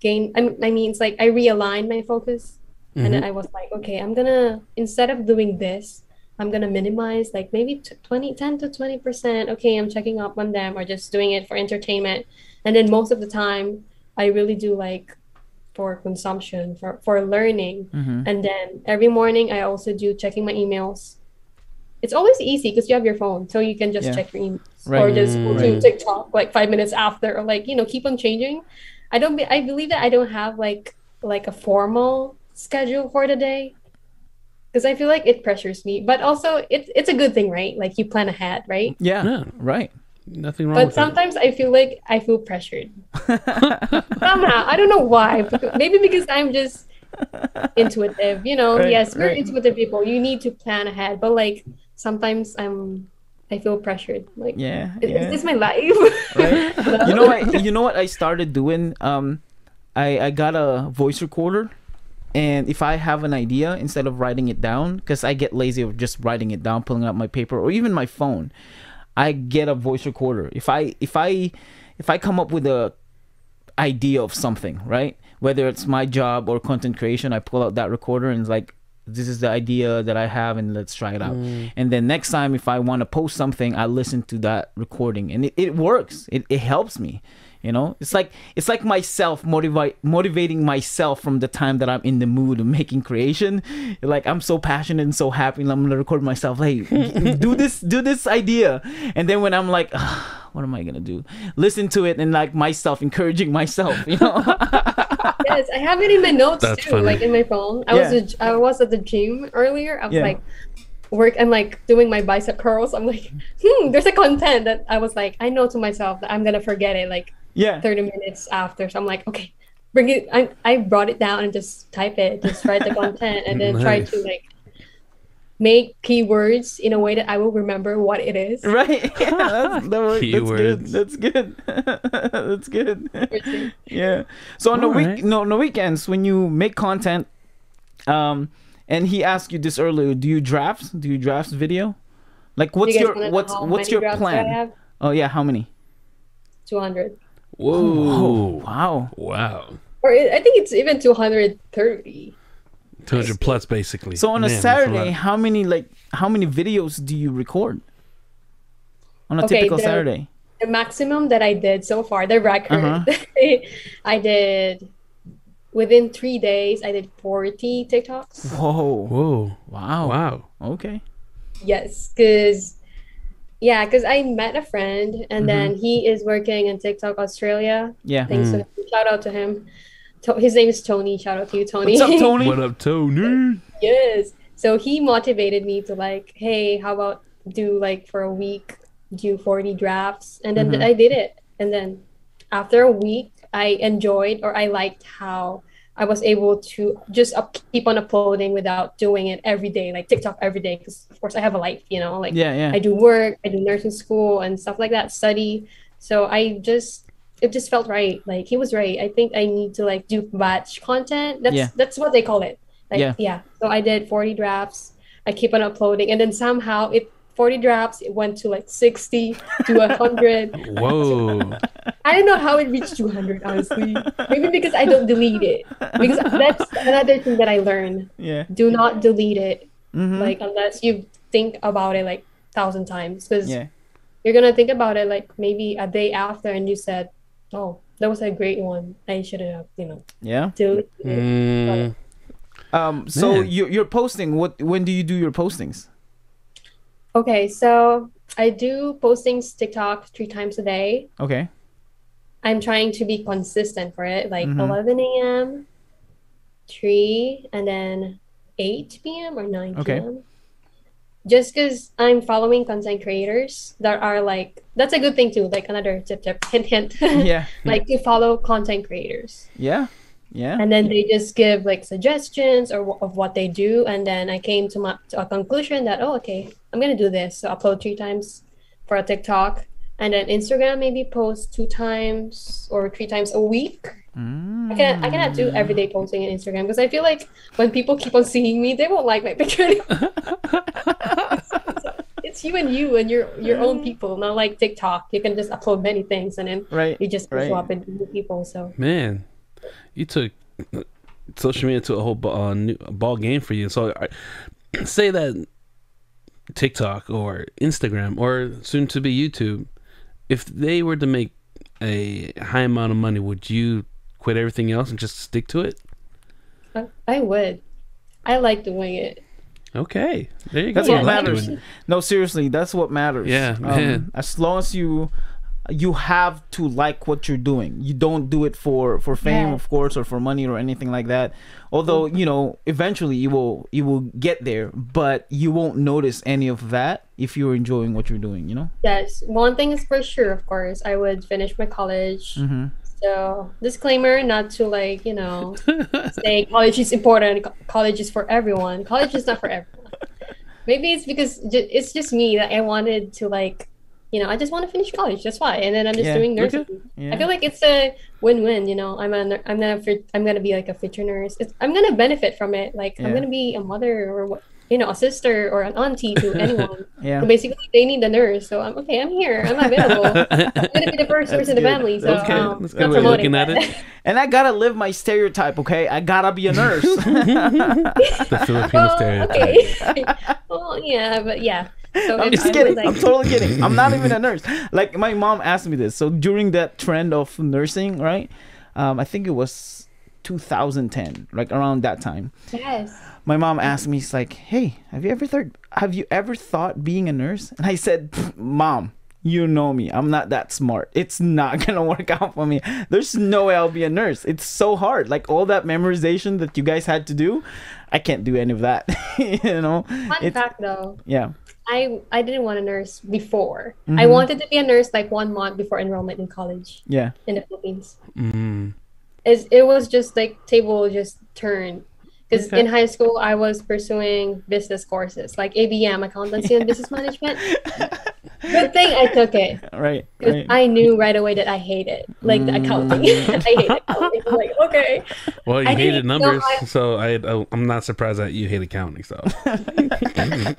gained. I mean, I mean, it's like I realigned my focus, and then I was like, okay, I'm gonna instead of doing this. I'm gonna minimize like maybe t- 20, 10 to 20 percent. Okay, I'm checking up on them or just doing it for entertainment. And then most of the time, I really do like for consumption, for for learning. Mm-hmm. And then every morning, I also do checking my emails. It's always easy because you have your phone, so you can just Yeah. check your emails Right. or just go to Right. TikTok like five minutes after, or like you know keep on changing. I don't. Be, I believe that I don't have like like a formal schedule for the day because I feel like it pressures me. But also, it's it's a good thing, right? Like you plan ahead, right? Yeah, Yeah. right. Nothing wrong But with that. sometimes I feel like I feel pressured. Somehow, I don't know why. Maybe because I'm just intuitive. You know, Right, yes, we're right. intuitive people. You need to plan ahead. But like sometimes I'm, I feel pressured. Like, Yeah, is, yeah. is this my life? right? you know what? You know what I started doing? Um, I I got a voice recorder, and if I have an idea, instead of writing it down, because I get lazy of just writing it down, pulling out my paper or even my phone, I get a voice recorder. If I if I if I come up with a idea of something, right? Whether it's my job or content creation, I pull out that recorder and it's like, this is the idea that I have, and let's try it out. Mm. And then next time, if I want to post something, I listen to that recording, and it, it works. It, it helps me. You know, it's like it's like myself motivate motivating myself from the time that I'm in the mood of making creation. Like I'm so passionate and so happy, and I'm gonna record myself. Hey, do this, do this idea, and then when I'm like, "Ah, what am I gonna do? Listen to it and like myself encouraging myself. You know. yes, I have it in my notes That's too, funny. like in my phone. I Yeah. was a, I was at the gym earlier. I was Yeah. like work I'm like doing my bicep curls. I'm like, hmm, there's a content that I was like, I know to myself that I'm gonna forget it like yeah. 30 minutes after. So I'm like, okay, bring it. I, I brought it down and just type it, just write the content, and then try to like make keywords in a way that I will remember what it is. Right. Yeah, that's, that work- that's good. Keywords. That's good. that's good. Yeah. So on the week, Alright. no, on the weekends when you make content, um, and he asked you this earlier, do you draft? Do you draft video? Like, what's you your what's what's your plan? Oh yeah, how many? 200. Whoa. Wow. Wow. Or it, I think it's even 230. 200 plus, basically. So on a Man, that's Saturday, lot. how many like how many videos do you record? On a Okay, typical the- Saturday. The maximum that I did so far, the record, Uh-huh. I did within three days, I did 40 TikToks. Whoa. Whoa. Wow. Wow. Okay. Yes, because yeah, because I met a friend and then Mm-hmm. he is working in TikTok Australia. Yeah. Thanks to shout out to him. To- his name is Tony. Shout out to you, Tony. What's up, Tony? What up, Tony? yes. So he motivated me to like, hey, how about do like for a week, do 40 drafts, and then Mhm. I did it. And then after a week, I enjoyed or I liked how I was able to just up, keep on uploading without doing it every day, like TikTok every day. Because of course I have a life, you know, like Yeah, yeah. I do work, I do nursing school and stuff like that, study. So I just it just felt right. Like he was right. I think I need to like do batch content. That's Yeah. that's what they call it. Like Yeah. yeah. So I did 40 drafts. I keep on uploading and then somehow it 40 drafts it went to like 60 to 100. Whoa. I don't know how it reached 200 honestly. Maybe because I don't delete it. Because that's another thing that I learned. yeah. Do not delete it Mhm. like unless you think about it like thousand times because yeah. you're gonna think about it like maybe a day after and you said oh that was a great one i should have you know Yeah. deleted it. Mm, Um. So Man. you you're posting. What? When do you do your postings? Okay so I do postings TikTok three times a day. Okay. I'm trying to be consistent for it, like Mhm. 11 a.m., 3, and then 8 p.m. or 9 Okay. p.m. Just because I'm following content creators that are like, that's a good thing too. Like another tip, tip, hint, hint. Yeah. like to follow content creators. Yeah. Yeah. And then they just give like suggestions or of what they do. And then I came to, my, to a conclusion that, oh, okay, I'm going to do this. So upload three times for a TikTok. And then Instagram, maybe post two times or three times a week. Mm. I cannot I cannot do everyday posting on Instagram because I feel like when people keep on seeing me, they won't like my picture. anymore. it's you and you and your your own people, not like TikTok. You can just upload many things and then Right. you just right. swap into new people. So Man, you took social media to a whole ball, uh, new, ball game for you. So, I, say that TikTok or Instagram or soon to be YouTube, if they were to make a high amount of money, would you quit everything else and just stick to it? I, I would. I like doing it. Okay, there you go. That's Yeah, what matters. No, seriously, that's what matters. Yeah, Um, as long as you you have to like what you're doing. You don't do it for for fame, Yeah. of course, or for money or anything like that. Although you know, eventually you will you will get there, but you won't notice any of that if you're enjoying what you're doing. You know. Yes, one thing is for sure. Of course, I would finish my college. Mm-hmm. So disclaimer, not to like you know say college is important. College is for everyone. College is not for everyone. Maybe it's because it's just me that I wanted to like, you know, I just want to finish college. That's why. And then I'm just Yeah, doing nursing. Yeah. I feel like it's a win-win. You know, I'm a nur- I'm gonna I'm gonna be like a future nurse. It's, I'm gonna benefit from it. Like Yeah. I'm gonna be a mother or what, you know, a sister or an auntie to anyone. yeah. So basically, they need a nurse. So I'm okay. I'm here. I'm available. I'm gonna be the first That's nurse in the good. family. So Okay, um, that's good way of looking at it. And I gotta live my stereotype. Okay, I gotta be a nurse. the Filipino well, stereotype. okay. well, yeah, but yeah. So I'm just kidding. like- I'm totally kidding. I'm not even a nurse. Like my mom asked me this. So during that trend of nursing, right? Um, I think it was 2010, like around that time. Yes. My mom asked me, "It's like, hey, have you ever thought? Have you ever thought being a nurse?" And I said, "Mom." You know me. I'm not that smart. It's not gonna work out for me. There's no way I'll be a nurse. It's so hard. Like all that memorization that you guys had to do, I can't do any of that. you know. Fun It's fact though, yeah. I I didn't want a nurse before. Mm-hmm. I wanted to be a nurse like one month before enrollment in college Yeah. in the Philippines. Mm. It's, it was just like table just turned. Because Okay. in high school, I was pursuing business courses like ABM, accountancy and business management. Good thing I took it. Right. Because right. I knew right away that I hate it, like the accounting. I hate accounting. I'm like, okay. Well, you I hated numbers, I- so I, I I'm not surprised that you hate accounting. So I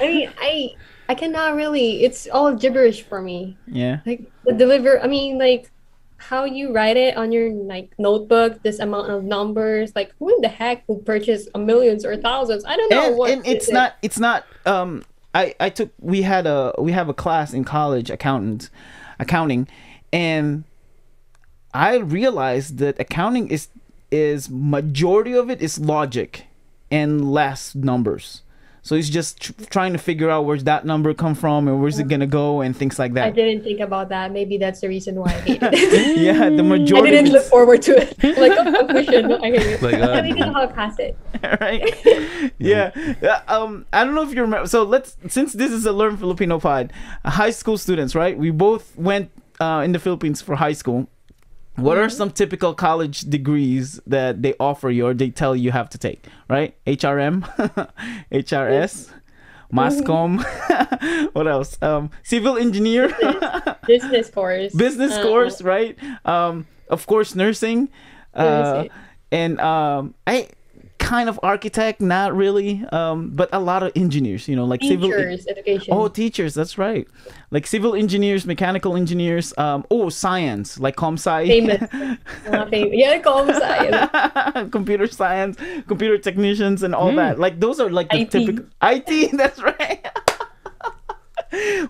mean, I I cannot really. It's all gibberish for me. yeah. Like the deliver. I mean, like how you write it on your like notebook. This amount of numbers. Like who in the heck would purchase a millions or thousands? I don't know and, what. and it's it. not it's not um i i took we had a we have a class in college accountant accounting and i realized that accounting is is majority of it is logic and less numbers so it's just tr- trying to figure out where's that number come from and where's it gonna go and things like that. I didn't think about that. Maybe that's the reason why I hate it. yeah the I majority didn't look forward to it. like oh, conclusion. I hate it. Like, uh, I think I'll pass it. right? yeah. Yeah, Um, I don't know if you remember. So let's since this is a Learn Filipino pod, uh, high school students, right? We both went uh, in the Philippines for high school. What are some typical college degrees that they offer you or they tell you have to take? Right? HRM, HRS, Mascom. what else? Um, civil engineer, Business course. business Uh, course, right? Um, of course, nursing. Uh, and um, I kind of architect, not really, um, but a lot of engineers, you know, like civil. Teachers, education. Oh, teachers, that's right. Like civil engineers, mechanical engineers. Um, oh, science, like com sci. famous. Famous. Yeah, com sci. computer science, computer technicians, and all that. Like those are like the IT. typical IT. That's right.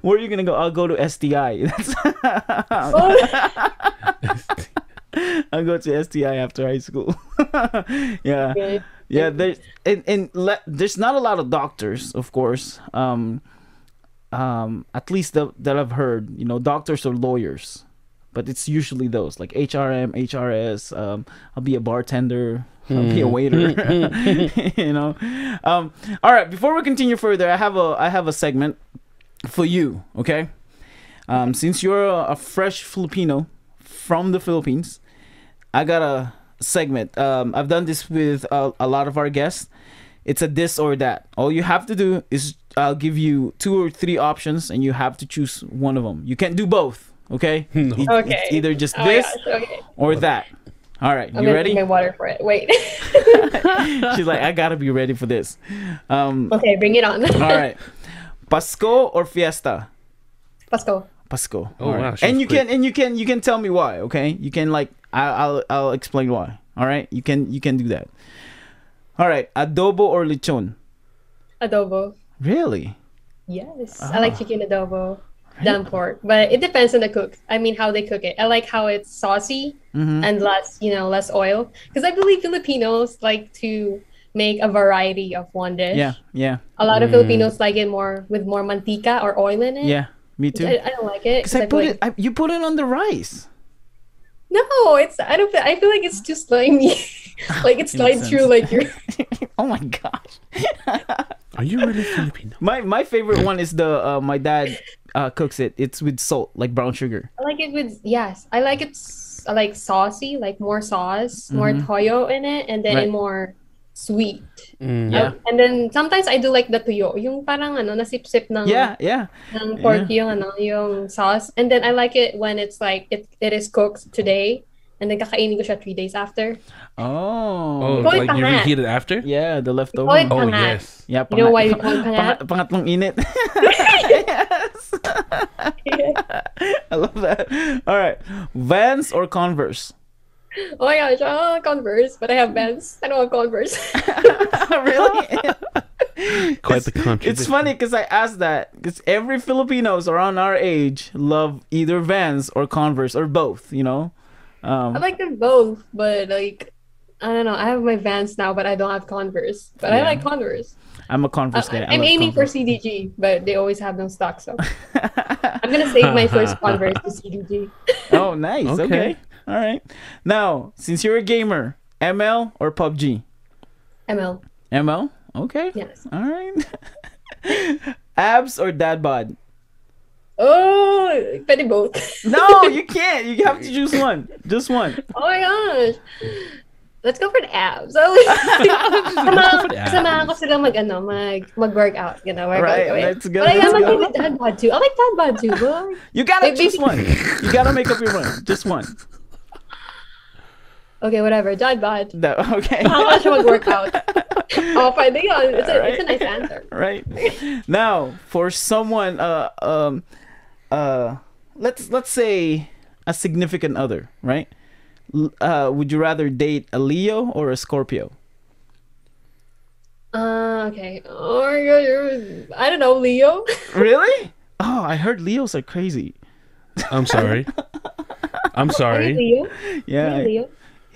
Where are you gonna go? I'll go to STI. That's I'll go to STI after high school. yeah, Good. Yeah. There's and, and le- there's not a lot of doctors, of course. Um, um, at least the, that I've heard, you know, doctors or lawyers, but it's usually those like HRM, HRS. Um, I'll be a bartender. I'll be a waiter. you know. Um, all right. Before we continue further, I have a I have a segment for you. Okay. Um, since you're a, a fresh Filipino from the Philippines, I got a segment. Um, I've done this with a, a lot of our guests. It's a this or that. All you have to do is I'll give you two or three options, and you have to choose one of them. You can't do both. Okay. No. It- Okay. It's either just Oh this gosh, okay. or that. All right. I'm You gonna ready? drink my water for it. Wait. She's like, I gotta be ready for this. Um, okay, bring it on. all right. Pasko or fiesta? Let's. Pasko. Oh, All right. wow, And you quick. can and you can you can tell me why. Okay. You can like I, I'll I'll explain why. All right. You can you can do that. All right. Adobo or lechon? Adobo. Really? Yes. Ah. I like chicken adobo. Than pork, but it depends on the cook. I mean, how they cook it. I like how it's saucy Mm-hmm. and less, you know, less oil. Because I believe Filipinos like to make a variety of one dish. Yeah. Yeah. A lot of Mm. Filipinos like it more with more mantika or oil in it. Yeah. Me too. I, I don't like it. Because I feel put it. I, you put it on the rice. No, it's I don't. I feel like it's too slimy. like it's It makes slide through sense. like your. oh my gosh. Are you really Filipino? My my favorite one is the uh, my dad uh, cooks it. It's with salt, like brown sugar. I like it with yes. I like it. like saucy, like more sauce, more Mhm. toyo in it, and then Right. more sweet. Mm. Yeah. Uh, and then sometimes I do like the tuyo, yung parang ano nasip-sip ng Yeah. Yeah. ng pork yung ano yung sauce. And then I like it when it's like it it is cooked today, and then kakainin ko siya three days after. Oh. Oh, Call it like you pangat. reheat it after? Yeah. The leftover. call Oh yes. Yeah, You know why we call it pangat? Pangat, pangatlong init. yes. I love that. All right. Vans or Converse? oh my gosh, oh Converse, but I have Vans. I don't have Converse. really? Quite the contradiction. It's funny because I asked that because every Filipinos around our age love either Vans or Converse or both. You know. Um, I like them both, but like I don't know. I have my Vans now, but I don't have Converse. But I like Converse. I'm a Converse guy. I I'm love aiming for CDG, but they always have them stock. So I'm gonna save my first Converse to CDG. oh, nice. Okay. Okay. All right. Now, since you're a gamer, ML or PUBG? ML, ML. Okay. yes. All right. Abs or dad bod? Oh, pwede both. No, you can't. You have to choose one. Just one. oh my gosh. Let's go for the abs. Oh, sama, for the abs. sama ko sila mag, ano, mag, mag-workout. You know, workout. Right, kami. let's go, But I let's am go. okay with dad bod too. I like dad bod too, boy. You gotta Wait, choose baby. one. You gotta make up your mind. Just one. Okay, whatever. Dad bod. That, okay. How much mag-workout? oh, pwede yun. It's a, it's a nice answer. right now for someone uh um uh let's let's say a significant other right uh would you rather date a leo or a scorpio Uh, okay. Oh my god, you're- I don't know, Leo. really oh i heard leos are crazy I'm sorry. I'm Are you sorry. Leo? yeah Are you Leo?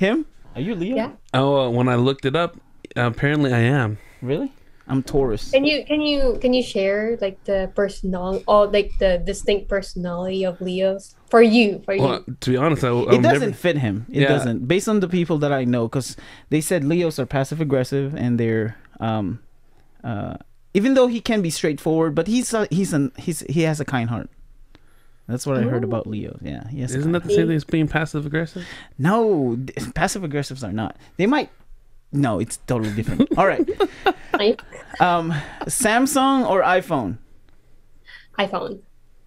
Him are you leo Yeah. Oh, uh, when I looked it up, apparently I am. really i'm taurus Can you can you can you share like the personal or like the distinct personality of Leos for you for you? Well, to be honest, I, it I've doesn't never. fit him it Yeah. doesn't based on the people that i know because they said leos are passive aggressive and they're um uh even though he can be straightforward but he's a, he's an he's he has a kind heart that's what i heard about leo yeah Yes. Isn't that the same thing as being passive aggressive? no passive aggressives are not they might no it's totally different all right um samsung or iphone iPhone.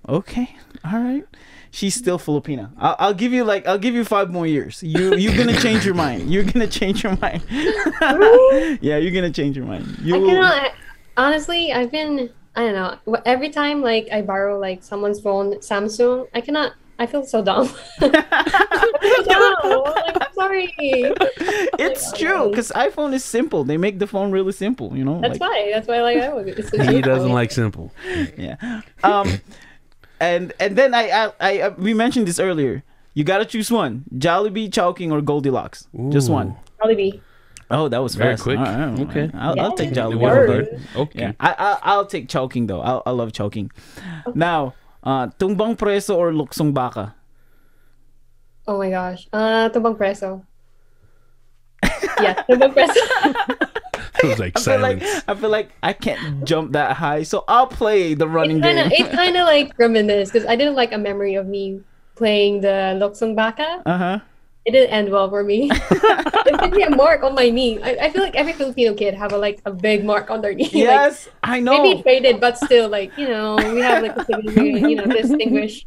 okay all right she's still filipina I'll, I'll give you like i'll give you five more years you you're gonna change your mind you're gonna change your mind yeah you're gonna change your mind you I cannot. Honestly, I've been. I don't know. Every time like I borrow like someone's phone, Samsung, I cannot. I feel so dumb. no, like, I'm sorry. it's Oh true because iphone is simple they make the phone really simple you know That's like, why. That's why like I was. It's so He doesn't like simple. yeah um and and then I, I i I- we mentioned this earlier you gotta choose one jollibee chowking or goldilocks just one Probably be. Oh, that was Very fast. quick. All right, all right. Okay. I'll, I'll take Yeah. Jolly It Word. Okay. Yeah, I, I I'll take Chowking though. I I love Chowking. Now, uh, tumbang preso or luksong baka? Oh my gosh. Uh, tumbang preso. yeah, tumbang preso. It was like I feel like. I feel like I can't jump that high, so I'll play the running it kind of game. it kind of like reminisced because I didn't like a memory of me playing the Luksong Baka. Uh huh. It didn't end well for me. it gave me a mark on my knee. I, I feel like every Filipino kid have a like a big mark on their knee. Like, Yes, I know. maybe faded, but still like you know we have like a you know distinguished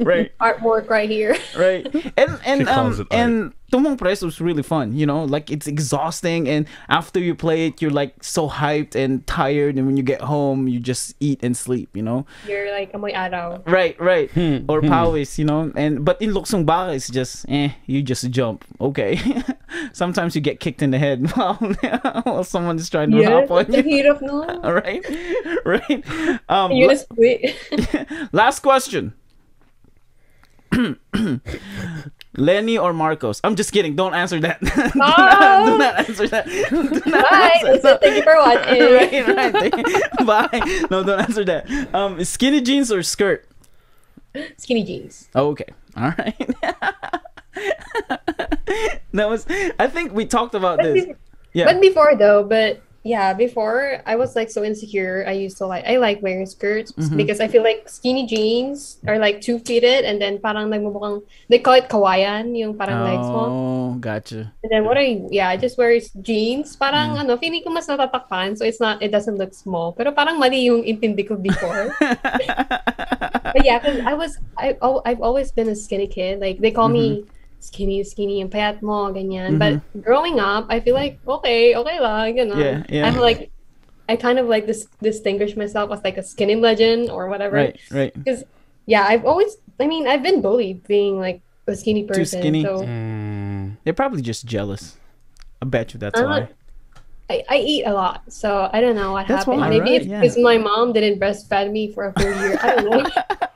right, artwork right here. right. And and um and tumbang preso is really fun. You know, like it's exhausting, and after you play it, you're like so hyped and tired, and when you get home, you just eat and sleep. You know. You're like amoy araw. Right, right. Hmm, Or hmm. pawis, you know. And but in luksong baka, it's just eh, you just jump. Okay. Sometimes you get kicked in the head while, while someone is trying to Yeah, hop on ang you. hirap no. All right, right. Um, Yun is wait. last question. Leni or Marcos? I'm just kidding. Don't answer that. do, not, do not answer that. Do not Bye. answer So, thank you for watching. right, right. Thank- Bye. No, don't answer that. Um, skinny jeans or skirt? Skinny jeans. Oh, okay. All right. that was. I think we talked about But, this. be- Yeah. but before though, but yeah, before I was like so insecure. I used to like I like wearing skirts Mhm. because I feel like skinny jeans are like two fitted and then parang nagmumukhang they call it kawayan, yung parang legs mo. Oh, gotcha. And then what I yeah, I just wear jeans. Parang Mm. ano, feeling ko mas natatakpan. So it's not, it doesn't look small. Pero parang mali yung intindi ko before. but yeah, because I was, I, oh, I've always been a skinny kid. Like they call me skinny, skinny, yung payat mo, ganyan. But growing up, I feel like, okay, okay lang, you know. Yeah, yeah. I'm like, I kind of like this distinguish myself as like a skinny legend or whatever. right, right. Because yeah, I've always, I mean, I've been bullied being like a skinny person. Too person. skinny. So Mm, They're probably just jealous. I bet you that's Uh, why. I, I eat a lot, so I don't know what That's happened. why, Maybe right? it's Yeah. because my mom didn't breastfeed me for a full year. I don't know.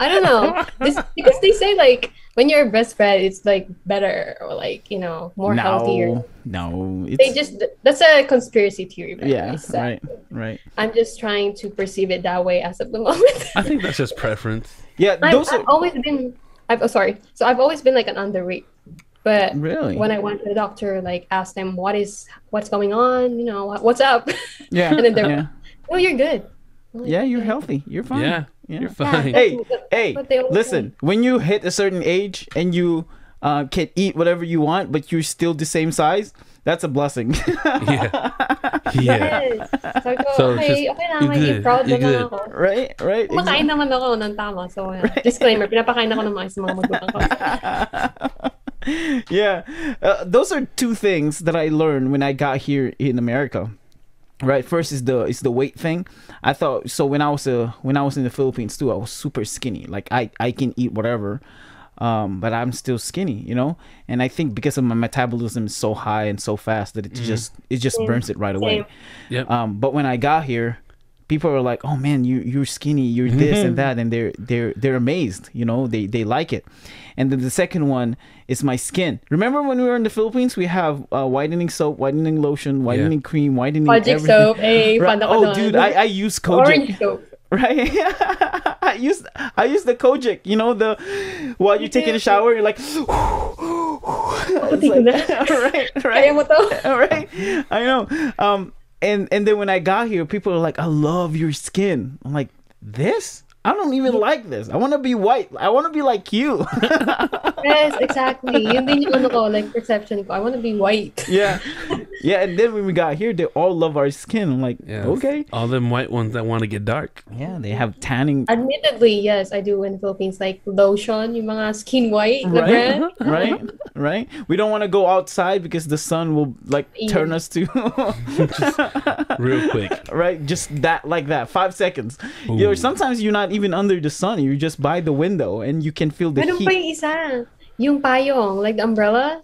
I don't know. This, because they say like when you're breastfed, it's like better or like you know more no, healthier. no. It's, They just that's a conspiracy theory. by yeah, way, so right, right. I'm just trying to perceive it that way as of the moment. I think that's just preference. Yeah, I've, those I've always been. I've oh, sorry. So I've always been like an underweight, but really. when I went to the doctor, like asked them what is what's going on, you know, what's up. yeah, and then they're- yeah, oh, you're good. Like, yeah. You're "Okay." healthy. You're fine. Yeah, Yeah. you're Yeah. fine. Hey, But- hey, but they always listen. When you hit a certain age and you uh, can eat whatever you want, but you're still the same size, that's a blessing. yeah, yeah. Yes. Sabi ko, So, okay, just- okay lang, you're good, proud you're good. ako. right, right. Kumakain naman ako ng tama. So, yeah. disclaimer, pinapakain ako ng mga sa mga magulang ko. yeah uh, those are two things that i learned when i got here in america right first is the is the weight thing. I thought so when i was uh, when i was in the philippines too i was super skinny. Like i i can eat whatever um but i'm still skinny you know? And i think because of my metabolism is so high and so fast that it just it just burns it right away. Same. Yep. um but when i got here people are like oh man you you're skinny you're this and that and they're they're they're amazed you know they they like it and then the second one is my skin remember when we were in the philippines we have uh, whitening soap whitening lotion whitening cream whitening Magic everything. soap, eh, Right. fan ako oh dude i i use Orange kojic soap. right i use i use the kojic you know the while you're taking a shower you're like It's tingnan like- na. right Kaya right mo to? i know um and and then when i got here people are like i love your skin. I'm like this i don't even like this. I want to be white. I want to be like you. Yes, exactly. Yun din yung ano ko, like perception. Ko. I want to be white. yeah. Yeah and then when we got here they all love our skin. I'm like Yeah. okay. All them white ones that want to get dark. yeah they have tanning. Admittedly, yes, I do in the Philippines. Like lotion, yung mga skin white right. right. Right. We don't want to go outside because the sun will like turn us to Real quick. right? Just that like that. Five seconds. You know sometimes you're not even under the sun you're just by the window and you can feel the Meron pa heat yung isa. Yung payong, like the umbrella.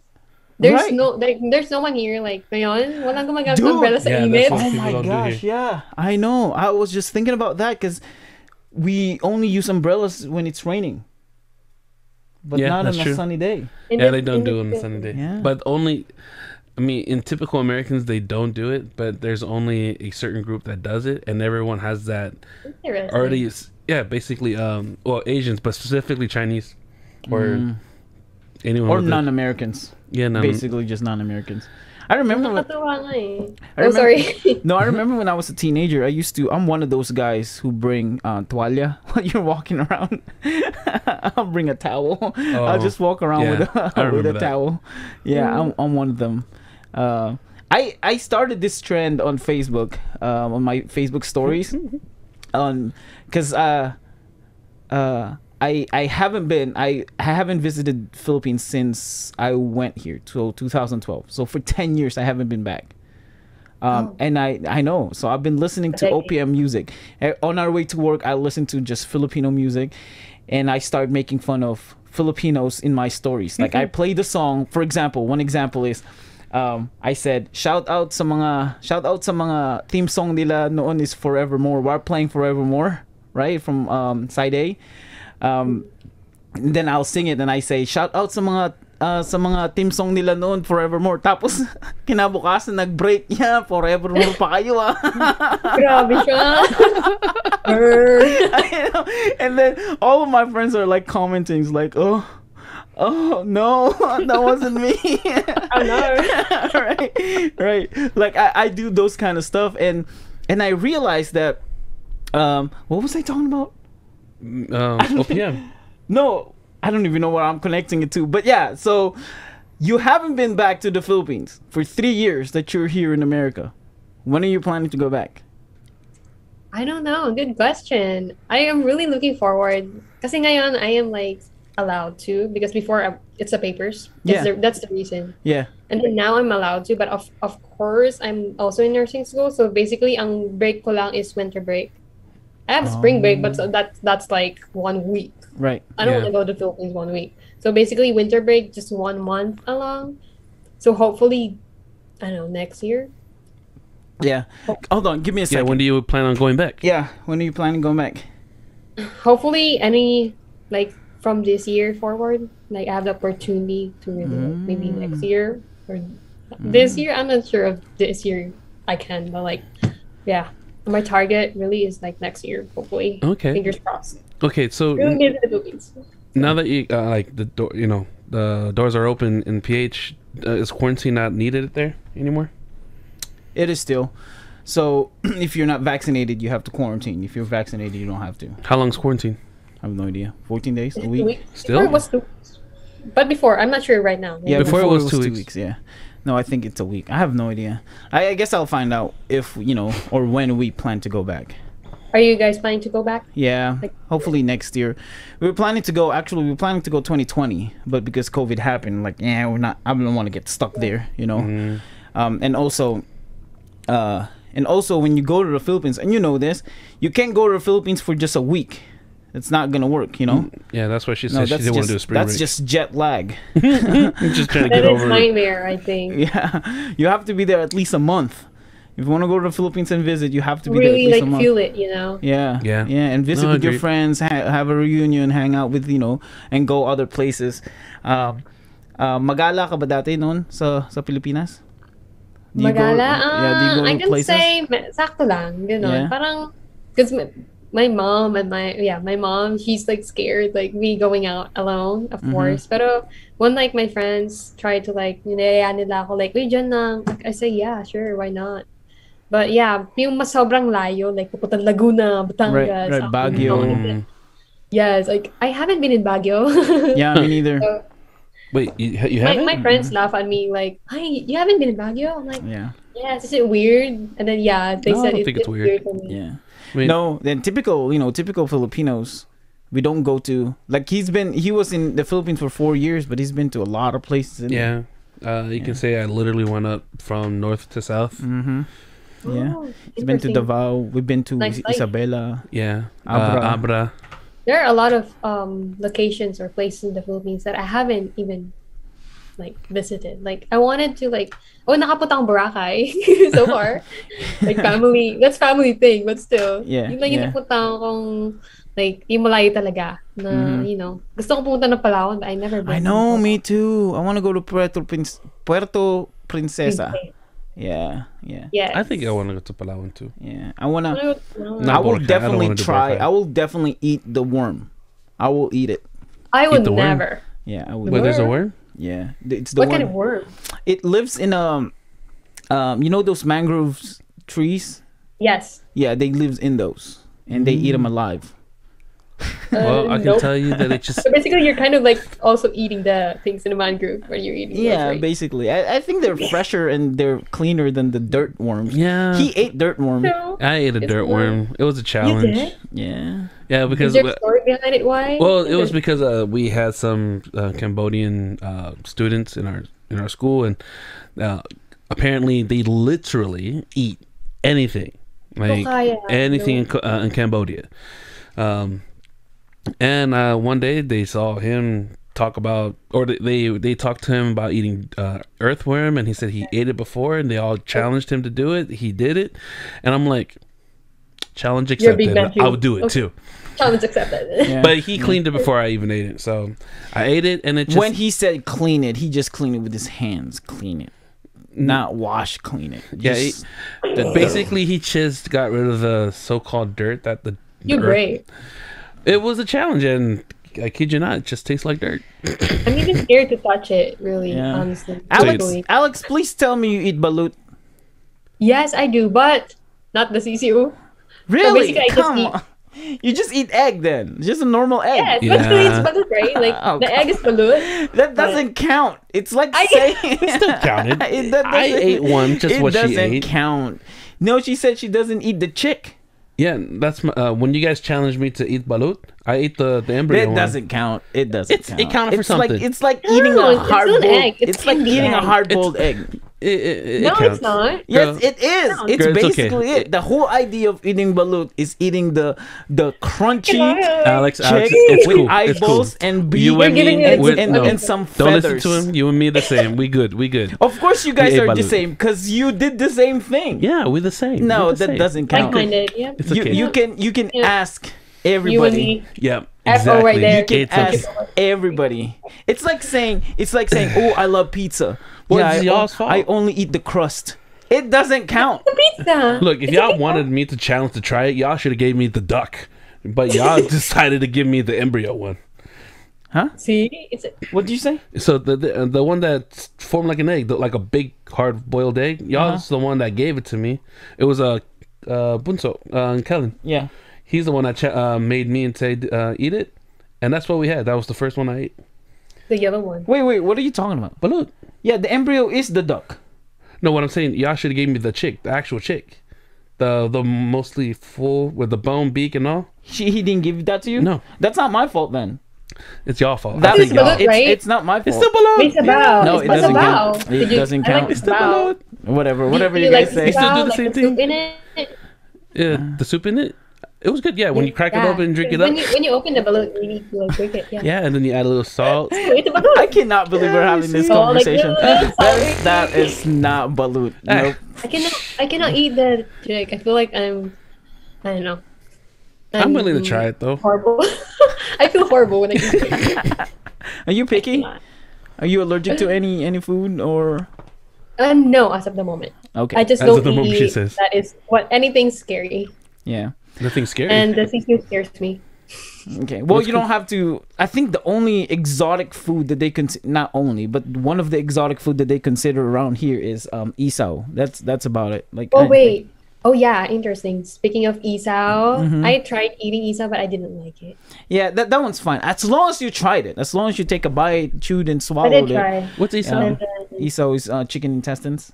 There's Right. no, like, there's no one here, like, ngayon, walang gumagamit Dude. ng umbrella sa Yeah, init. oh my gosh yeah i know i was just thinking about that because we only use umbrellas when it's raining but Yeah, not on that's a true. sunny day. In yeah, the- they don't in the- do it on a sunny day. Yeah. But only, I mean, in typical Americans, they don't do it. But there's only a certain group that does it, and everyone has that already. S- Yeah, basically, um, well, Asians, but specifically Chinese, or Mm. anyone or non-Americans. Yeah, non- Basically, just non-Americans. I remember. When, Nakakatuwa nga. I Oh, remember- sorry. no, I remember when I was a teenager. I used to. I'm one of those guys who bring uh, toalla while you're walking around. I'll bring a towel. I'll Oh, just walk around with yeah, I a with a that. towel. Yeah, I'm, Mm. I'm one of them. Uh, I I started this trend on Facebook, um, on my Facebook stories, on because uh, uh, I I haven't been I, I haven't visited Philippines since I went here to 2012. So for 10 years I haven't been back. Um, Oh. and I I know. So I've been listening to. OPM music. Eh, On our way to work, I listen to just Filipino music, and I start making fun of Filipinos in my stories. Like I play the song. For example, one example is. Um, I said shout out sa mga shout out sa mga theme song nila noon is Forevermore. We're playing Forevermore, right? From um, side A. Um, then I'll sing it and I say shout out sa mga uh, sa mga team song nila noon Forevermore. Tapos kinabukasan nag-break niya Forevermore pa kayo ah. Grabe siya. And then all of my friends are like commenting like oh oh no that wasn't me oh no. right right like I, I do those kind of stuff and and I realized that um what was I talking about um, OPM. No, I don't even know what I'm connecting it to. But yeah, so you haven't been back to the Philippines for three years that you're here in America. When are you planning to go back? I don't know. Good question. I am really looking forward. Kasi ngayon, I am like allowed to because before uh, it's the papers. That's, Yeah. the, that's the reason. Yeah. And then now I'm allowed to, but of of course I'm also in nursing school. So basically, ang break ko lang is winter break. I have spring break, but so that that's like one week. Right. I don't Yeah. want to go to Philippines one week. So basically, winter break just one month along. So hopefully, I don't know next year. Yeah. Hold on. Give me a Yeah, second. when do you plan on going back? yeah. When are you planning going back? Hopefully, any like from this year forward, like I have the opportunity to really like, maybe Mm. next year or this year. I'm not sure if this year I can, but like, yeah, my target really is like next year. Hopefully, Okay. fingers crossed. Okay, so Really get to the Philippines. now that you uh, like the door, you know, the doors are open in PH. Uh, is quarantine not needed there anymore? It is still. So if you're not vaccinated, you have to quarantine. If you're vaccinated, you don't have to. How long's quarantine? I have no idea. 14 days? A week? Still? Before it was two weeks. But before, I'm not sure right now. Yeah, Before before, it it was was, two two weeks. weeks. Yeah. No, I think it's a week. I have no idea. I, I guess I'll find out if, you know, or when we plan to go back. Are you guys planning to go back? Yeah, Like- hopefully next year. We were planning to go. Actually, we were planning to go 2020, but because COVID happened, like, yeah, we're not. I don't want to get stuck there, you know. Mm, Um, and also, uh, and also when you go to the Philippines, and you know this, you can't go to the Philippines for just a week. It's not gonna work, you know. yeah, that's why she No, said she didn't want to do a spring that's break. just jet lag. just trying to get is over. it. nightmare, I think. yeah, you have to be there at least a month. If you want to go to the Philippines and visit, you have to be there at least like a month. feel it, you know. Yeah, Yeah. yeah, and visit No, with your friends, ha- have a reunion, hang out with you know, and go other places. Um, uh, magala ka ba dati noon sa sa Pilipinas? Do you go- Magala, yeah, do ah, go I can places? say ma- sakto lang, gano'n. Yeah. Parang, because my, my mom and my, yeah, my mom, she's like scared, like me going out alone, of Mhm. course. Pero when like my friends try to like, nilaya nila ako, like, uy, dyan lang. Like, I say, yeah, sure, why not? But yeah, yung mas sobrang layo, like pupunta Laguna, Batangas. Right, right, Baguio. Mm. Yes, like I haven't been in Baguio. Yeah, me neither. So, Wait, you, you my, haven't? my friends laugh at me like, "Hi, you haven't been in Baguio?" I'm like, Yeah, "Yes, is it weird?" And then yeah, they No, I said don't it- think it's it's weird. weird. for me. yeah. No, then typical, you know, typical Filipinos. We don't go to like he's been. He was in the Philippines for four years, but he's been to a lot of places. Yeah, uh, you can say I literally went up from north to south. Mm-hmm. Yeah. Oh, He's been to. Davao. We've been to Nice life. Isabela. Yeah, Abra. Uh, Abra. There are a lot of um locations or places in the Philippines that I haven't even like visited. Like I wanted to like oh nakapunta akong Boracay so far. like family that's family thing, but still. Yeah, Yung lang yung yeah. napunta akong Like, yung malayo talaga. Na, Mhm. you know, gusto ko pumunta ng Palawan, but I never been. I know, me too. I want to go to Puerto Prince, Puerto Princesa. Palawan. Yeah, yeah, Yes. I think I want to go to Palawan too. yeah. I wanna. I would- no. I will Boracay. I definitely wanna try. I will definitely eat the worm. I will eat it. I would the worm. never. Yeah, I will. Wait, there's a Worm? Worm? Yeah, it's the What one. kind of worm? It lives in um, um, you know those mangroves trees. Yes. Yeah, they live in those, and they eat Mm. them alive. Well, I can nope. tell you that it just So basically, you're kind of like also eating the things in the mangrove when you're eating. those, Yeah, right? basically. I, I think they're fresher and they're cleaner than the dirt worms. yeah. He ate dirt worm. No. I ate a It's dirt not- worm. It was a You challenge. did? Yeah. Yeah, Is because there a story behind it? Why? well, it was because uh, we had some uh, Cambodian uh, students in our in our school, and uh, apparently they literally eat anything, like kaya. anything in, uh, in Cambodia. Um, and uh, one day they saw him talk about, or they they, they talked to him about eating uh, earthworm, and he said he ate it before, and they all challenged him to do it. He did it, and I'm like, challenge You're a big accepted. I too. would do it Okay. too. Challenge accepted. yeah. But he cleaned it before I even ate it, so I ate it, and it just when he said clean it, he just cleaned it with his hands. Clean it. Not wash, clean it. Yeah, Just- the- basically he just got rid of the so-called dirt that the You're earth- great. It was a challenge, and I kid you not, it just tastes like dirt. I'm even scared to touch it. Really, Yeah. honestly. Alex, Truthfully. Alex, please tell me you eat balut. Yes, I do, but not the sisiw. Really? basically, I just Come eat- on. You just eat egg then. Just a normal egg. Yes, Yeah. basically it's balut, right? Like Oh, the egg is balut. That doesn't count. It's like I- saying It still counted. It- I ate one, just it what she ate. It doesn't count. No, she said she doesn't eat the chick. Yeah, that's my, uh, when you guys challenged me to eat balut. I ate the the embryo It one. doesn't count. It doesn't It's- count. it counted for it's Like, something. it's like eating No, a hard boiled egg. It's, It's like candy eating a hard boiled egg. It, it, it no, counts. it's not. Yes, Girl. it is. No. It's Girl, it's okay. basically it. The whole idea of eating balut is eating the the crunchy uh, Alex, chick Alex, it's with cool. It's cool. eyeballs and beak You and You're me, giving it- we're- and, no. and some Don't listen to him. You and me the same. We good. We good. Of course, you guys ate are the same because you did the same thing. Yeah, we're the same. No, the that same. doesn't count. Like-minded, yeah. It's You, okay. you can you can Yeah. ask You and everybody. me. Yeah, exactly. right there. You can It's ask okay. everybody. It's like saying it's like saying, "Oh, I love pizza." Well, yeah, it's I, y'all's fault. I only eat the crust. It doesn't count. The pizza. Look, if It's y'all okay. wanted me to challenge to try it, y'all should have gave me the duck. But y'all decided to give me the embryo one. Huh? See, it's What did you say? So the the, uh, the one that's formed like an egg, the, like a big hard boiled egg. Y'all's the one that gave it to me. It was a uh, Bunso uh, Kellen. Yeah. He's the one that cha- uh, made me and say uh, eat it, and that's what we had. That was the first one I ate. the yellow one. Wait, wait. What are you talking about? But look, Yeah, the embryo is the duck. no, what I'm saying, y'all should have gave me the chick, the actual chick, the the mostly full with the bone beak and all. She, he didn't give that to you. No. that's not my fault then. It's y'all fault. I That It's is y'all. it's, right? it's not my fault. It's still below. It's about. No, it's it what's doesn't about. count. It you- doesn't I like count. the It's still bao. below. Whatever, whatever Do you, like guys the say. still do the like same the soup thing? in it? Yeah, the soup in it. It was good. Yeah, when you crack it open and drink it when up. You, when you open the balloon, you need to like drink it. Yeah. Yeah, and then you add a little salt. It's. I cannot believe we're having this conversation. that, is, that is not balut. Ah. Nope. I cannot. I cannot eat the chick. I feel like I'm. I don't know. I'm willing to try it though. Horrible. I feel horrible when I eat it. Are you picky? Are you allergic to any any food or? Uh, no, as of the moment. Okay. I just As don't of the moment, eat. she says. That is what anything scary, yeah. Nothing scary. and the sisiw scares me. Okay. Well, What's you don't have to. I think the only exotic food that they can not only, but one of the exotic food that they consider around here is um isaw. That's that's about it. Like. Oh I- wait. Oh yeah, interesting. Speaking of isaw, Mhm. I tried eating isaw, but I didn't like it. Yeah, that that one's fine. As long as you tried it. As long as you take a bite, chewed and I swallowed did it. What's isaw? And then, Isaw is uh, chicken intestines.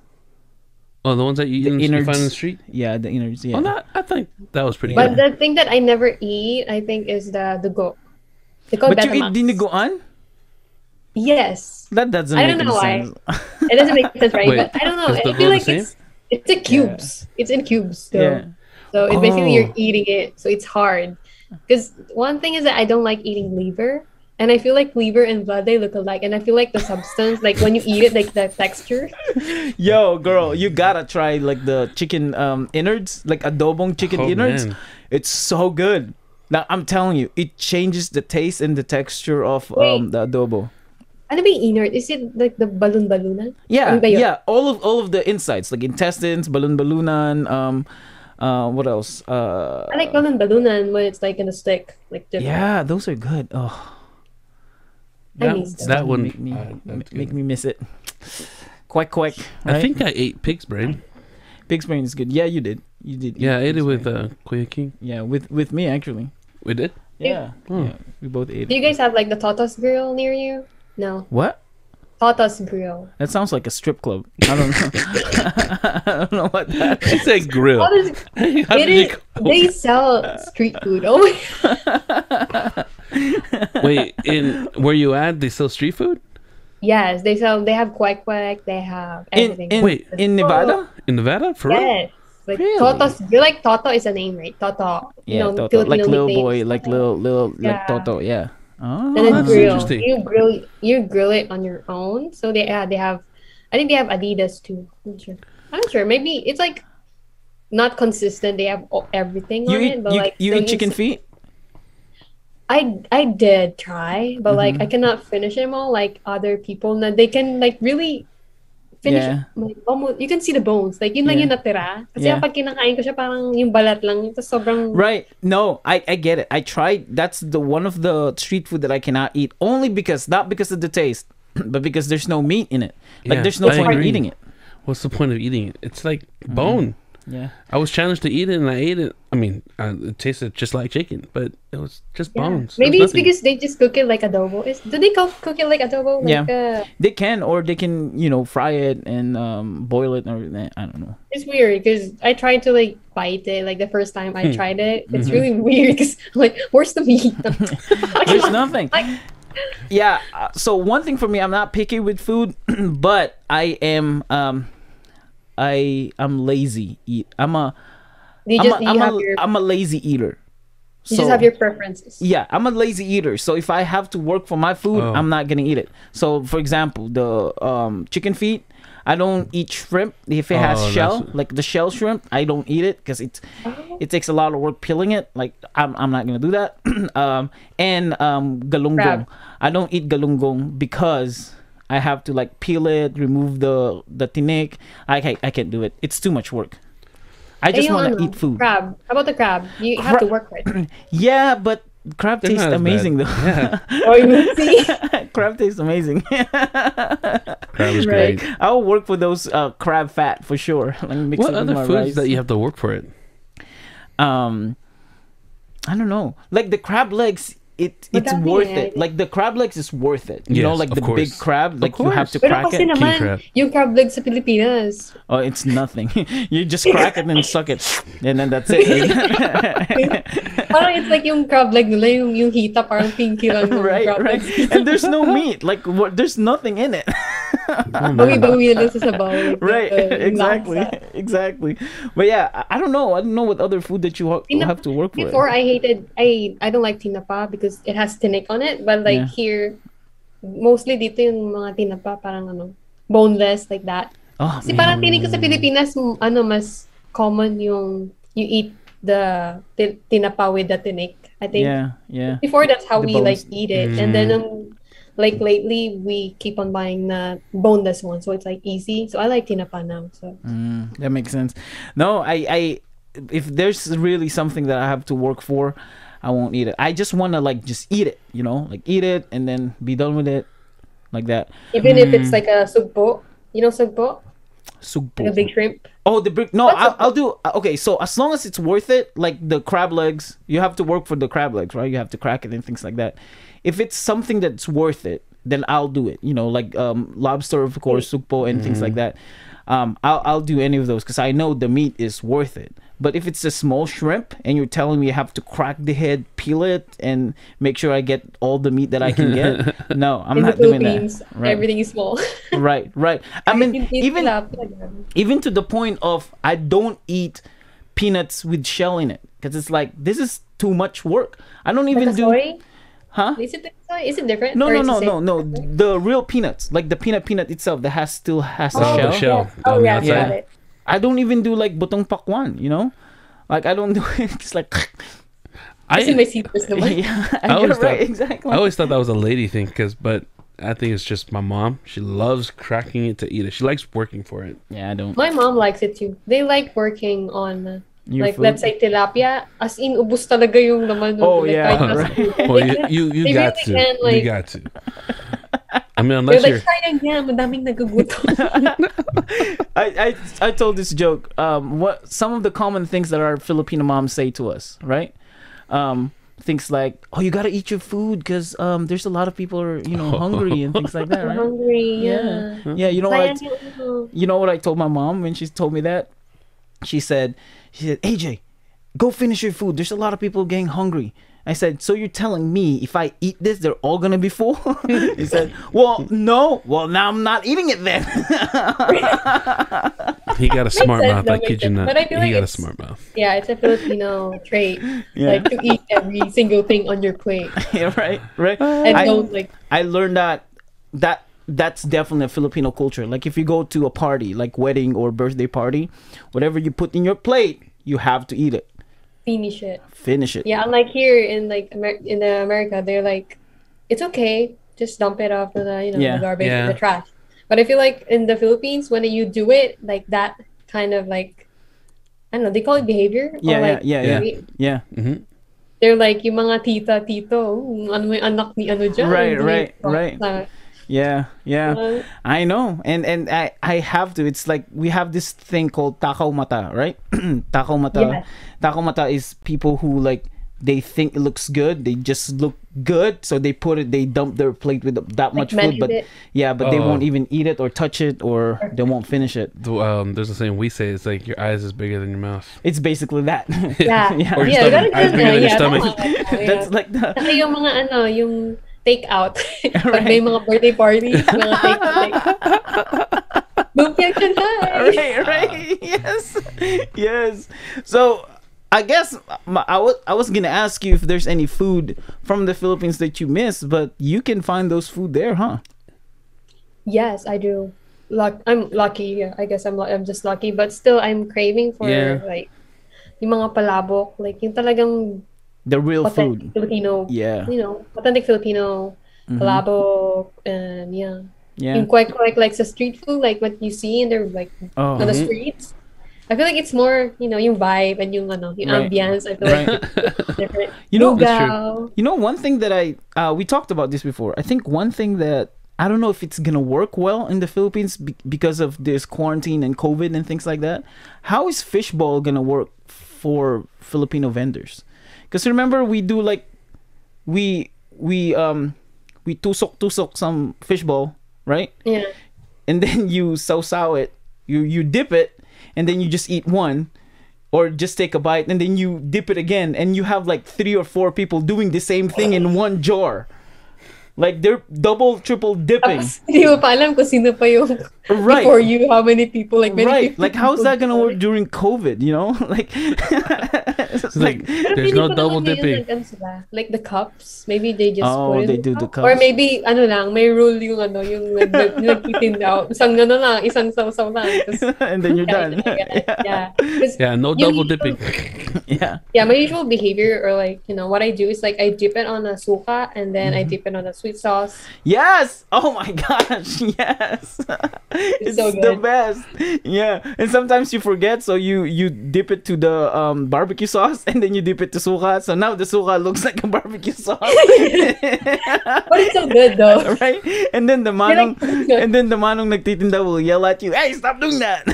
Oh, the ones that you, The you find in the street. Yeah, the innards. Yeah. Oh, that I think that was pretty but good. the thing that I never eat, I think, is the the go. They call but you eat Betamax. dinuguan? Yes, That doesn't I make don't know why. sense. it doesn't make sense, right? Wait, but I don't know. I feel like it's it's in cubes. It's in cubes. So, yeah. so it basically Oh. you're eating it, so it's hard. Because one thing is that I don't like eating liver, and I feel like liver and blood they look alike, and I feel like the substance, like when you eat it, like the texture. Yo, girl, you gotta try like the chicken um innards, like adobong chicken Oh, innards. man. It's so good. Now I'm telling you, it changes the taste and the texture of um the adobo. Ano ba yung inert? Is it like the balun-balunan? Yeah, Ano yeah. All of all of the insides, like intestines, balun balunan, um, uh, what else? Uh, I like balun-balunan when it's like in a stick. Like different. yeah, those are good. Oh, I That, miss that one. make me uh, make good. me miss it. Kwek kwek. I think I ate pig's brain. pig's brain is good. Yeah, you did. You did. Yeah, I ate it with brain. uh, Kuya King. Yeah, with with me actually. We did. Yeah, Hmm. yeah. We both ate Do you it. guys have like the Totos Grill near you? No. What? Totos Grill. That sounds like a strip club. I don't know. I don't know what that He is. said grill. Totos, How it did you is, go- they sell street food. Oh my Wait, in where you at? They sell street food Yes, they sell. They have kwek kwek. They have In everything. in Wait. in Nevada? in Nevada for real? yes, like Really? Totos. You're like Toto is a name, right? Toto. Yeah, you know, Toto. like Filipino little nicknames. boy, like little little like Yeah. Toto. Yeah. Oh, and then that's grill. interesting. You grill. You grill it on your own. So they yeah, they have. I think they have Adidas too. I'm not sure. I'm not sure. Maybe it's like not consistent. They have everything you on eat it, but you, like you eat chicken use- feet? I I did try, but like Mm-hmm. I cannot finish them all like other people. Na they can like really finish. Yeah. Like, almost you can see the bones. Like yun lang Yeah. yung natira. Kasi Yeah. pag kinakain ko siya parang yung balat lang. Ito sobrang Right. No, I, I get it. I tried. That's the one of the street food that I cannot eat only because not because of the taste, but because there's no meat in it. Like Yeah, there's no I point in eating it. What's the point of eating it? It's like Mm-hmm. bone. Yeah. I was challenged to eat it, and I ate it. I mean, uh, it tasted just like chicken, but it was just Yeah. bones. Maybe it's nothing. because they just cook it like adobo. Is do they cook, cook it like adobo? Like, Yeah. uh, They can or they can, you know, fry it and um boil it or I don't know. it's weird because I tried to like bite it like the first time I Hmm. tried it. It's Mm-hmm. really weird because like where's the meat? There's nothing. Like Yeah. uh, So one thing for me, I'm not picky with food, but I am um I am lazy. Eat. I'm a you I'm just a, you I'm have a, your I'm a lazy eater. you just have your preferences. yeah i'm a lazy eater so if i have to work for my food Oh. i'm not gonna eat it so for example the um chicken feet i don't eat shrimp if it has Oh, shell that's- like the shell shrimp i don't eat it because it's Oh. it takes a lot of work peeling it like i'm, I'm not gonna do that um and um galunggong Crab. i don't eat galunggong because i have to like peel it remove the the tinik i can't, i can't do it it's too much work i just want to eat food Crab. How about the crab? You have to work for it. yeah but crab They're tastes amazing bad. though Yeah, oh, you see? crab tastes amazing. crab is Right. great. I'll work for those uh, crab fat for sure. Let me mix What it with other my rice. foods that you have to work for it? um, I don't know. Like the crab legs, it But it's worth thing, it. Like the crab legs is worth it. You know, like of the big crab, like you have course. to Pero crack it. naman, crab. yung crab leg sa Pilipinas. Oh, it's nothing. you just crack it and suck it, and then that's it. Parang it's like yung crab leg nila, yung, yung hita, parang pinky lang yung right, crab right. legs. And there's no meat. Like what? There's nothing in it. Bawi-bawi na lang sa sabaw. like, right uh, exactly lasa. exactly but yeah I, I don't know i don't know what other food that you ha- have to work for Before I hated, I I don't like tinapa because it has tinik on it. But like Yeah. here, mostly dito yung mga tinapa parang ano, boneless like that. oh Kasi man. parang tinig ko sa Pilipinas, ano, mas common yung you eat the ti- tinapa with the tinik. I think yeah yeah before that's how The we like eat it, and then um, like lately we keep on buying the boneless one, so it's like easy. So I like tinapa now. So Mm, that makes sense. No, I, I, if there's really something that I have to work for, I won't eat it. I just want to like just eat it, you know, like eat it and then be done with it, like that. even if it's like a sugpo, you know sugpo, Sugpo. like a big shrimp. Oh, the big No, I'll, a- I'll do. uh, Okay, so as long as it's worth it, like the crab legs, you have to work for the crab legs, right? You have to crack it and things like that. If it's something that's worth it, then I'll do it. You know, like um, lobster, of course, sugpo and things like that. Um, I'll I'll do any of those because I know the meat is worth it. But if it's a small shrimp and you're telling me you have to crack the head, peel it, and make sure I get all the meat that I can get, no, I'm In not the doing that. Right, everything is small. right, right. I mean, Yung- yung even even to the point of I don't eat peanuts with shell in it because it's like this is too much work. I don't even Like do soy? huh? Is it it different? No, no, no, no, no. The real peanuts, like the peanut peanut itself, that has still has the Oh, shell. the shell. Oh yeah, the yeah, outside. got it. I don't even do like butong pakwan, you know, like I don't do it. It's like Kasi I may seaters naman. yeah, I always right, thought- exactly. I always thought that was a lady thing, cause but I think it's just my mom. She loves cracking it to eat it. She likes working for it. yeah, I don't. My mom likes it too. They like working on, uh, Your like, food? let's say tilapia. As in, ubus talaga yung laman. nun. Oh, yeah, right. Well, you you, you got really to. can, you got to. I mean, They're unless like, you're sayang yan, madaming nagugutom. I, I I told this joke. Um, what some of the common things that our Filipino moms say to us, right? Um, things like, "Oh, you gotta eat your food because um, there's a lot of people are you know hungry and things like that, right?" hungry, Yeah. yeah. Yeah, you know what? I, Sayang yung ano. you know what I told my mom when she told me that? She said, she said, AJ, go finish your food. There's a lot of people getting hungry. I said, so you're telling me if I eat this, they're all gonna be full? he said, well, no. Well, now I'm not eating it then. he got a smart mouth. that I kid you not. But I feel He like got a smart mouth. Yeah, it's a Filipino trait. Yeah. Like to eat every single thing on your plate. yeah, right, right. And I, don't like I learned that that that's definitely a Filipino culture. Like if you go to a party, like wedding or birthday party, whatever you put in your plate, you have to eat it. Finish it. Finish it. Yeah, unlike here in like Amer- in the America, they're like, it's okay, just dump it off the you know Yeah. the garbage Yeah. the trash. But I feel like in the Philippines, when you do it like that kind of like, I don't know, they call it behavior. Yeah, or like, yeah, yeah, they- Yeah. hmm They're like yung mga tita tito, "Hmm, ano may anak ni ano dyan. Right, Hindi right, right. Na- Yeah, yeah. uh, I know, and and I I have to. It's like we have this thing called takaw mata, right? takaw mata. Yes. Takaw mata is people who like they think it looks good. They just look good, so they put it. They dump their plate with that much food, but it. yeah, but they Oh. won't even eat it or touch it, or they won't finish it. Um, there's a saying we say it's like your eyes is bigger than your mouth. It's basically that. Yeah. Yeah. Or your yeah, stomach. that Eyes is bigger than your stomach. tama, tama, That's like the Saka yung mga ano, yung take out. Pag may mga birthday parties, mga take out. Can right, right. Yes, yes. So, I guess I was I was gonna ask you if there's any food from the Philippines that you miss, but you can find those food there, huh? Yes, I do. Luck, I'm lucky. I guess I'm I'm just lucky, but still, I'm craving for Yeah. like yung mga palabok, like yung talagang The real authentic food. Filipino, Yeah, you know, authentic Filipino Mhm. palabok, and yeah, yeah. yung kwek kwek like sa street food, like what you see in their like Oh, on the Mhm. streets. I feel like it's more, you know, yung vibe and yung ano, yung Right. ambience. I feel right. like different. You know-. You know, one thing that I uh, we talked about this before. I think one thing that I don't know if it's gonna work well in the Philippines be- because of this quarantine and COVID and things like that. How is fishbowl gonna work for Filipino vendors? Because remember, we do like we we um we tusok tusok some fishbowl, right? Yeah. And then you so sao it, you you dip it, and then you just eat one. Or just take a bite and then you dip it again, and you have like three or four people doing the same thing in one jar. Like they're double, triple dipping. Hindi mo pa alam kung sino pa yung Right. before you, how many people, like many right. people Like how's that gonna work during COVID? You know, like, it's like, like there's no double dipping. sila. Like the cups, maybe they just Oh, they do the cup. Or maybe, ano lang, may rule yung ano, yung nag- nag- nagtitinda out. Isang ano lang, isang saw-saw lang. And then you're done. yeah. 'Cause Yeah, no double usual- dipping. yeah. Yeah, my usual behavior or like, you know, what I do is like I dip it on a suka and then Mm-hmm. I dip it on a sweet sauce. Yes. Oh my gosh. Yes. It's, so the best. Yeah. And sometimes you forget, so you you dip it to the um barbecue sauce, and then you dip it to suka. So now the suka looks like a barbecue sauce. But it's so good though. right? And then the manong, and then the manong nagtitinda will yell at you, "Hey, stop doing that!"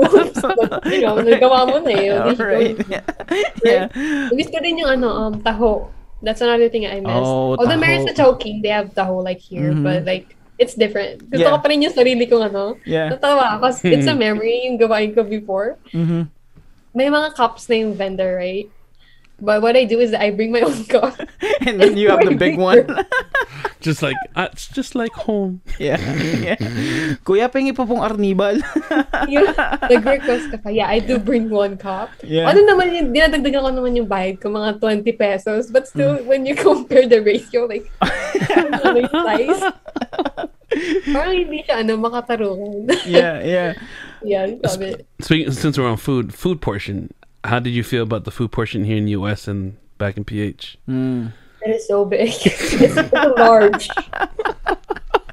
Oops, but, you know, nagawa mo na eh. Yeah, right. Yeah. Miss ko din yung ano, um, taho. That's another thing I miss. Oh, Although meron taho. sa Chowking, they have taho like here, Mhm. but like, it's different. Gusto Yeah. ko pa rin yung sarili kong ano. Yeah. Natawa kasi It's a memory yung gawain ko before. hmm May mga cups na yung vendor, right? But what I do is I bring my own cup. And then you have the big one. Just like uh, it's just like home. yeah. yeah. Kuya, pengi po pong arnibal. Yung nag-request ka pa. Yeah, I do bring one cup. Yeah. Ano naman yung, dinadagdagan ko naman yung bayad ko, mga 20 pesos. But still, when you compare the ratio, like, ano yung size, parang hindi siya, ano, makatarungan. yeah, yeah. Yeah, sabi. Speaking since we're on food, food portion. how did you feel about the food portion here in the US and back in PH? Mm. It is so big. it's so large.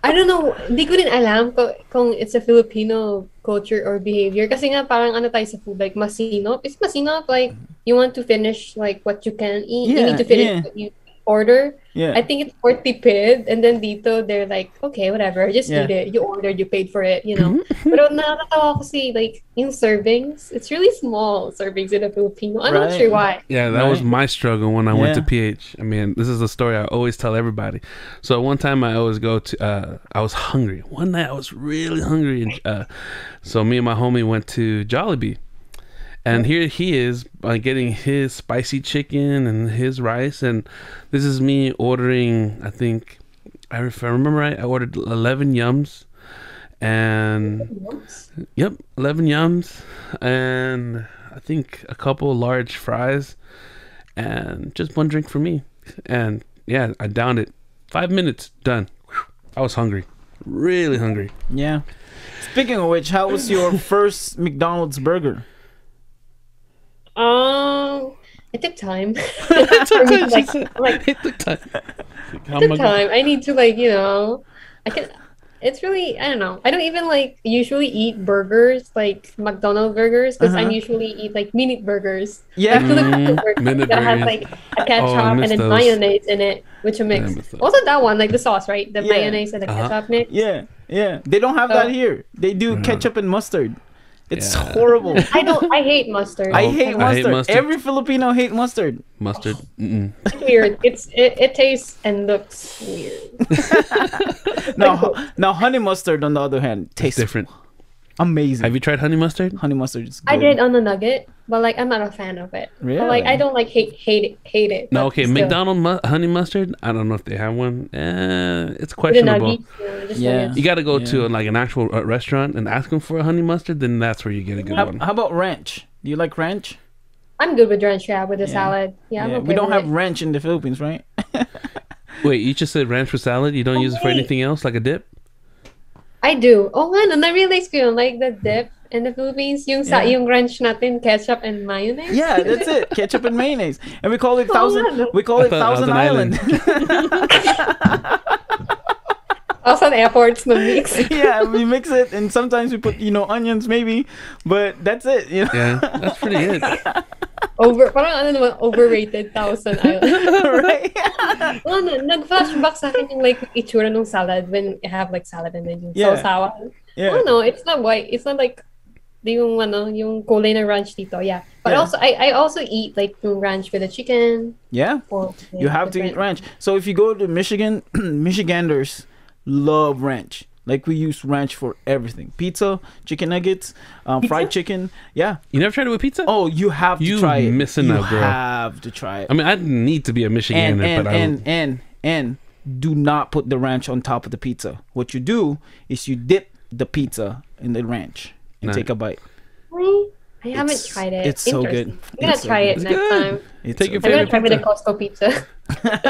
I don't know, hindi ko rin alam kung, kung it's a Filipino culture or behavior. Kasi nga parang ano tayo sa food, like masinop. It's masinop, like you want to finish like what you can eat. you need to finish yeah. what you order. Yeah. I think it's for tipid. And then dito, they're like, okay, whatever, just Yeah. eat it. You ordered, you paid for it, you know. Pero nakakatawa kasi, like, in servings, it's really small servings in a Filipino. I'm not sure why. Yeah, that was my struggle when I went to PH. I mean, this is a story I always tell everybody. So one time I always go to. Uh, I was hungry. One night I was really hungry, and uh, so me and my homie went to Jollibee, and here he is uh, getting his spicy chicken and his rice, and this is me ordering. I think, I- if I remember right, I ordered eleven yums, and Yep, eleven yums, and I think a couple large fries, and just one drink for me. And yeah, I downed it. Five minutes done. I was hungry, really hungry. Yeah. Speaking of which, how was your first McDonald's burger? Um, it took time. For me, like, like it took time. It I took time. I need to like you know, I can. It's really I don't know. I don't even like usually eat burgers like McDonald's burgers because I Uh-huh. usually eat like minute burgers. Yeah. Like Filipino Mm, burgers minute that has burgers. like a ketchup Oh, and miss then those. mayonnaise in it, which you I mix. miss those. Also that one like the sauce, right? The Yeah. mayonnaise and the Uh-huh. ketchup mix. Yeah, yeah. They don't have that Oh. here. They do Uh-huh. ketchup and mustard. It's Yeah. horrible. I don't. I hate mustard. I hate I hate mustard. mustard. Every Filipino hate mustard. Mustard. Mm-mm. It's weird. It's it, it tastes and looks weird. Now, hu- now honey mustard on the other hand It's tastes different. Amazing. Have you tried honey mustard? honey mustard is good. I did on the nugget, but like I'm not a fan of it. But, like I don't like hate hate it hate it. No, okay. still. McDonald mu- honey mustard. I don't know if they have one. Eh, it's questionable. nuggets, yeah, just Yeah. You got to go to like an actual uh, restaurant and ask them for a honey mustard. Then that's where you get a good How, one. how about ranch? Do you like ranch? I'm good with ranch, yeah, with the Yeah. salad. Yeah, I'm Yeah, okay we don't with have it. ranch in the Philippines, right? Wait, you just said ranch for salad. You don't Oh, use it for anything else, like a dip? I do. Oh man, and I realized ko yun, like the dip in the Philippines, yung sa Yeah. yung ranch natin, ketchup and mayonnaise. Yeah, that's it. Ketchup and mayonnaise, and we call it Oh, thousand. man. We call it Thousand Thousand Island. Also an efforts na mix. yeah, we mix it, and sometimes we put you know onions maybe, but that's it. You know, Yeah, that's pretty good. Over, parang ano naman, overrated thousand island. right? ano, nag-flashback sa akin yung like itsura ng salad when you have like salad and then yung Yeah. sawsawan. Yeah. Oh no, it's not white. It's not like the yung ano, yung kulay na ranch dito. Yeah. But Yeah. also I I also eat like ranch with the chicken Yeah. or You have to eat ranch. So if you go to Michigan, Michiganders love ranch. Like we use ranch for everything: pizza, chicken nuggets, um, fried chicken. Yeah. You never tried it with pizza? Oh, you have to You try it. missing you out, bro. have to try it. I mean, I need to be a and and but I and, and and do not put the ranch on top of the pizza. What you do is you dip the pizza in the ranch and Nice. take a bite. Really? I haven't It's- tried it. it's so good. I'm gonna It's so try good. it It's next good. time. It's Take so your I'm gonna favorite try with the. Costco pizza.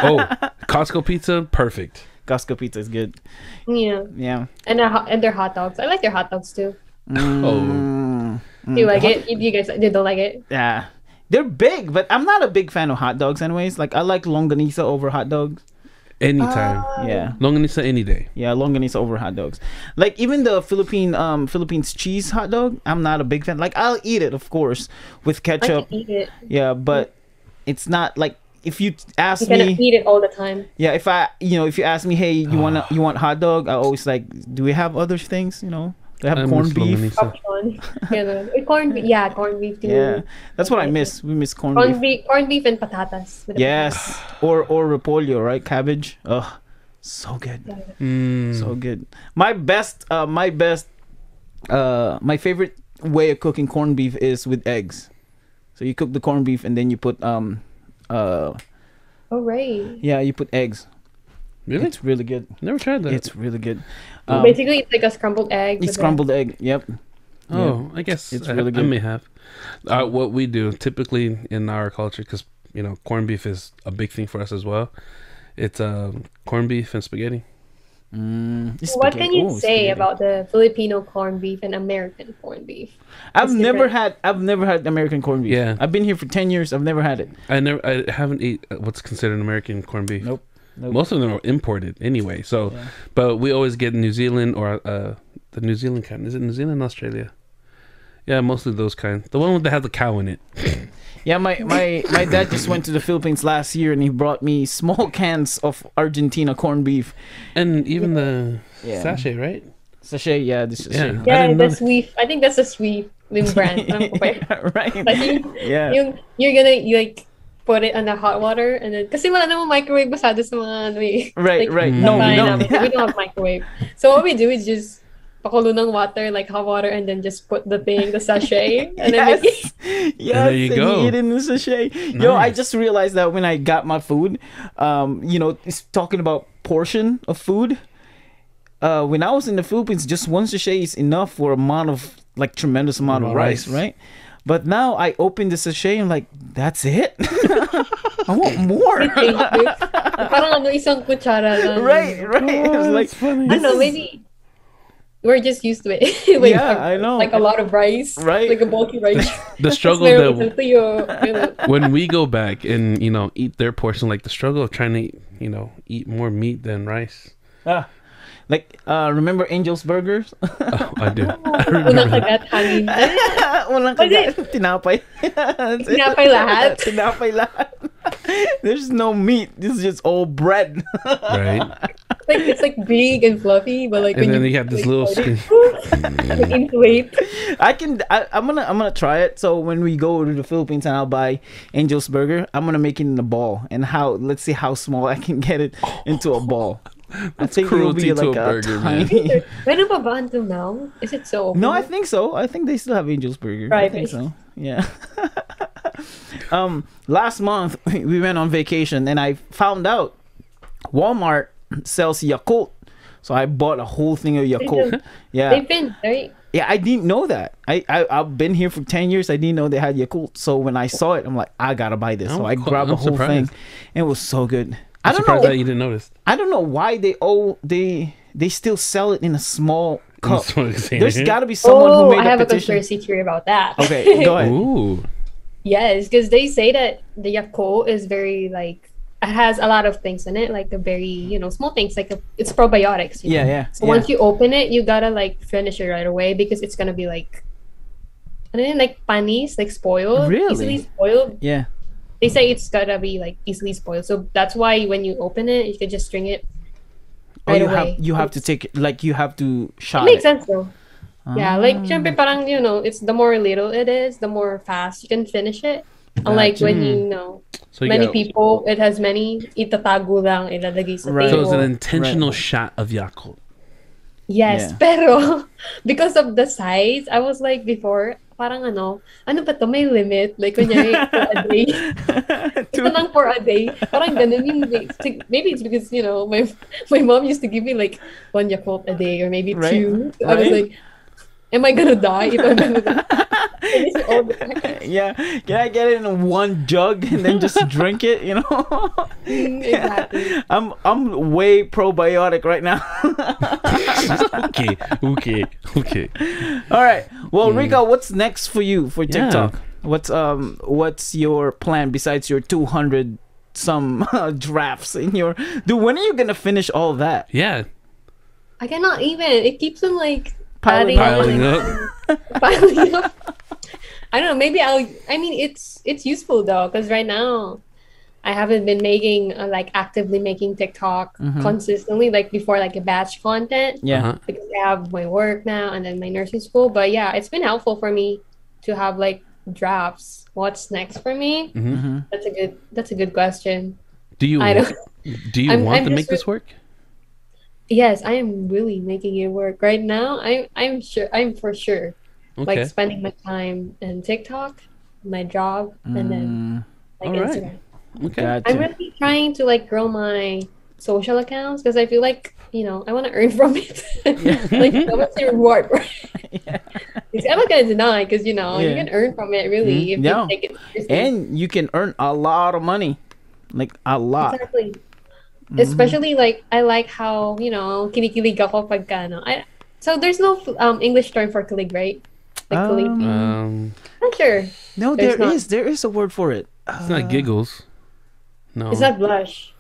oh, Costco pizza, perfect. Costco pizza is good. yeah. Yeah. And their hot and their hot dogs. I like their hot dogs too. Mm, Do you like it? You, you guys you don't like it? yeah. They're big, but I'm not a big fan of hot dogs anyways. Like I like longanisa over hot dogs. Anytime. Uh, Yeah. Longanisa any day. Yeah, longanisa over hot dogs. Like even the Philippine um Philippines cheese hot dog, I'm not a big fan. Like I'll eat it, of course, with I ketchup. can eat it. Yeah, but it's not like if you ask me, You cannot me eat it all the time. Yeah, if I you know if you ask me, hey, you want to you want hot dog? I always like, do we have other things? You know, we have I corned miss beef. longanisa. Yeah, no. Corned beef. Yeah, corned beef too. Yeah, that's what I miss. We miss corned Corned beef. beef, corned beef and patatas. Yes, or or repollo, right? Cabbage. Ugh, so good. Mm. so good. My best, uh, my best, uh, my favorite way of cooking corned beef is with eggs. So you cook the corned beef and then you put um, uh, Oh right. yeah, you put eggs. really? It's really good. Never tried that. It's really good. Um, basically, it's like a scrambled egg. it's with the- scrambled egg. Yep. Oh, I guess It's I, really I good. may have. Uh, what we do typically in our culture, because you know, corned beef is a big thing for us as well. It's uh, corned beef and spaghetti. Mm, What can you ooh, say spaghetti. about the Filipino corned beef and American corned beef? I've It's never different. had. I've never had American corned beef. Yeah. I've been here for ten years. I've never had it. I never, I haven't ate what's considered American corned beef. Nope. Nope. Most of them are imported anyway. So, Yeah. but we always get New Zealand or uh, the New Zealand kind. Is it New Zealand, Australia? Yeah, mostly those kind. The one that has the cow in it. Yeah, my, my, my dad just went to the Philippines last year and he brought me small cans of Argentina corned beef. And even the Yeah. sachet, right? Sachet, yeah, this is Yeah. Yeah, didn't know sweet. I think that's a sweet yung brand. Alam ko ba yun? right. Like, Yeah. yung, you're gonna you, like put it on the hot water and then kasi wala namang microwave masyado sa mga ano eh. Right, Like, right. No, bahay no. namin, we don't have microwave. So what we do is just pakulo ng water, like hot water, and then just put the thing, the sachet, and then make yes. yes. there you and go. eat in the sachet. Yo, I just realized that when I got my food, um, you know, it's talking about portion of food. Uh, when I was in the Philippines, just one sachet is enough for amount of like tremendous amount of rice, rice. right? But now I open the sachet and like, that's it. I want more. Parang ano, isang kutsara lang. right, right. It was like, I don't know, maybe we're just used to it. like, Yeah, I know. Like a lot of rice. Right. Like a bulky rice. The struggle Tapos meron that isang tuyo, you know. when we go back and you know eat their portion, like the struggle of trying to you know eat more meat than rice. ah, like, uh, remember Angel's Burgers? Oh, I do. I Unang remember that. kagat, hangin. Walang Was kagat. Tinapay. Tinapay lahat? Tinapay lahat. There's no meat. This is just all bread. Right, Like, it's like big and fluffy, but like and when then you you have this like, little bite skin. it, like inflate. I can. I, I'm gonna. I'm gonna try it. So when we go to the Philippines and I'll buy Angel's Burger, I'm gonna make it in a ball. And how? Let's see how small I can get it into a ball. I think it'll cruelty be to like a a, burger, man. tiny. Meron pa ba until now? Is it so? No, I think so. I think they still have Angel's Burger. Right. I think so. Yeah. um, last month we went on vacation and I found out Walmart sells Yakult. So I bought a whole thing of do. Yakult. Yeah. They've been, right? Yeah, I didn't know that. I, I I've been here for ten years. I didn't know they had Yakult. So when I saw it, I'm like, I gotta buy this. So I'm I qu- grabbed the I'm whole thing. It was so good. I I'm don't surprised know. that you didn't notice. I don't know why they oh they they still sell it in a small cup. That's what I'm saying. There's got to be someone oh, who made I a have a petition. conspiracy theory about that. Okay, go ahead. Ooh, yes, because they say that the Yakult is very like it has a lot of things in it, like a very you know small things, like a, it's probiotics. You Yeah, know? yeah. So yeah. once you open it, you gotta like finish it right away because it's gonna be like, and then like panis, like spoiled, Really? easily spoiled. yeah. They say it's gotta be like easily spoiled, so that's why when you open it, you can just string it Oh, you away. have you have to take like you have to shot. It makes it. sense though. Yeah, like Ah. syempre parang you know, it's the more little it is, the more fast you can finish it. Unlike Gotcha. when you know so many got- people, it has many itatago lang ilalagay sa Right. So it's table. an intentional Right. shot of Yakult. Yes, Yeah. pero because of the size, I was like before, parang ano, ano ba to, may limit? Like, kunyari, for a day. Ito lang for a day. Parang ganun yung, maybe it's because, you know, my my mom used to give me like one Yakult a day or maybe Right. two. I was like, am I gonna die if I'm gonna die? Finish all the time. yeah. Can I get it in one jug and then just drink it? You know. Mm, exactly. I'm I'm way probiotic right now. okay, okay, okay. All right. Well, Mm. Rica, what's next for you for Yeah. TikTok? What's um what's your plan besides your 200 some drafts in your Dude, when are you going to finish all that? Yeah, I cannot even. It keeps on like Piling adding up. on. piling up. piling up. I don't know. Maybe I'll. I mean, it's it's useful though, because right now, I haven't been making uh, like actively making TikTok Mhm. consistently like before, like a batch content Yeah. Uh-huh. because I have my work now and then my nursing school. But yeah, it's been helpful for me to have like drafts. What's next for me? Mhm. Mhm. That's a good. That's a good question. Do you I don't. do you I'm- want I'm to just make this work? Yes, I am really making it work right now. I'm. I'm sure. I'm for sure. Okay. Like spending my time in TikTok, my job, and then Mm, like All right. Instagram. okay. gotcha. I'm really trying to like grow my social accounts because I feel like you know I want to earn from it. like what's the reward? Yeah. I'm not gonna deny because you know you can earn from it really Mhm. if Yeah. you take it seriously. and you can earn a lot of money. Like a lot. exactly. Especially like I like how you know kinikilig ako pagka ano. I, so there's no um English term for kilig, right? Like kilig. Um, Um, Not sure. no, there's there not- is there is a word for it. it's not giggles. No. It's not blush.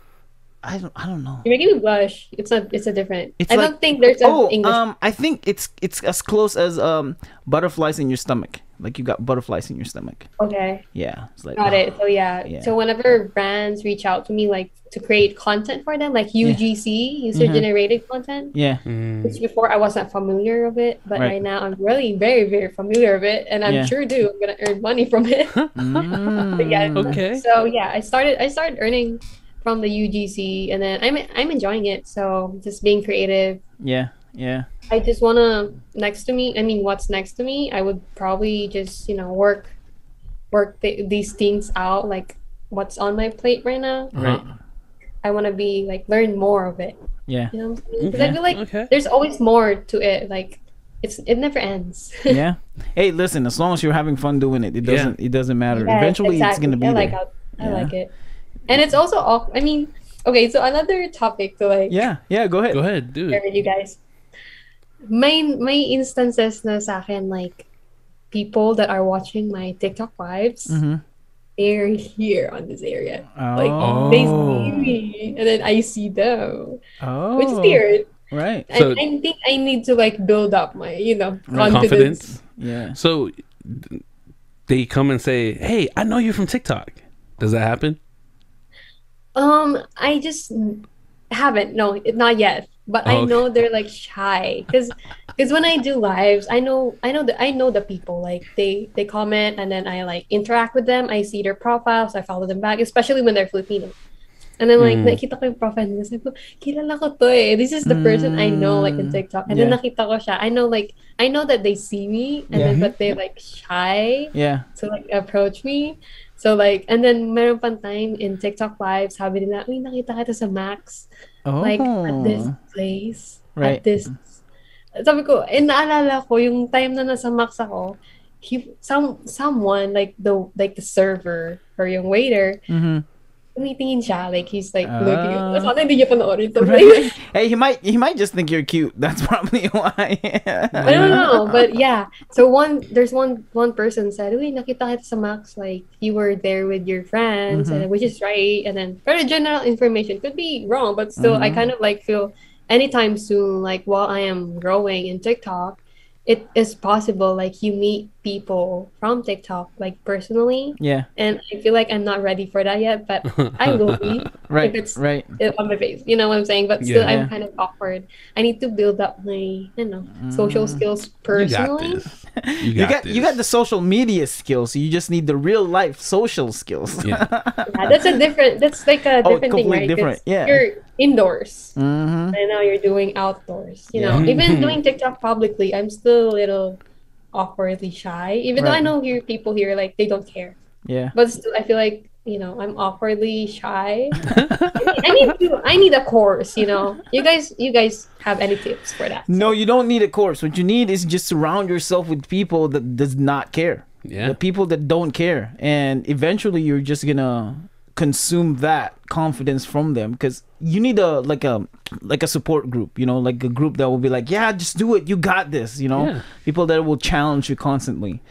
I don't I don't know. You're making me blush. It's not. It's a different. It's I like- don't think there's an Oh, English. um, I think it's it's as close as um butterflies in your stomach. Like you got butterflies in your stomach. okay, Yeah, it's like got it. So yeah. Yeah. So whenever brands reach out to me, like to create content for them, like UGC, user Mhm. generated content. Yeah, Mm. Which before I wasn't familiar of it, but Right. right, now I'm really very very familiar of it, and I'm Yeah. sure do I'm gonna earn money from it. Mm. Yeah. Okay. So yeah, I started I started earning from the UGC, and then I'm I'm enjoying it. So just being creative. Yeah, yeah, I just wanna next to me. I mean, what's next to me? I would probably just you know work work th- these things out, like what's on my plate right now. right. Uh-huh. I want to be like learn more of it. Yeah, You know, what I'm saying? 'Cause Okay. I feel like Okay. there's always more to it. Like it's it never ends. yeah. Hey, listen. As long as you're having fun doing it, it doesn't it doesn't matter. Yes, Eventually, it's gonna be I like there. how, I Yeah. like it, and it's also all. I mean, okay. So another topic to like Yeah, yeah. Go ahead. Go ahead, do it. you guys. May may instances na sa akin like people that are watching my TikTok lives, Mm-hmm. they're here on this area. Oh. Like they see me, and then I see them, oh. which is weird. Right. So- I, I think I need to like build up my you know confidence. Confidence. Yeah. So they come and say, "Hey, I know you from TikTok." Does that happen? Um, I just haven't. No, not yet. But Oh, I okay. know they're like shy because because when I do lives, I know I know that I know the people. Like they they comment and then I like interact with them. I see their profiles. I follow them back, especially when they're Filipino. And then like Mm. nakita ko yung profile nila. Sabi ko, kilala ko to eh. This is the person I know like Mm, in TikTok. And then nakita ko siya. I know like I know that they see me and then but they like shy Yeah. to like approach me. So like, and then meron pang time in TikTok live, sabi nila, uy, nakita kita sa Max. Oh. Like, at this place. Right. At this. Sabi ko, eh, naalala ko, yung time na nasa Max ako, he, some, someone, like the, like the server, or yung waiter, Mm-hmm. Tumitingin siya, like he's like Ah. looking, sana hindi niya panoorin to. Right. hey, he might he might just think you're cute. That's probably why. I don't know, but yeah. So one, there's one one person said, "Uy, nakita kita sa Max, like you were there with your friends, Mhm. and which is right." And then, very general information could be wrong, but still, I Mhm. kind of like feel anytime soon, like while I am growing in TikTok, it is possible like you meet people from TikTok like personally, yeah. and I feel like I'm not ready for that yet, but I will be Right. it's- right. it on my face. You know what I'm saying? But still, Yeah. I'm kind of awkward. I need to build up my, you know, social Mm. skills You got personally. this. You You got, got you got the social media skills. You just need the real life social skills. Yeah. Yeah, that's a different. That's like a Oh, different thing, right? different, 'Cause yeah. You're indoors, mm-hmm. and now you're doing outdoors. You know, even doing TikTok publicly, I'm still a little awkwardly shy. Even though I know here people here like they don't care, Yeah. but still, I feel like you know I'm awkwardly shy. I need to. I need a course. You know, you guys. You guys have any tips for that? No, you don't need a course. What you need is just surround yourself with people that does not care. Yeah. The people that don't care, and eventually you're just gonna consume that confidence from them because you need a like a like a support group you know like a group that will be like yeah just do it. You got this you know? Yeah. people that will challenge you constantly.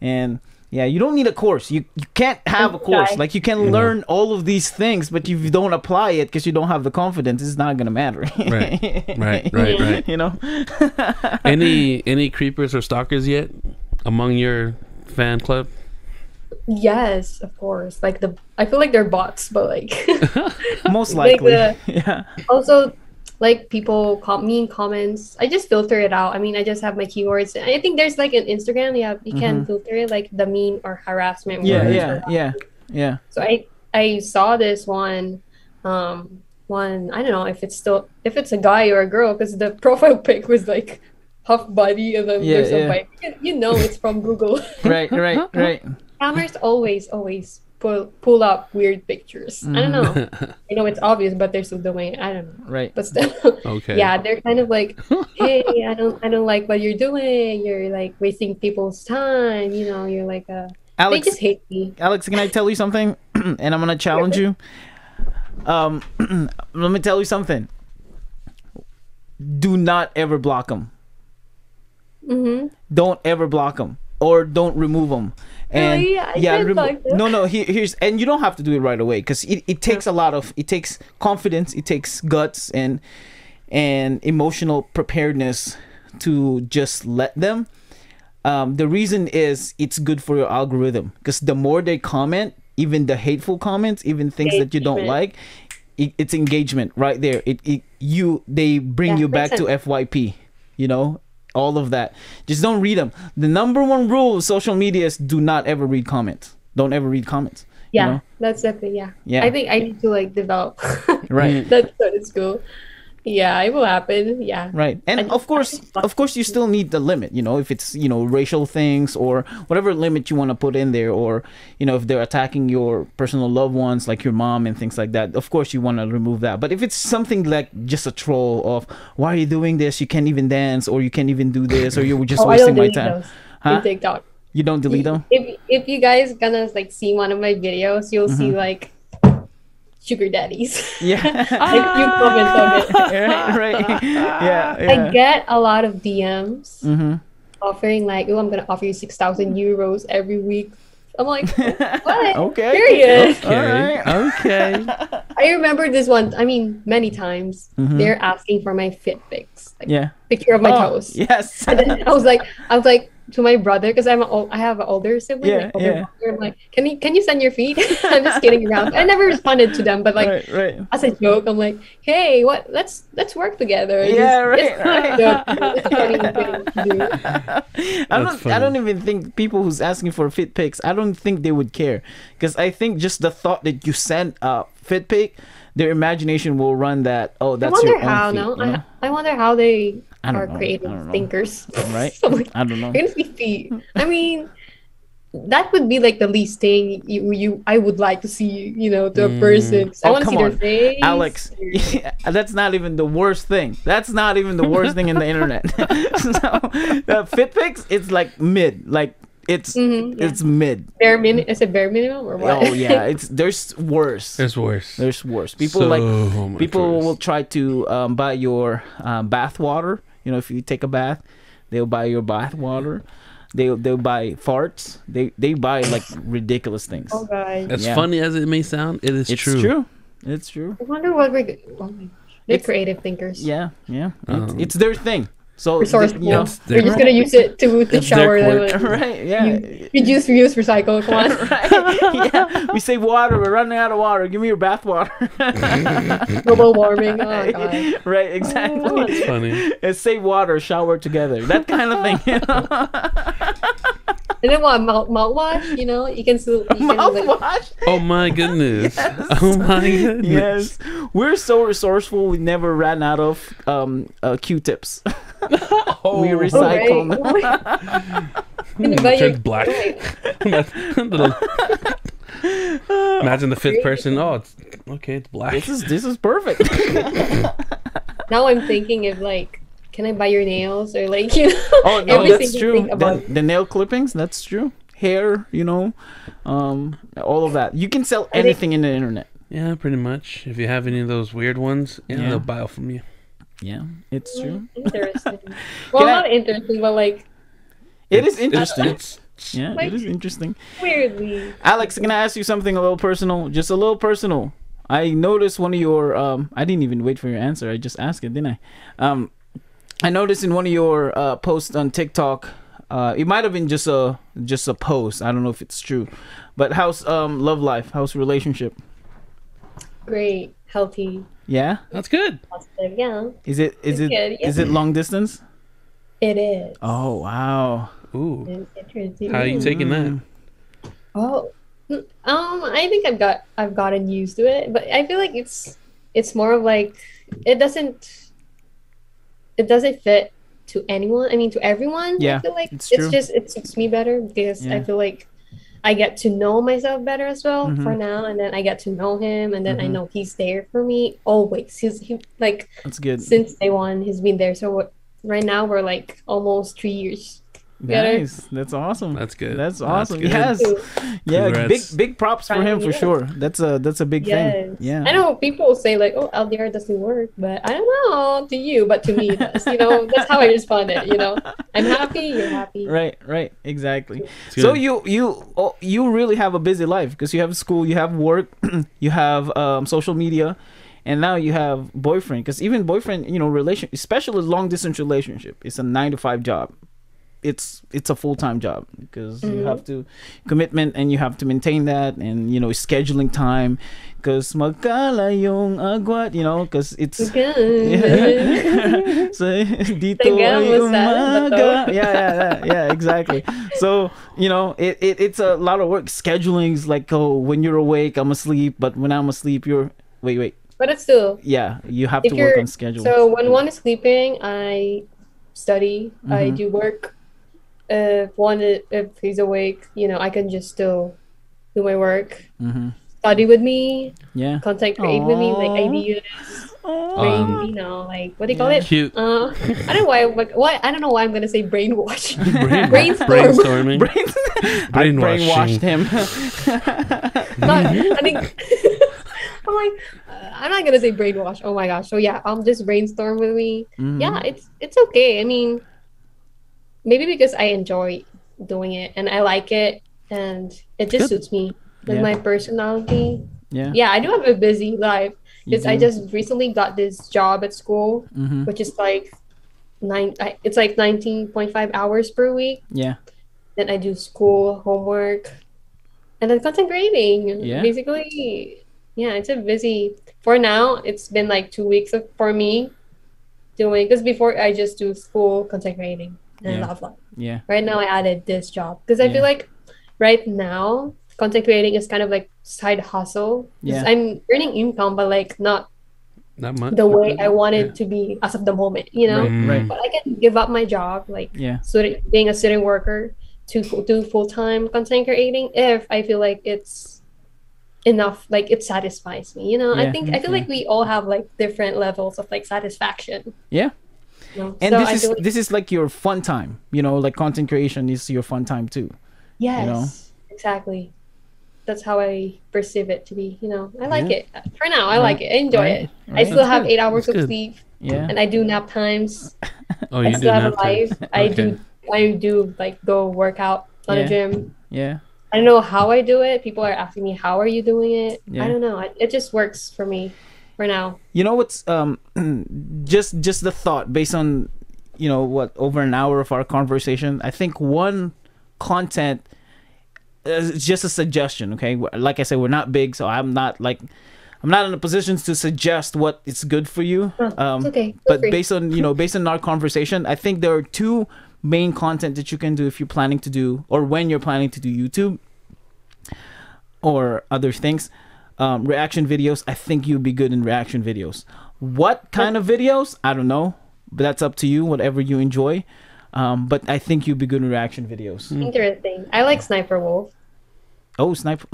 And yeah you don't need a course. You you can't have a course. Like you can learn all of these things but if you don't apply it because you don't have the confidence it's not gonna matter. Right. Right, right, right. you know? Any any creepers or stalkers yet among your fan club? Yes, of course. Like the, I feel like they're bots, but like most Like likely. the- yeah. Also like people com- mean comments. I just filter it out. I mean i just have my keywords. I think there's like an instagram. You have you can filter it like the mean or harassment yeah words. yeah yeah yeah. So i i saw this one um one i don't know if it's still if it's a guy or a girl because the profile pic was like half body and then Yeah, there's a yeah. bike. You, you know it's from google. Right right right scammers always always pull pull up weird pictures i don't know you know it's obvious but they're still doing it i don't know right but still Okay. yeah they're kind of like hey i don't i don't like what you're doing you're like wasting people's time you know you're like a alex they just hate me Alex, can I tell you something? and I'm gonna challenge you. Um, let me tell you something. Do not ever block them. Mm-hmm. Don't ever block them or don't remove them. And Really? I remo- block them. no, no. Here, here's and you don't have to do it right away because it, it takes a lot of it takes confidence, it takes guts and and emotional preparedness to just let them. Um, the reason is it's good for your algorithm because the more they comment, even the hateful comments, even things that you don't like, it, it's engagement right there. It, it you they bring Yeah, you back makes to FYP, you know, all of that. Just don't read them. The number one rule of social media is do not ever read comments. Don't ever read comments. you Yeah, know? that's definitely yeah. Yeah. I think I need to like develop. Right. that's so it's cool. Yeah, it will happen. Yeah. Right. And of course, of course, you still need the limit. You know, if it's you know racial things or whatever limit you want to put in there, or you know if they're attacking your personal loved ones like your mom and things like that. Of course, you want to remove that. But if it's something like just a troll of why are you doing this? You can't even dance, or you can't even do this, or you're just Oh, wasting my time. those Huh? TikTok. You don't delete them. If if you guys gonna like see one of my videos, you'll see Mm-hmm. like sugar daddies. Yeah. like few comments of it. right. Right. Yeah. I get a lot of DMs Mm-hmm. offering like, "Oh, I'm gonna offer you six thousand euros every week." I'm like, what? Okay. Period. All right. Okay. I remember this one. I mean, many times Mhm. they're asking for my fit pics, like Yeah. picture of my Oh, toes. Yes. And then I was like, I was like to my brother because I'm a, ol- I have an older sibling. Yeah, like, older yeah. brother, I'm like, can you can you send your feet? I'm just kidding around. I never responded to them, but like right. Right. as a joke, I'm like, hey, what? Let's let's work together. Yeah, just- right, it's not a right. joke. It's not even thing to do. I don't. I don't even think people who's asking for fit pics. I don't think they would care, because I think just the thought that you send a fit pic, their imagination will run that. Oh, I that's wonder your own how. feet, No, you know? I, I wonder how they I don't are know. I creative don't know. thinkers. Right? I'm like, I don't know. You're gonna see feet. I mean, that would be like the least thing you you I would like to see. You know, to a person. 'Cause I Oh, want to come see their on. face. Alex, that's not even the worst thing. That's not even the worst thing in the internet. so the fit pics, it's like mid. Like it's Mhm, yeah. it's mid. bare min. Is it bare minimum or what? Oh yeah, it's there's worse. There's worse. There's worse. People So like much people worse. will try to um, buy your um, bath water. You know, if you take a bath, they'll buy your bath water. They they'll buy farts. They they buy like ridiculous things. oh god. As Yeah. funny as it may sound, it is it's true. true. It's true. I wonder what we're. Oh my gosh. They're It's- creative thinkers. Yeah, yeah. It's, Um, it's their thing. So Resourceful. you know, They're just gonna use it to, to It's shower quirk. them. and right? Yeah. Reduce, reuse, recycle. Come on. right. Yeah. We save water. We're running out of water. Give me your bath water. Global warming. Oh god. right. Exactly. Oh, that's funny. It's save water, shower together. That kind of thing. You know? And then what? Mouth, mouthwash. You know, you can still. You can, like, Mouthwash. Oh my goodness. Oh my goodness. Yes, we're so resourceful. We never ran out of um uh, Q-tips. Oh, we oh, recycle. right. them. Oh my- And buy your- black. oh my- Little- Imagine the fifth person. Oh, it's okay. It's black. This is this is perfect. Now I'm thinking of like, can I buy your nails or like you know? oh no, every that's true. thing The, about the nail clippings, that's true. Hair, you know, um, all of that. You can sell think- anything in the internet. Yeah, pretty much. If you have any of those weird ones, yeah, Yeah. they'll buy it from you. Yeah, it's true. Interesting. Well, Can I- not interesting, but like It is It's- interesting. It's, yeah, Like- it is interesting. weirdly. Alex, can I ask you something a little personal? Just a little personal. I noticed one of your um I didn't even wait for your answer. I just asked it, didn't I? Um I noticed in one of your uh posts on TikTok, uh it might have been just a just a post. I don't know if it's true. But how's um love life? How's relationship? Great, healthy, Yeah? that's good. positive. Yeah, Is it is it Good, is it long distance? it is. Oh wow. Ooh. How are you taking that? Oh, um, I think I've got I've gotten used to it, but I feel like it's it's more of like it doesn't it doesn't fit to anyone. I mean, to everyone. Yeah, I feel like it's it's, just it suits me better because Yeah. I feel like I get to know myself better as well for Mhm. now, and then I get to know him, and then I Mhm. know he's there for me always. He's he like That's good. since day one. He's been there. So what, right now we're like almost three years? Nice. That's awesome. That's good. That's That's awesome. good. yes. Yeah. Congrats. Big big props for him for yeah. sure. That's a that's a big Yes. thing. Yeah. I know people say like, "Oh, LDR doesn't work," but I don't know to you, but to me, it does. You know, that's how I responded. You know, I'm happy, you're happy. Right, right, exactly. So you you oh, you really have a busy life because you have school, you have work, you have um, social media, and now you have boyfriend. Because even boyfriend, you know, relation, especially long distance relationship, it's a nine to five job. It's it's a full time job because you have to commitment and you have to maintain that and you know scheduling time because magkala yung agwat you know because it's Good. so dito ay umaga. Yeah, yeah, yeah, yeah, exactly. So you know, it, it it's a lot of work. Scheduling's like, oh, when you're awake, I'm asleep, but when I'm asleep, you're wait, wait. but it's still Yeah, you have to work on schedule. so when one is sleeping, I study, I Mhm. do work. If one if he's awake, you know, I can just still do my work. hmm Study with me, Yeah. content create with me, like Aw. ideas, brain, Um, you know, like what do you call yeah. it? Cute. Uh, I don't know why. Like, why? I don't know why I'm gonna say brainwash. Brain- Brainstorm. brainstorming. brain. Brainwashed him. Not- I think I'm like, uh, I'm not gonna say brainwash. Oh my gosh. So yeah, um, just brainstorm with me. Mhm. Yeah, it's it's okay. I mean, maybe because I enjoy doing it and I like it, and it just Good. suits me with Yeah. my personality. Yeah. Yeah, I do have a busy life because I just recently got this job at school, Mhm. which is like nine. I, it's like nineteen point five hours per week. Yeah. Then I do school homework, and then content creating. Yeah. Basically, yeah, it's a busy. For now, it's been like two weeks of, for me doing because before I just do school content creating and Yeah. love life. Yeah. Right now, I added this job because I Yeah. feel like right now content creating is kind of like side hustle. Yeah. I'm earning income, but like not Not much. the way I want it to be as of the moment. You know, Right. Right. but I can give up my job, like Yeah. student, being a student worker, to do full time content creating if I feel like it's enough, like it satisfies me. You know, Yeah. I think I feel like we all have like different levels of like satisfaction. Yeah. You? And So this I is feel like- this is like your fun time. You know, like content creation is your fun time too. yes, know? exactly. That's how I perceive it to be. You know, I like Yeah. it for now. I Right. like it. I enjoy Right. it. I still That's have good. eight hours That's of good. sleep, Yeah. and I do nap times. Oh, I you do still have a nap time. life. I do. I do like go work out on Yeah. a gym. Yeah. I don't know how I do it. People are asking me, "How are you doing it?" Yeah. I don't know. I, it just works for me for now. You know what's um just just the thought based on you know what over an hour of our conversation. I think one content uh, it's just a suggestion. Okay, like I said, we're not big, so I'm not like I'm not in a position to suggest what is good for you. Huh, Um, okay. Feel but free. based on you know based on our conversation i think there are two main content that you can do if you're planning to do or when you're planning to do youtube or other things um, reaction videos i think you'd be good in reaction videos what kind of videos i don't know but that's up to you whatever you enjoy um, but i think you'd be good in reaction videos Interesting. I like Sniper Wolf. oh sniper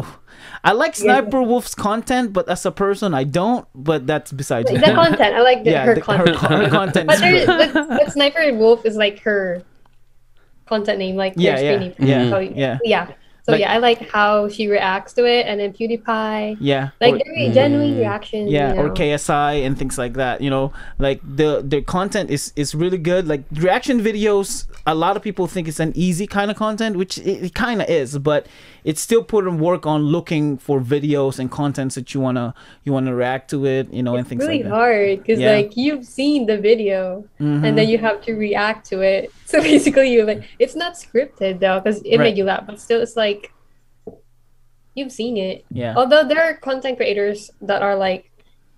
i like sniper wolf's content but as a person i don't but that's besides the content. I like the, yeah her the- content. her, her content but, is there, good. but, but Sniper Wolf is like her content name, like Yeah, yeah, screen name. yeah, yeah. yeah. So Like- yeah, I like how she reacts to it, and then PewDiePie, yeah like or- very genuine mm. reaction. yeah you or ksi and things like that you know? Like the their content is is really good. Like reaction videos a lot of people think it's an easy kind of content which it, it kind of is but it's still putting work on looking for videos and contents that you want to you want to react to it you know and things really like that hard because Yeah. like you've seen the video Mhm. and then you have to react to it. So basically, you like it's not scripted though because it Right. made you laugh, but still, it's like you've seen it. yeah Although there are content creators that are like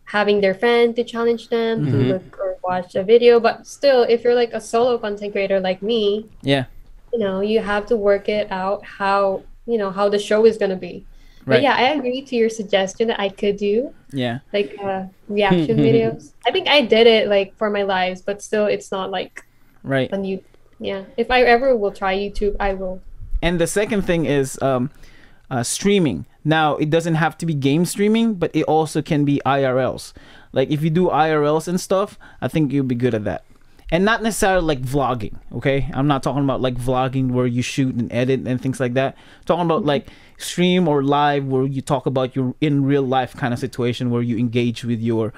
having their friend to challenge them Mhm. to look or watch a video, but still, if you're like a solo content creator like me, yeah you know, you have to work it out how you know how the show is gonna be. Right. But yeah, I agree to your suggestion that I could do yeah like uh, reaction videos. I think I did it like for my lives, but still, it's not like right on you. Yeah, if I ever will try YouTube, I will. and the second thing is um uh, streaming now it doesn't have to be game streaming but it also can be irls like if you do irls and stuff i think you'll be good at that and not necessarily like vlogging. Okay, I'm not talking about like vlogging where you shoot and edit and things like that. I'm talking about like stream or live where you talk about your in real life kind of situation where you engage with your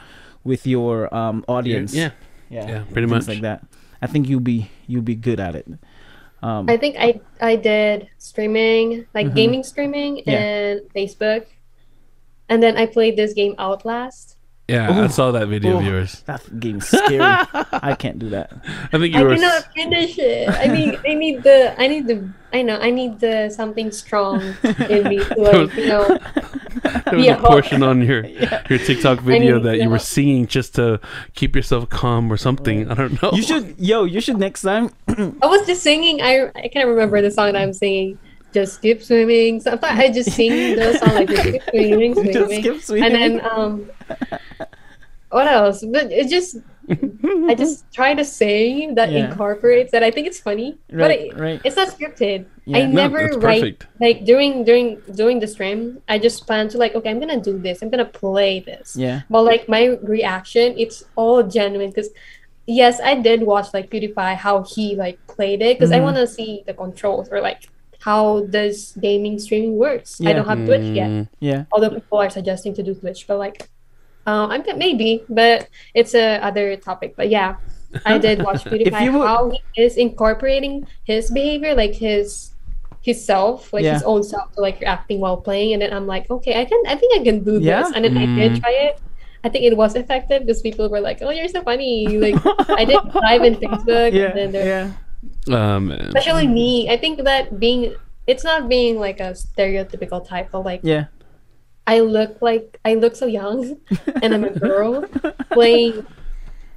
with your um audience. Yeah. yeah, Yeah, pretty things much. like that. I think you'll be you'll be good at it. Um, I think I I did streaming, like Mhm. gaming streaming Yeah. and Facebook. And then I played this game Outlast. Yeah, I saw that video Ooh. of yours. that game's scary. I can't do that. I think I you were. cannot finish it. I mean, I need the, I need the, I know, I need the something strong in me to like, you know, There was Yeah. a portion on your your TikTok video need- that you were singing just to keep yourself calm or something. I don't know. You should, yo, you should next time. I was just singing. I I can't remember the song that I'm singing. Just keep swimming. Sometimes I just sing the song like just keep swimming, swimming. Just keep swimming. And then um, what else? But it just I just try to sing that Yeah. incorporates that. I think it's funny, but it, right. it's not scripted. Yeah. I never that's write perfect. like during during during the stream. I just plan to like okay, I'm gonna do this. I'm gonna play this. Yeah. But like my reaction, it's all genuine because yes, I did watch like PewDiePie how he like played it because I Mhm. want to see the controls or like how does gaming streaming works. I don't have Twitch yet, Mm, Yeah. although people are suggesting to do Twitch, but like, um, I'm maybe, but it's a other topic. But yeah, I did watch PewDiePie you would- how he is incorporating his behavior, like his his self, like his own self, to like acting while playing, and then I'm like, okay, I can, I think I can do Yeah. this, and then I did Mm. try it. I think it was effective because people were like, "Oh, you're so funny!" Like I did live in Facebook, Yeah. and then there, Yeah. Um, especially me. I think that being it's not being like a stereotypical type of like Yeah. I look like I look so young, and I'm a girl playing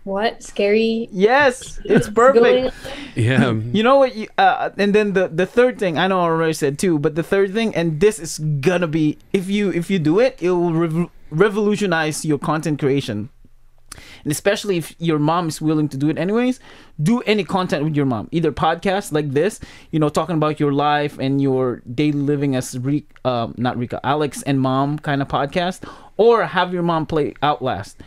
what scary. Yes. It's perfect. yeah. You know what? You, uh, and then the the third thing I know I already said too, but the third thing, and this is gonna be if you if you do it, it will rev- revolutionize your content creation. And especially if your mom is willing to do it anyways, do any content with your mom. Either podcast like this, you know, talking about your life and your daily living as Re- um, not Rica, Alex and mom kind of podcast, or have your mom play Outlast.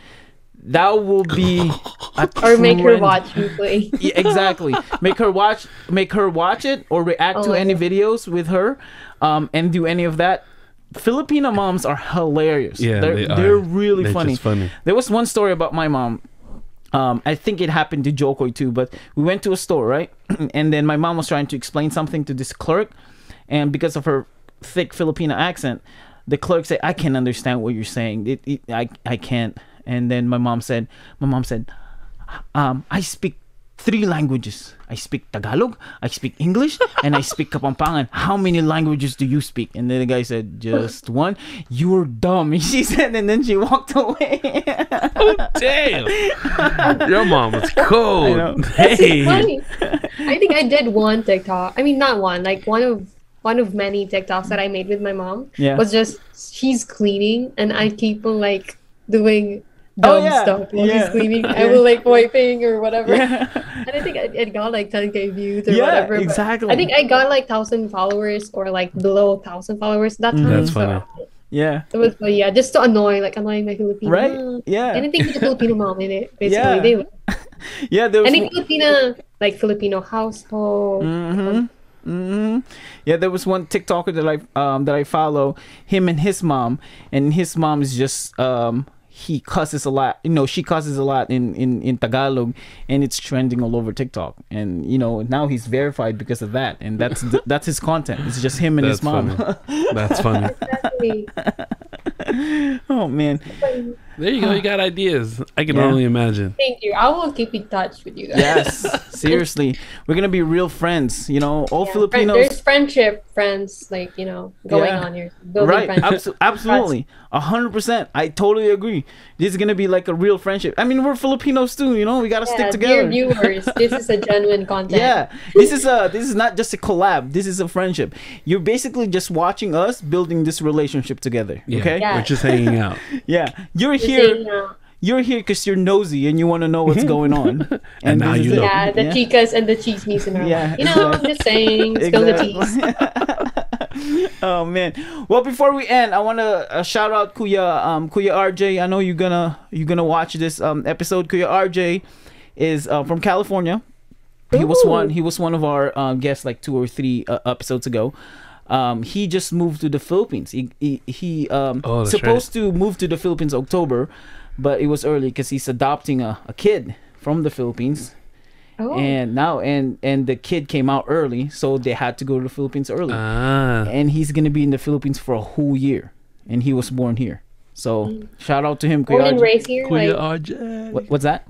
That will be a Or make her watch me play. yeah, exactly. Make her watch. Make her watch it or react to Oh. any videos with her, um, and do any of that. Filipino moms are hilarious. Yeah, they're they are. they're really They're funny. funny. There was one story about my mom. Um, I think it happened to Jo Koy too, but we went to a store, right? and then my mom was trying to explain something to this clerk, and because of her thick Filipino accent, the clerk said, "I can't understand what you're saying. It, it, I, I can't." And then my mom said, "My mom said, um, I speak three languages. I speak Tagalog, I speak English, and I speak Kapampangan. How many languages do you speak? And then the guy said, just one. You're dumb. She said, and then she walked away. oh, Damn. Your mom was I cold. Hey. funny. I think I did one TikTok. I mean, not one. Like one of one of many TikToks that I made with my mom Yeah. was just she's cleaning, and I keep on like doing Oh, dumb yeah. stuff while Yeah. she's cleaning. I Yeah. will like wiping or whatever. yeah, And I think it, it got like 10k views or yeah whatever. but exactly. I think I got like thousand followers or like below thousand followers that time. That's so funny. yeah, It was, but yeah, just to annoy, like annoying my Filipino. right? mom. Yeah, Anything with a Filipino mom in it, basically. Yeah. They, yeah. There was any Filipina, like Filipino household. Mm-hmm. hmm Yeah, there was one TikToker that I um that I follow, him and his mom, and his mom is just um he cusses a lot. You know, she cusses a lot in in in Tagalog, and it's trending all over TikTok. And you know, now he's verified because of that, and that's th- that's his content. It's just him and his That's mom. That's funny. Exactly. oh man, There you go. You got ideas. I can Yeah. only imagine. Thank you. I will keep in touch with you guys. yes, seriously, we're gonna be real friends. You know, all Yeah, Filipinos. there's friendship, friends, like you know, going Yeah. on here, building right friendships. abso- absolutely a hundred percent i totally agree this is gonna be like a real friendship i mean we're filipinos too you know we gotta stick together Dear viewers, this is a genuine content. yeah this is a this is not just a collab this is a friendship you're basically just watching us building this relationship together Yeah. okay Yeah. We're just hanging out. yeah you're Just here uh, you're here because you're nosy and you want to know what's going on And now you know. yeah, the chicas and the chismes in our Yeah, life. You know, exactly. just saying, spill the tea. Exactly. oh man. Well, before we end, I want to uh, shout out Kuya um Kuya RJ. I know you're gonna you're gonna watch this um episode. Kuya RJ, is uh, from California. He was one. He was one of our um, guests like two or three uh, episodes ago. Um, he just moved to the Philippines. He he, he um, Oh, that's supposed to move to the Philippines October, but it was early because he's adopting a, a kid from the Philippines. Oh. And now and and the kid came out early, so they had to go to the Philippines early. Ah. and he's gonna be in the Philippines for a whole year, and he was born here. So shout out to him, born and raised here, Kuya like, What, what's that?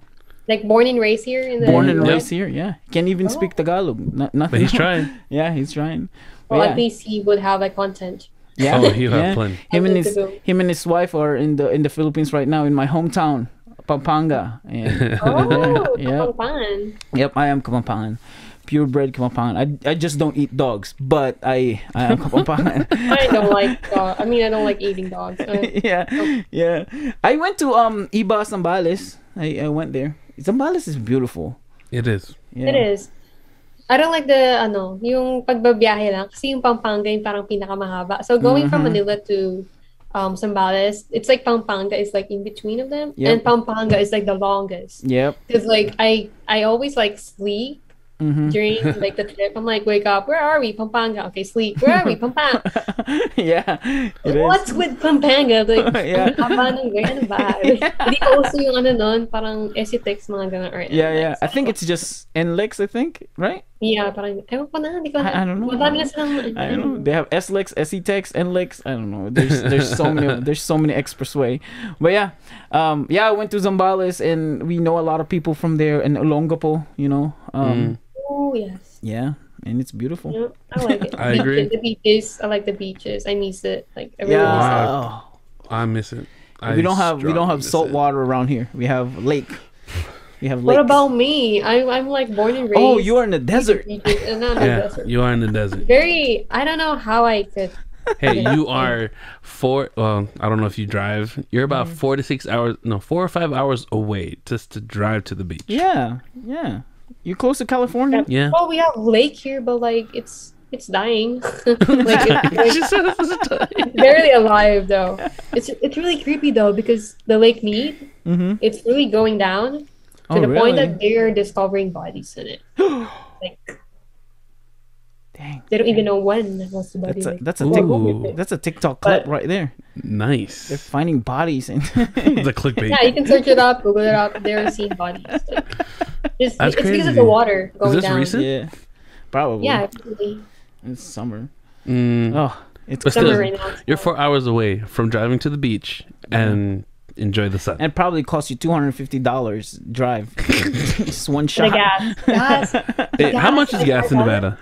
like born and raised here in the. Born and raised here. Yeah, can't even speak Tagalog. No, nothing. But he's trying. yeah, he's trying. Well, yeah. at least he would have like content. Yeah. Oh, he'll have yeah. plenty. Him and his him and his wife are in the in the Philippines right now in my hometown, Pampanga. And Oh, yeah. fun. Yep, I am Kapampangan. Purebred Kapampangan. I, I just don't eat dogs, but I I am Kapampangan. I don't like. Dog. I mean, I don't like eating dogs. Yeah, yeah. I went to um Iba Zambales. I, I went there. Zambales is beautiful. It is. Yeah. It is. I don't like the, ano, yung pagbabiyahe lang. Kasi yung Pampanga yung parang pinakamahaba. So going from Mhm. Manila to um, Zambales, it's like Pampanga is like in between of them. Yep. And Pampanga is like the longest. Yep. Because like I, I always like sleep hmm during like the trip. I'm like, wake up, where are we? Pampanga. Okay, sleep. Where are we? Pampanga. yeah. Is. What's with Pampanga? Like, Yeah. ang haba ng way, ba? Hindi ko also yung ano nun, parang SCTEX, mga ganun. Or Yeah, yeah. I think it's just NLEX, I think, right? Yeah, parang, ewan ko na, hindi ko I- I don't know. Madami na silang, I don't know. They have SLEX, SCTEX, NLEX. I don't know. There's there's so many there's so many expressway. But yeah, um, yeah. I went to Zambales and we know a lot of people from there and Olongapo. You know, um, Oh, yes. yeah, and it's beautiful. Yeah, I like it. I agree. The beaches, I like the beaches. I miss it. Like, I really Yeah. miss it. Oh. I miss it. I we don't have we don't have salt it. water around here. We have lake. We have What about me? I'm, I'm like born and raised. Oh, you are in the desert. beaches, and not in the Yeah, desert. you are in the desert. Very, I don't know how I could. Hey, you are four. Well, I don't know if you drive. You're about Mm-hmm. four to six hours. No, four or five hours away just to drive to the beach. Yeah, yeah. You're close to California? Yeah. Well, we have lake here, but like it's it's dying. like it's, like, it's dying. barely alive though. It's it's really creepy though because the lake mead, Mm-hmm. it's really going down to Oh, the point that they're discovering bodies in it. like Dang. they don't even know when was the body. That's a like, that's a tic- that's a TikTok clip But- right there. Nice. They're finding bodies and the clickbait. yeah, you can search it up, Google it up. They're seeing bodies. Like, it's, That's it's because of the water going this down. recent? yeah, probably. Yeah, probably. it's summer. Mm, Oh, it's Summer still, right now. you're four hours away from driving to the beach and enjoy the sun. and it probably cost you two hundred fifty dollars drive, just one The shot. gas. gas. Hey, how much is is gas in Nevada?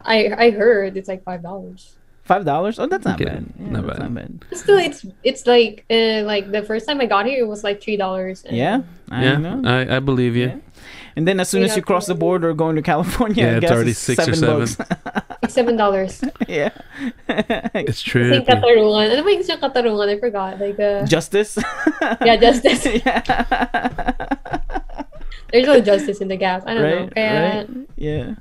I I heard it's like five dollars. Five dollars? Oh, that's not Okay, bad. Yeah, not that's bad. not bad. Still, it's it's like uh, like the first time I got here, it was like three dollars. Yeah, I yeah, know. I, I believe you. Yeah. And then as soon You as you know, cross the border going to California, Yeah, I it's already it's six or seven seven. seven dollars. yeah. It's true. I think Katarungan. Ano ba yung Katarungan? I forgot. Like uh, Justice. yeah, justice. yeah. There's no justice in the gas. I don't know. right. Kaya, Right. Yeah.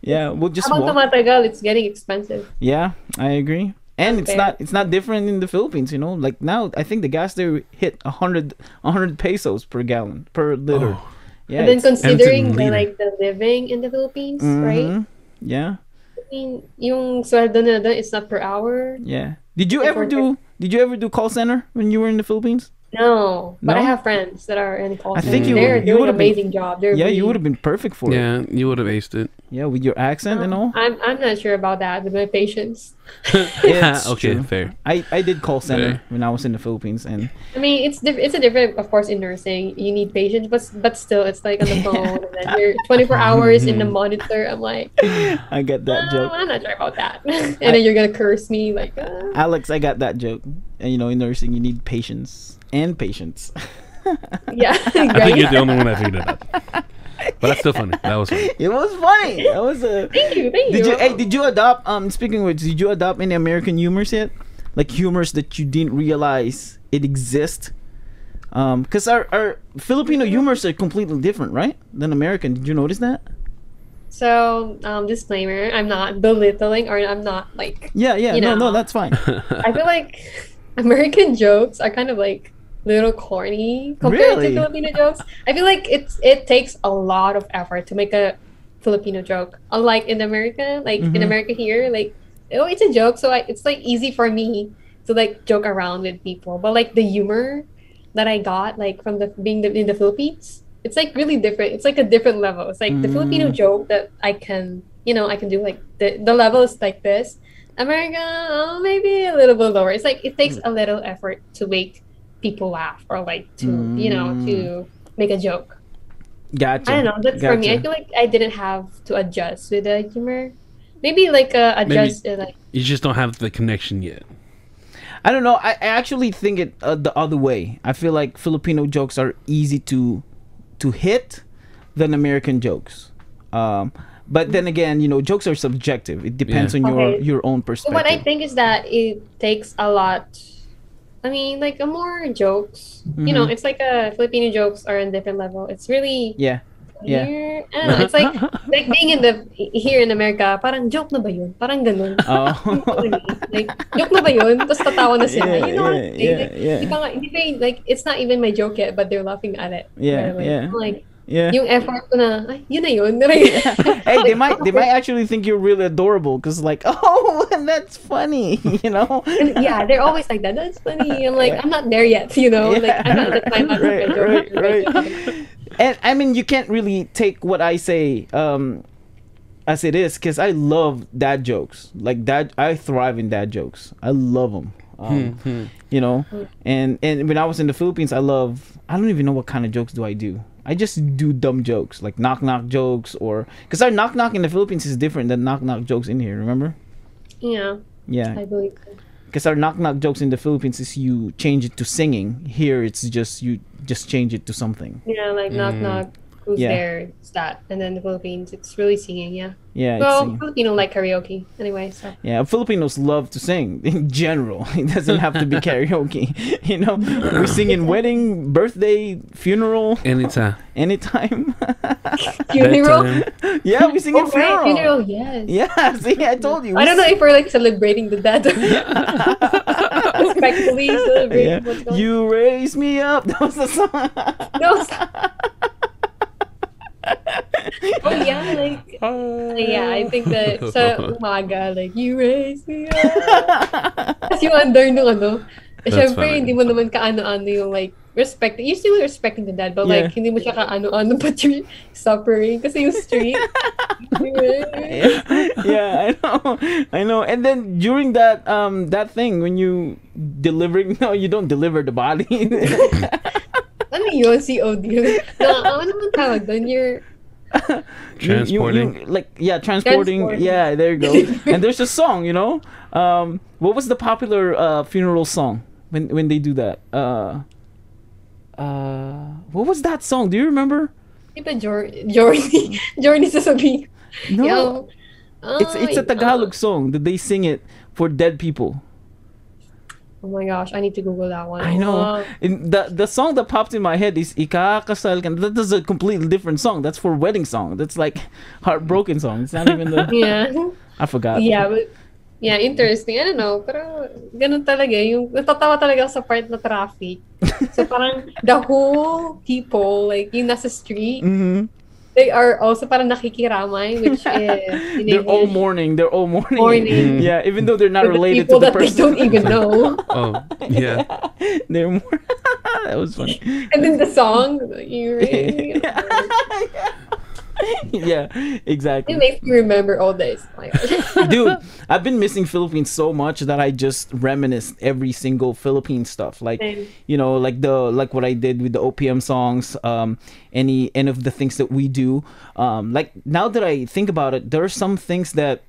Yeah. We'll just Habang walk. tumatagal, it's getting expensive. Yeah, I agree. And it's Okay. not it's not different in the Philippines, you know. Like now, I think the gas there hit a hundred a hundred pesos per gallon per liter. Oh, Yeah. and then considering the, like the living in the Philippines, right? Mhm. Yeah. I mean, yung sweldo nila it's not per hour. Yeah. Did you ever do Did you ever do call center when you were in the Philippines? No, but I have friends that are in call I think you- They're you doing would've an been- amazing job. They're yeah, you would have been perfect for it. yeah, you would have aced it. Yeah, with your accent and all. I'm I'm not sure about that with my patience. yeah, okay, true. fair. I, I did call center Fair. when I was in the Philippines, and I mean, it's diff- it's a different, of course, in nursing. You need patience, but but still, it's like on the phone, and then you're 24 hours in the monitor. I'm like, I get that "Oh, joke. I'm not sure about that. and then you're gonna curse me like, uh, Alex, I got that joke. And you know, in nursing, you need patience and patience. yeah, I think you're the only one that figured it out. But that's still funny. That was funny. it was funny. That was a. Thank you, thank Did you. you? Hey, did you adopt? Um, speaking of which, did you adopt any American humors yet? Like humors that you didn't realize it exists. Um, because our our Filipino humors are completely different, right? Than American. Did you notice that? So, um, disclaimer: I'm not belittling, or I'm not like. Yeah, yeah. You no, no, that's fine. I feel like American jokes are kind of like little corny compared Really? to Filipino jokes. I feel like it's it takes a lot of effort to make a Filipino joke. Unlike in America, like in Mhm. America here, like oh, it's a joke, so I, it's like easy for me to like joke around with people. But like the humor that I got like from the being the, in the Philippines, it's like really different. It's like a different level. It's like the Filipino Mm. joke that I can, you know, I can do like the the level is like this. America, oh, maybe a little bit lower. It's like it takes a little effort to make people laugh or like to, you know, Mm. to make a joke. Gotcha. I don't know. That's for me. I feel like I didn't have to adjust with the humor. Maybe like uh, adjust uh, like You just don't have the connection yet. I don't know. I, I actually think it uh, the other way. I feel like Filipino jokes are easy to to hit than American jokes. Um, but then again, you know, jokes are subjective. It depends Yeah. on your Okay. your own perspective. what I think is that it takes a lot. I mean, like a more jokes. You know, Mhm. it's like a Filipino jokes are on different level. It's really yeah. Yeah. here. I don't know. It's like like being in the here in America. Parang joke na ba yun? Parang ganun. Oh. like joke na ba yun? Tapos tatawa na sila. Yeah, you know what yeah, I'm saying? yeah, Like, yeah. Di pa nga, hindi pa like it's not even my joke yet, but they're laughing at it. Yeah, right yeah. I'm Like yeah. yung effort ko na, ay, yun na yun. hey, they might they might actually think you're really adorable because like, oh, that's funny, you know. And yeah, they're always like that. That's funny. I'm like, I'm not there yet, you know. Like I'm not at the time. I'm right, right, right. And I mean, you can't really take what I say um, as it is because I love dad jokes. Like that, I thrive in dad jokes. I love them. Um, Hmm. You know, and and when I was in the Philippines, I love. I don't even know what kind of jokes do I do. I just do dumb jokes like knock knock jokes or because our knock knock in the Philippines is different than knock knock jokes in here. Remember? Yeah, Yeah. I believe. because our knock knock jokes in the Philippines is you change it to singing. Here it's just you just change it to something. Yeah, like knock Mm. knock. Who's Yeah. there? It's that. And then the Philippines, it's really singing. Yeah. Yeah, it's well, singing. Filipino like karaoke anyway. So yeah. Filipinos love to sing in general. It doesn't have to be karaoke. You know, we sing in wedding, birthday, funeral, Anytime. anytime. funeral. Yeah, we sing in Oh, right, funeral. funeral. Yes. Yeah, see, I told you. I don't know if we're like celebrating the dead. Respectfully celebrating Yeah. what's going You raise me up. That was the song. No. Oh yeah, like yeah, I think that sa umaga, like you raise me up. Tapos yung under nung ano, That's syempre funny. hindi mo naman kaano-ano yung like respect. You still respecting the dad, but Yeah. like hindi mo siya kaano-ano but you're suffering kasi yung street. yeah, yeah, I know, I know. And then during that um that thing when you delivering, no, you don't deliver the body. ano yun, COD? Na, ano naman tawag doon? You're, You- you- Transporting. you- like yeah, transporting. Transporting. Yeah, there you go. and there's a song, you know. Um, what was the popular uh funeral song when when they do that? Uh, uh, what was that song? Do you remember? di ba Jor- Journey? Journey sasabihin. No, Yung, it's it's a ay, Tagalog song that they sing it for dead people. Oh my gosh, I need to Google that one. I know. Uh, the the song that popped in my head is Ikakasal Ka. That is a completely different song. That's for wedding song. That's like heartbroken song. It's not even the. yeah. I forgot. yeah, but yeah, interesting. I don't know, pero ganun talaga. Yung natatawa talaga sa part na traffic. So parang the whole people, like yung nasa street, hmm they are also parang nakikiramay, which is They're all English, mourning. They're all mourning. Mourning. Yeah, even though they're not with the related people to the that they don't even know. Oh, yeah. they're more. that was funny. And then the song, you really, yeah, exactly. it makes me remember all gosh. dude i've been missing philippines so much that i just reminisce every single philippine stuff like Same. you know like the like what i did with the opm songs um any any of the things that we do um like now that i think about it there are some things that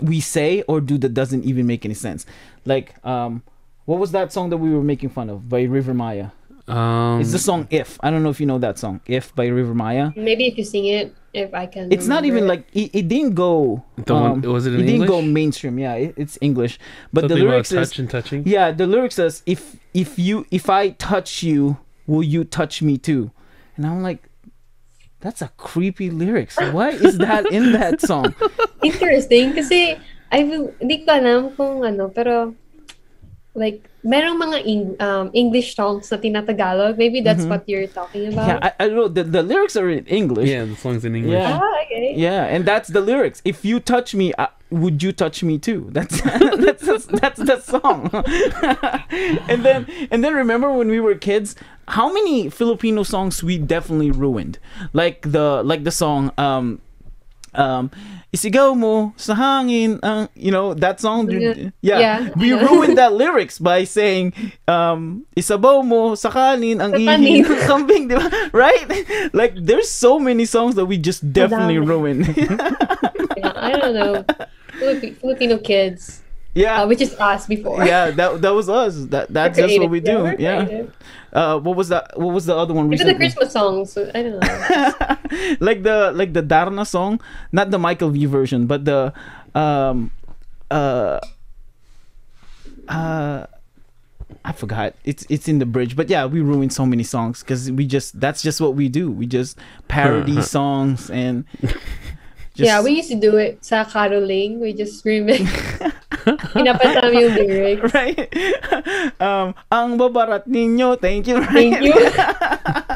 we say or do that doesn't even make any sense like um what was that song that we were making fun of by Rivermaya Um, it's the song if i don't know if you know that song if by Rivermaya Maybe if you sing it, if I can. it's not even remember like it, it didn't go. The one- um, was it in it didn't go mainstream. Yeah, it, it's English, but the something about lyrics is touch and touching. yeah. The lyrics says if if you if I touch you, will you touch me too? And I'm like, that's a creepy lyrics. Why is that in that song? Interesting kasi I will, hindi ko alam kung ano, pero like merong mga Eng- um, English songs na tinatagalog. Maybe that's what you're talking about. Mm-hmm. Yeah, I, I don't know. The, the lyrics are in English. Yeah, the song's in English. Yeah. ah, okay. Yeah, and that's the lyrics. If you touch me, uh, would you touch me too? That's that's that's, that's the song. and then and then remember when we were kids, how many Filipino songs we definitely ruined? Like the like the song um um isigaw mo sa hangin ang you know that song Yeah. yeah, we ruined that lyrics by saying um isabaw mo sa kanin ang Sa ihi ng kambing di ba? Right? Like there's so many songs that we just definitely ruined Yeah, I don't know. Filipino kids, yeah uh, which is us before. yeah that that was us that that's just what we do we're yeah uh what was that what was the other one Even the? Christmas songs, so I don't know. like the like the Darna song, not the Michael V version, but the um uh uh I forgot. It's it's in the bridge, but yeah, we ruined so many songs because we just that's just what we do. We just parody songs and just, yeah, we used to do it sa caroling. We just remix. Pinapanta namin yung lyrics. right. um, ang babarat ninyo, thank you. Right? Thank you.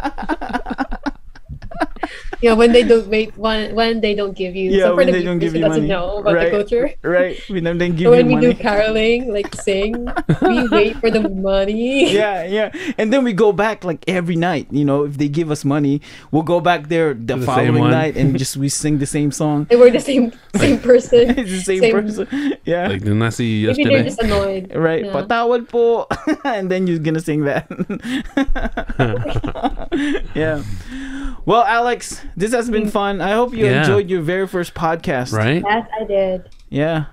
yeah, when they don't wait, when when they don't give you. Yeah, so for when the they don't give you money. know about Right. the culture. right. We then give So you when we do caroling, like sing, we wait for the money. yeah, yeah. And then we go back like every night. You know, if they give us money, we'll go back there the, the following night and just we sing the same song. They were the same same person. it's the same, Same- person. Yeah. Like, didn't I see you yesterday? Maybe they're yesterday? just annoyed. right. Yeah. Patawad po. and then you're gonna sing that. yeah. Well, Alex, this has been fun. I hope you Yeah. enjoyed your very first podcast. right? Yes, I did. Yeah.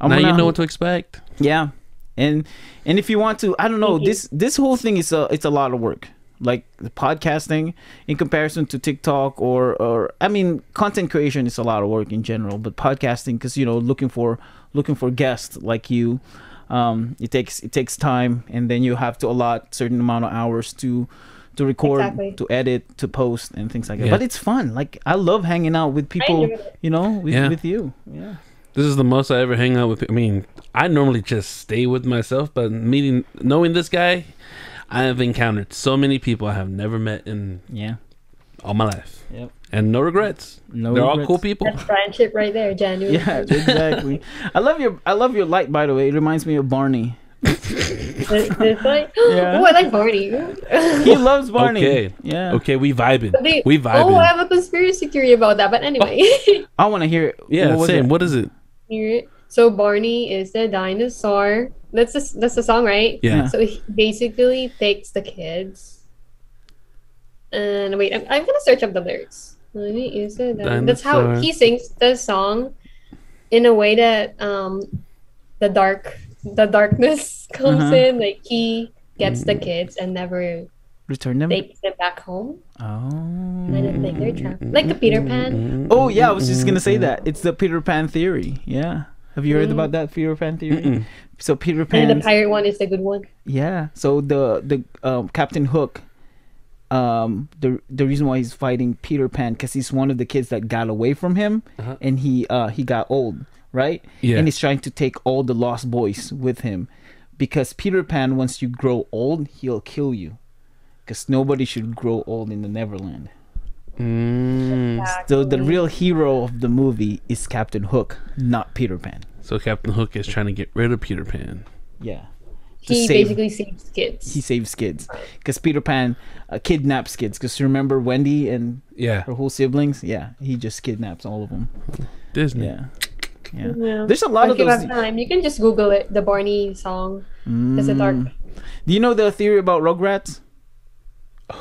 I'm now you gonna- know what to expect. Yeah, and and if you want to, I don't know this this whole thing is a it's a lot of work. Like the podcasting in comparison to TikTok or or I mean content creation is a lot of work in general, but podcasting because you know looking for looking for guests like you, um, it takes it takes time and then you have to allot certain amount of hours to to record, Exactly. to edit, to post and things like that. Yeah. But it's fun. Like I love hanging out with people, enjoy you know, with, Yeah. with you. Yeah. This is the most I ever hang out with. I mean, I normally just stay with myself, but meeting, knowing this guy, I have encountered so many people I have never met in Yeah. all my life, Yep. and no regrets. No They're all cool people. That's friendship right there, genuine. Yeah, exactly. I love your I love your light by the way. It reminds me of Barney. This, this like, Yeah. oh, I like Barney. He loves Barney. Okay. Yeah. Okay, we vibing. They- We Oh, I vibing. have a conspiracy theory about that. But anyway, I want to hear it. yeah, What was same. it? What is it? hear it. So Barney is the dinosaur. That's the, that's the song, right? Yeah. So he basically takes the kids. And wait, I'm, I'm gonna search up the lyrics. Barney is a dino- That's how he sings the song in a way that um the dark the darkness comes Uh-huh. in. Like he gets the kids and never Return them. takes them back home. Oh. And then like they're trapped. Like the Peter Pan. Oh yeah, I was just gonna say that. It's the Peter Pan theory. Yeah. Have you heard Mm. about that Peter Pan theory? Mm-mm. So Peter Pan. And then the pirate one is the good one. Yeah. So the the um, Captain Hook, um, the the reason why he's fighting Peter Pan because he's one of the kids that got away from him, Uh-huh. and he uh he got old, right? Yeah. And he's trying to take all the lost boys with him, because Peter Pan, once you grow old, he'll kill you, because nobody should grow old in the Neverland. Mm. So the real hero of the movie is Captain Hook, not Peter Pan. So Captain Hook is trying to get rid of Peter Pan. Yeah. He save- basically saves kids. he saves kids because Peter Pan uh, kidnaps kids. Because remember Wendy and Yeah, her whole siblings? Yeah, he just kidnaps all of them. Disney. Yeah, yeah. Yeah. There's a lot If of you those. have time, you can just Google it. The Barney song. Is it dark? Mm. Do you know the theory about Rugrats?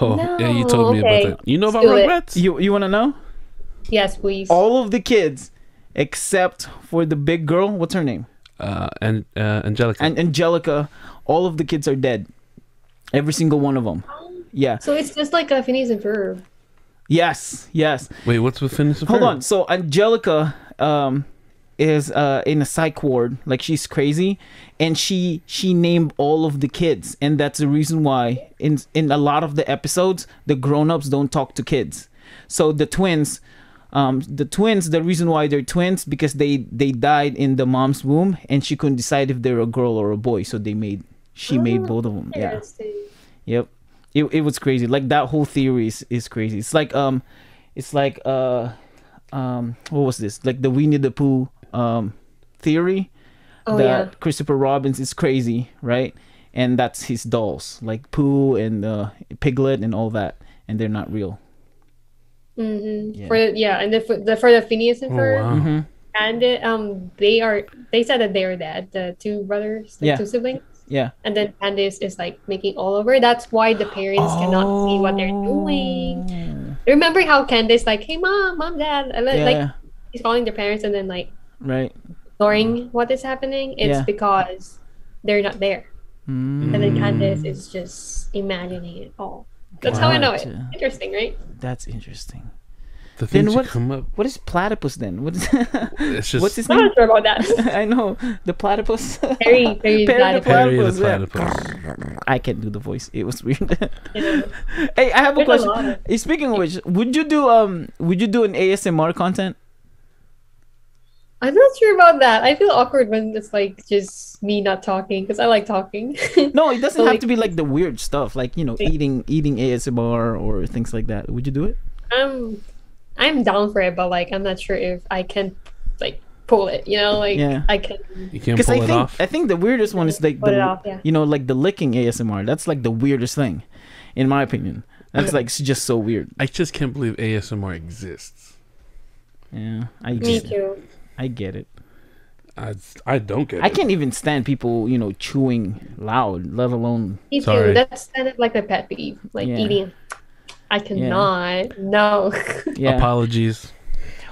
Oh, yeah, you told me No, okay. about that. You know about Let's do it. Rugrats? You you want to know? Yes, please. All of the kids, except for the big girl. What's her name? Uh, and uh, Angelica. And Angelica. All of the kids are dead. Every single one of them. Yeah. So it's just like a Phineas and Ferb. Yes. Yes. Wait, what's with Phineas and Hold on. So Angelica um is uh in a psych ward, like she's crazy, and she she named all of the kids, and that's the reason why in in a lot of the episodes the grown-ups don't talk to kids. So the twins um the twins the reason why they're twins because they they died in the mom's womb and she couldn't decide if they're a girl or a boy so they made She made Oh, both of them. Yeah. Yep. It, it was crazy. Like that whole theory is, is crazy. It's like um it's like uh um what was this? Like the Winnie the Pooh um theory Oh that yeah. Christopher Robbins is crazy, right? And that's his dolls, like Pooh and uh, Piglet and all that, and they're not real. Mm-hmm. Yeah. For yeah, and the, for the for the Phineas and Oh, Ferb, wow. Mm-hmm. and it, um, they are they said that they are dead, the two brothers, the Yeah. two siblings, Yeah. and then Candace is like making all over. That's why the parents cannot see what they're doing. Oh. Remember how Candace like, hey mom, mom, dad, and then, Yeah. like he's calling their parents and then like right. ignoring what is happening. It's Yeah. because they're not there, and then Mm. Candace is just imagining it all. That's how I know it. Interesting, right? That's interesting. The Then what- come up. What is platypus then? What is It's just what's his I'm name? not sure about that. I know the platypus. Perry, Perry, Perry the platypus. Perry the platypus, yeah. platypus. I can't do the voice. It was weird. You hey, I have a There's a question. lot of- Hey, Speaking of which, would you do um would you do an ASMR content? I'm not sure about that. I feel awkward when it's like just me not talking because I like talking. No, it doesn't So, have like- to be like the weird stuff, like you know, Like- eating eating ASMR or things like that. Would you do it? I'm I'm down for it, but like I'm not sure if I can like pull it. You know, like Yeah. I can. You can't Because pull I it think off. I think the weirdest one is like the off, yeah. you know like the licking ASMR. That's like the weirdest thing, in my opinion. That's like s- just so weird. I just can't believe ASMR exists. Yeah, I Me get too. I get it. I, I don't get it. I it. can't even stand people you know chewing loud, let alone Me Sorry. That's kind of like my pet peeve, like Yeah. eating. I cannot. No. yeah. Apologies.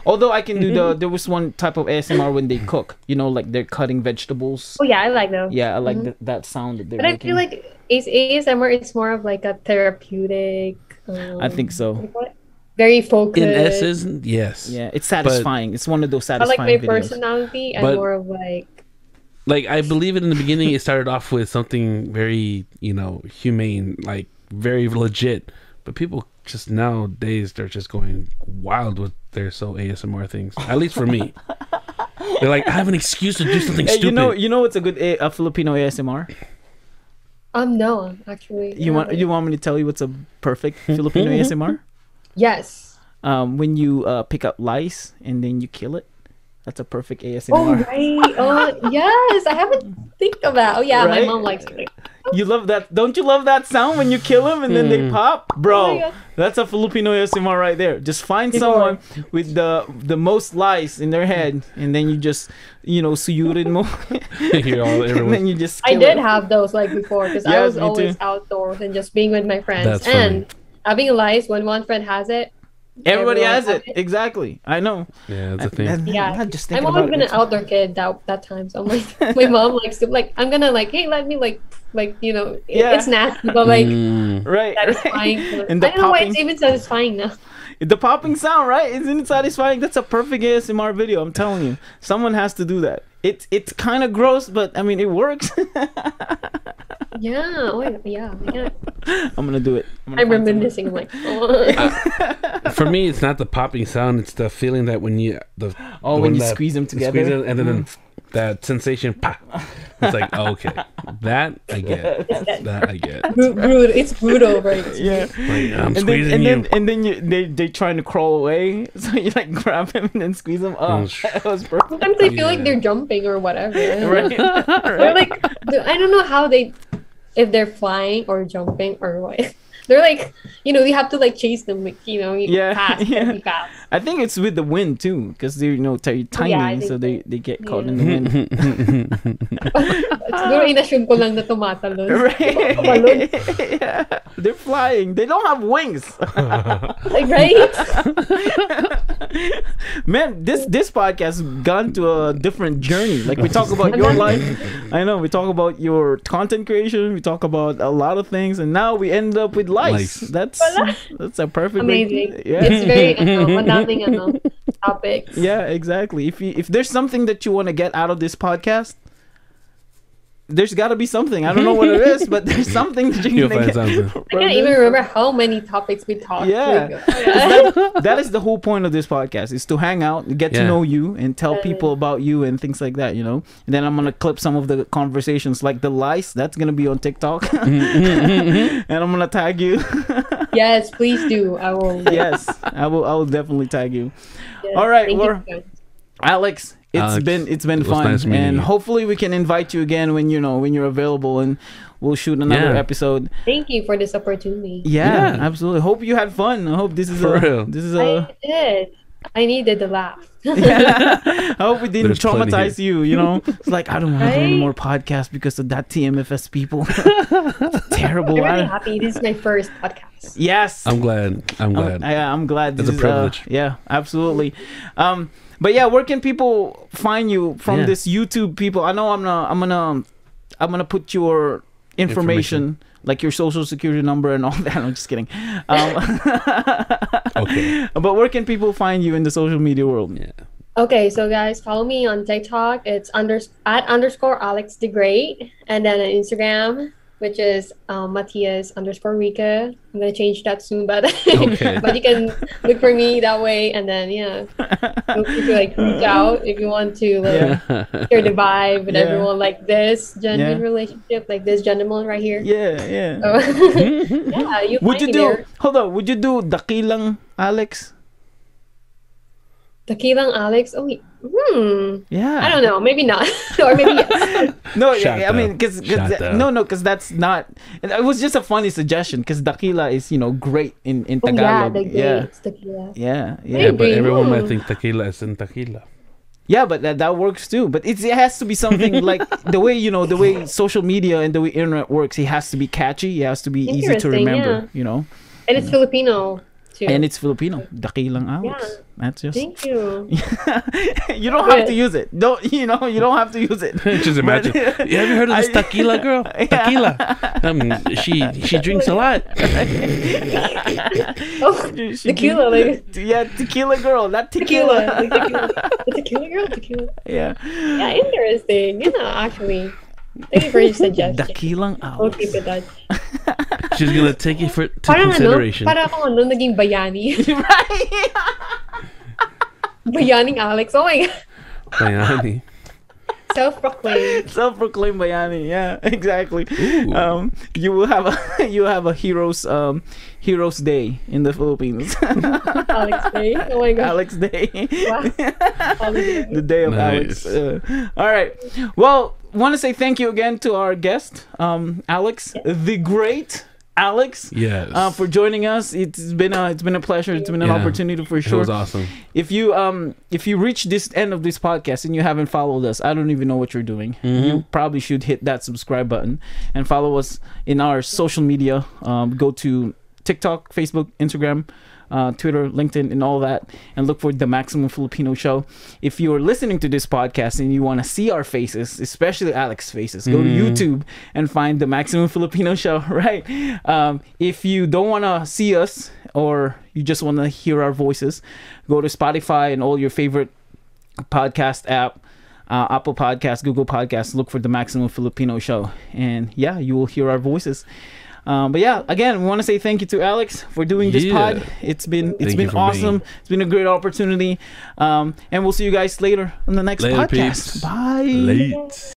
Although I can do the there was one type of ASMR when they cook, you know, like they're cutting vegetables. oh yeah, I like those. Yeah, I like Mhm. th- that sound that they're But I making. feel like is ASMR it's more of like a therapeutic. Um, I think so. what do you call it? Very focused. In essence, yes. Yeah, it's satisfying. it's one of those satisfying. I like my videos. personality. I'm But- more of like Like I believe it in the beginning. It started off with something very, you know, humane, like very legit. But people just nowadays they're just going wild with their so ASMR things. At least for me, they're like, I have an excuse to do something Hey, stupid. you know, you know what's a good a, a Filipino ASMR? um no actually. You want you want me to tell you what's a perfect Filipino ASMR? Yes. Um, when you uh, pick up lice and then you kill it. That's a perfect ASMR. Oh right. Oh yes. I haven't think of that. Oh yeah, Right? my mom likes it. You love that? Don't you love that sound when you kill them and then they pop, Oh bro? my God. that's a Filipino ASMR right there. Just find Before. someone with the the most lice in their head, and then you just you know suyurin mo, You're all- and then you just. I did it. have those like before because I was always too. outdoors and just being with my friends. That's and having a lice when one friend has it. Everybody has have it. Exactly. I know. yeah, that's a And- thing. and Yeah. I'm just I've thinking always been an outdoor kid that that time. So I'm like, my mom likes to like. I'm gonna like, hey, let me like, like you know, it- Yeah. it's nasty, but like Mm. Right. satisfying. And I don't know why it's even satisfying now. the popping sound, right? Isn't it satisfying? That's a perfect ASMR video. I'm telling you, someone has to do that. It's it's kind of gross, but I mean it works. Yeah. Oh yeah. yeah. I can't- I'm gonna do it. I'm, gonna I'm reminiscing. I'm like, oh. For me, it's not the popping sound; it's the feeling that when you the Oh, when you that- squeeze them squeeze together. it and then mm. that sensation, pop. It's like oh, okay, that I get. That I get. Bru- brutal. It's brutal, right? Yeah. Like I'm and then squeezing and you. then and then you they they trying to crawl away, so you like grab him and then squeeze him. Oh, Oh, that was perfect. Sometimes I feel like they're jumping or whatever. Right. They're like, I don't know how they, if they're flying or jumping or what. They're like, you know, you have to like chase them, like, you know, Yeah, fast, yeah. fast. I think it's with the wind too, because they're you know t- tiny, yeah, I so they they get caught in the wind. Siguro inassume ko lang na tumatalon. right? Yeah. They're flying. They don't have wings. Like, right? Man, this this podcast has gone to a different journey. Like we talk about your life. I know we talk about your content creation. We talk about a lot of things, and now we end up with lice. Lice. That's that's a perfect. way- Amazing. Yeah. It's very, ano, madaming, ano, topics. Yeah, exactly. If you if there's something that you want to get out of this podcast, there's got to be something. I don't know what it is, but there's something that you You'll can find something. I can't even remember how many topics we talked. Yeah. Like, that, that is the whole point of this podcast is to hang out get to know you and tell Yeah. people about you and things like that you know and then i'm gonna clip some of the conversations like the lice that's gonna be on tiktok mm-hmm. and i'm gonna tag you yes, please do. I will. Uh, yes i will i will definitely tag you Yes. All right, Thank we're- you, alex it's Alex, been it's been it fun nice and you. hopefully we can invite you again when you know when you're available and we'll shoot another Yeah. episode Thank you for this opportunity. yeah, Yeah. absolutely hope you had fun i hope this is For a real. this is a I did. I needed the laugh. I hope we didn't There's traumatize you. You know, it's like I don't want to do any more podcasts because of that TMFS people. Terrible. I'm really happy. This is my first podcast. yes. I'm glad. I'm I'm, glad. I, I'm glad. It's This a is, uh, privilege. yeah, absolutely. Um, but yeah, where can people find you from Yeah. this YouTube people? I know I'm gonna I'm gonna I'm gonna put your information, like your social security number and all that. I'm just kidding. Um, Okay. But where can people find you in the social media world? yeah. Okay, so guys, follow me on TikTok. It's under at underscore Alex the Great, and then on Instagram, which is um, Matias underscore Rica. I'm gonna change that soon, but Okay. but you can look for me that way, and then yeah, feel free to like reach out if you want to like Yeah. hear the vibe with Yeah. everyone like this genuine Yeah. relationship, like this gentleman right here. Yeah, yeah. So, yeah, you Would you do? there. Hold on. Would you do dakilang Alex? Takilang Alex. Oh, wait. Hmm. Yeah. I don't know. Maybe not, or maybe yes. No, Shut yeah, I mean, because no, no, because that's not. It was just a funny suggestion because dakila is you know great in in Oh, yeah, Tagalog. the yeah, tequila. yeah, yeah, Yeah, but Maybe. everyone might think tequila is in tequila. yeah. But that that works too. But it's, it has to be something like the way you know the way social media and the way internet works. It has to be catchy. It has to be easy to Interesting, remember. You know, And it's Filipino too. and it's Filipino. Dakilang Alex. That's just. Thank you. you don't have to use it. Don't you know? You don't have to use it. Just imagine. But- you ever heard of this tequila girl? Tequila. Um, she she drinks a lot. Oh, She- she- tequila, like Yeah, tequila girl, not tequila, tequila. like tequila. Tequila girl, tequila. yeah. Yeah, interesting. Yeah, actually. Thank you for your suggestion. Dakilang I'll Alex. keep it that. She's gonna take it for to Parang ano, consideration. parang ako ano, naging bayani. right. Bayaning Alex. Oh my god. Bayani. Self-proclaimed. Self-proclaimed bayani. Yeah, exactly. Ooh. Um, you will have a you have a heroes um heroes day in the Philippines. Alex Day. Oh my god. Alex Day. Wow. The day of Alex. Nice. Uh, all right. Well, want to say thank you again to our guest, um, Alex, the great Alex. Yes. Uh, for joining us, it's been a it's been a pleasure. It's been an Yeah. opportunity for it sure. was awesome. if you um if you reach this end of this podcast and you haven't followed us i don't even know what you're doing Mm-hmm. you probably should hit that subscribe button and follow us in our social media um, go to tiktok facebook instagram uh, twitter linkedin and all that and look for the maximum filipino show. If you're listening to this podcast and you want to see our faces especially alex's faces go to Mhm. youtube and find the maximum filipino show right? Um, if you don't want to see us or you just want to hear our voices go to spotify and all your favorite podcast app uh, apple podcast google podcast look for the maximum filipino show. And yeah you will hear our voices um, but yeah again we want to say thank you to alex for doing this Yeah. pod it's been it's Thank been awesome being- it's been a great opportunity um, and we'll see you guys later on the next Later, podcast peeps. bye Late.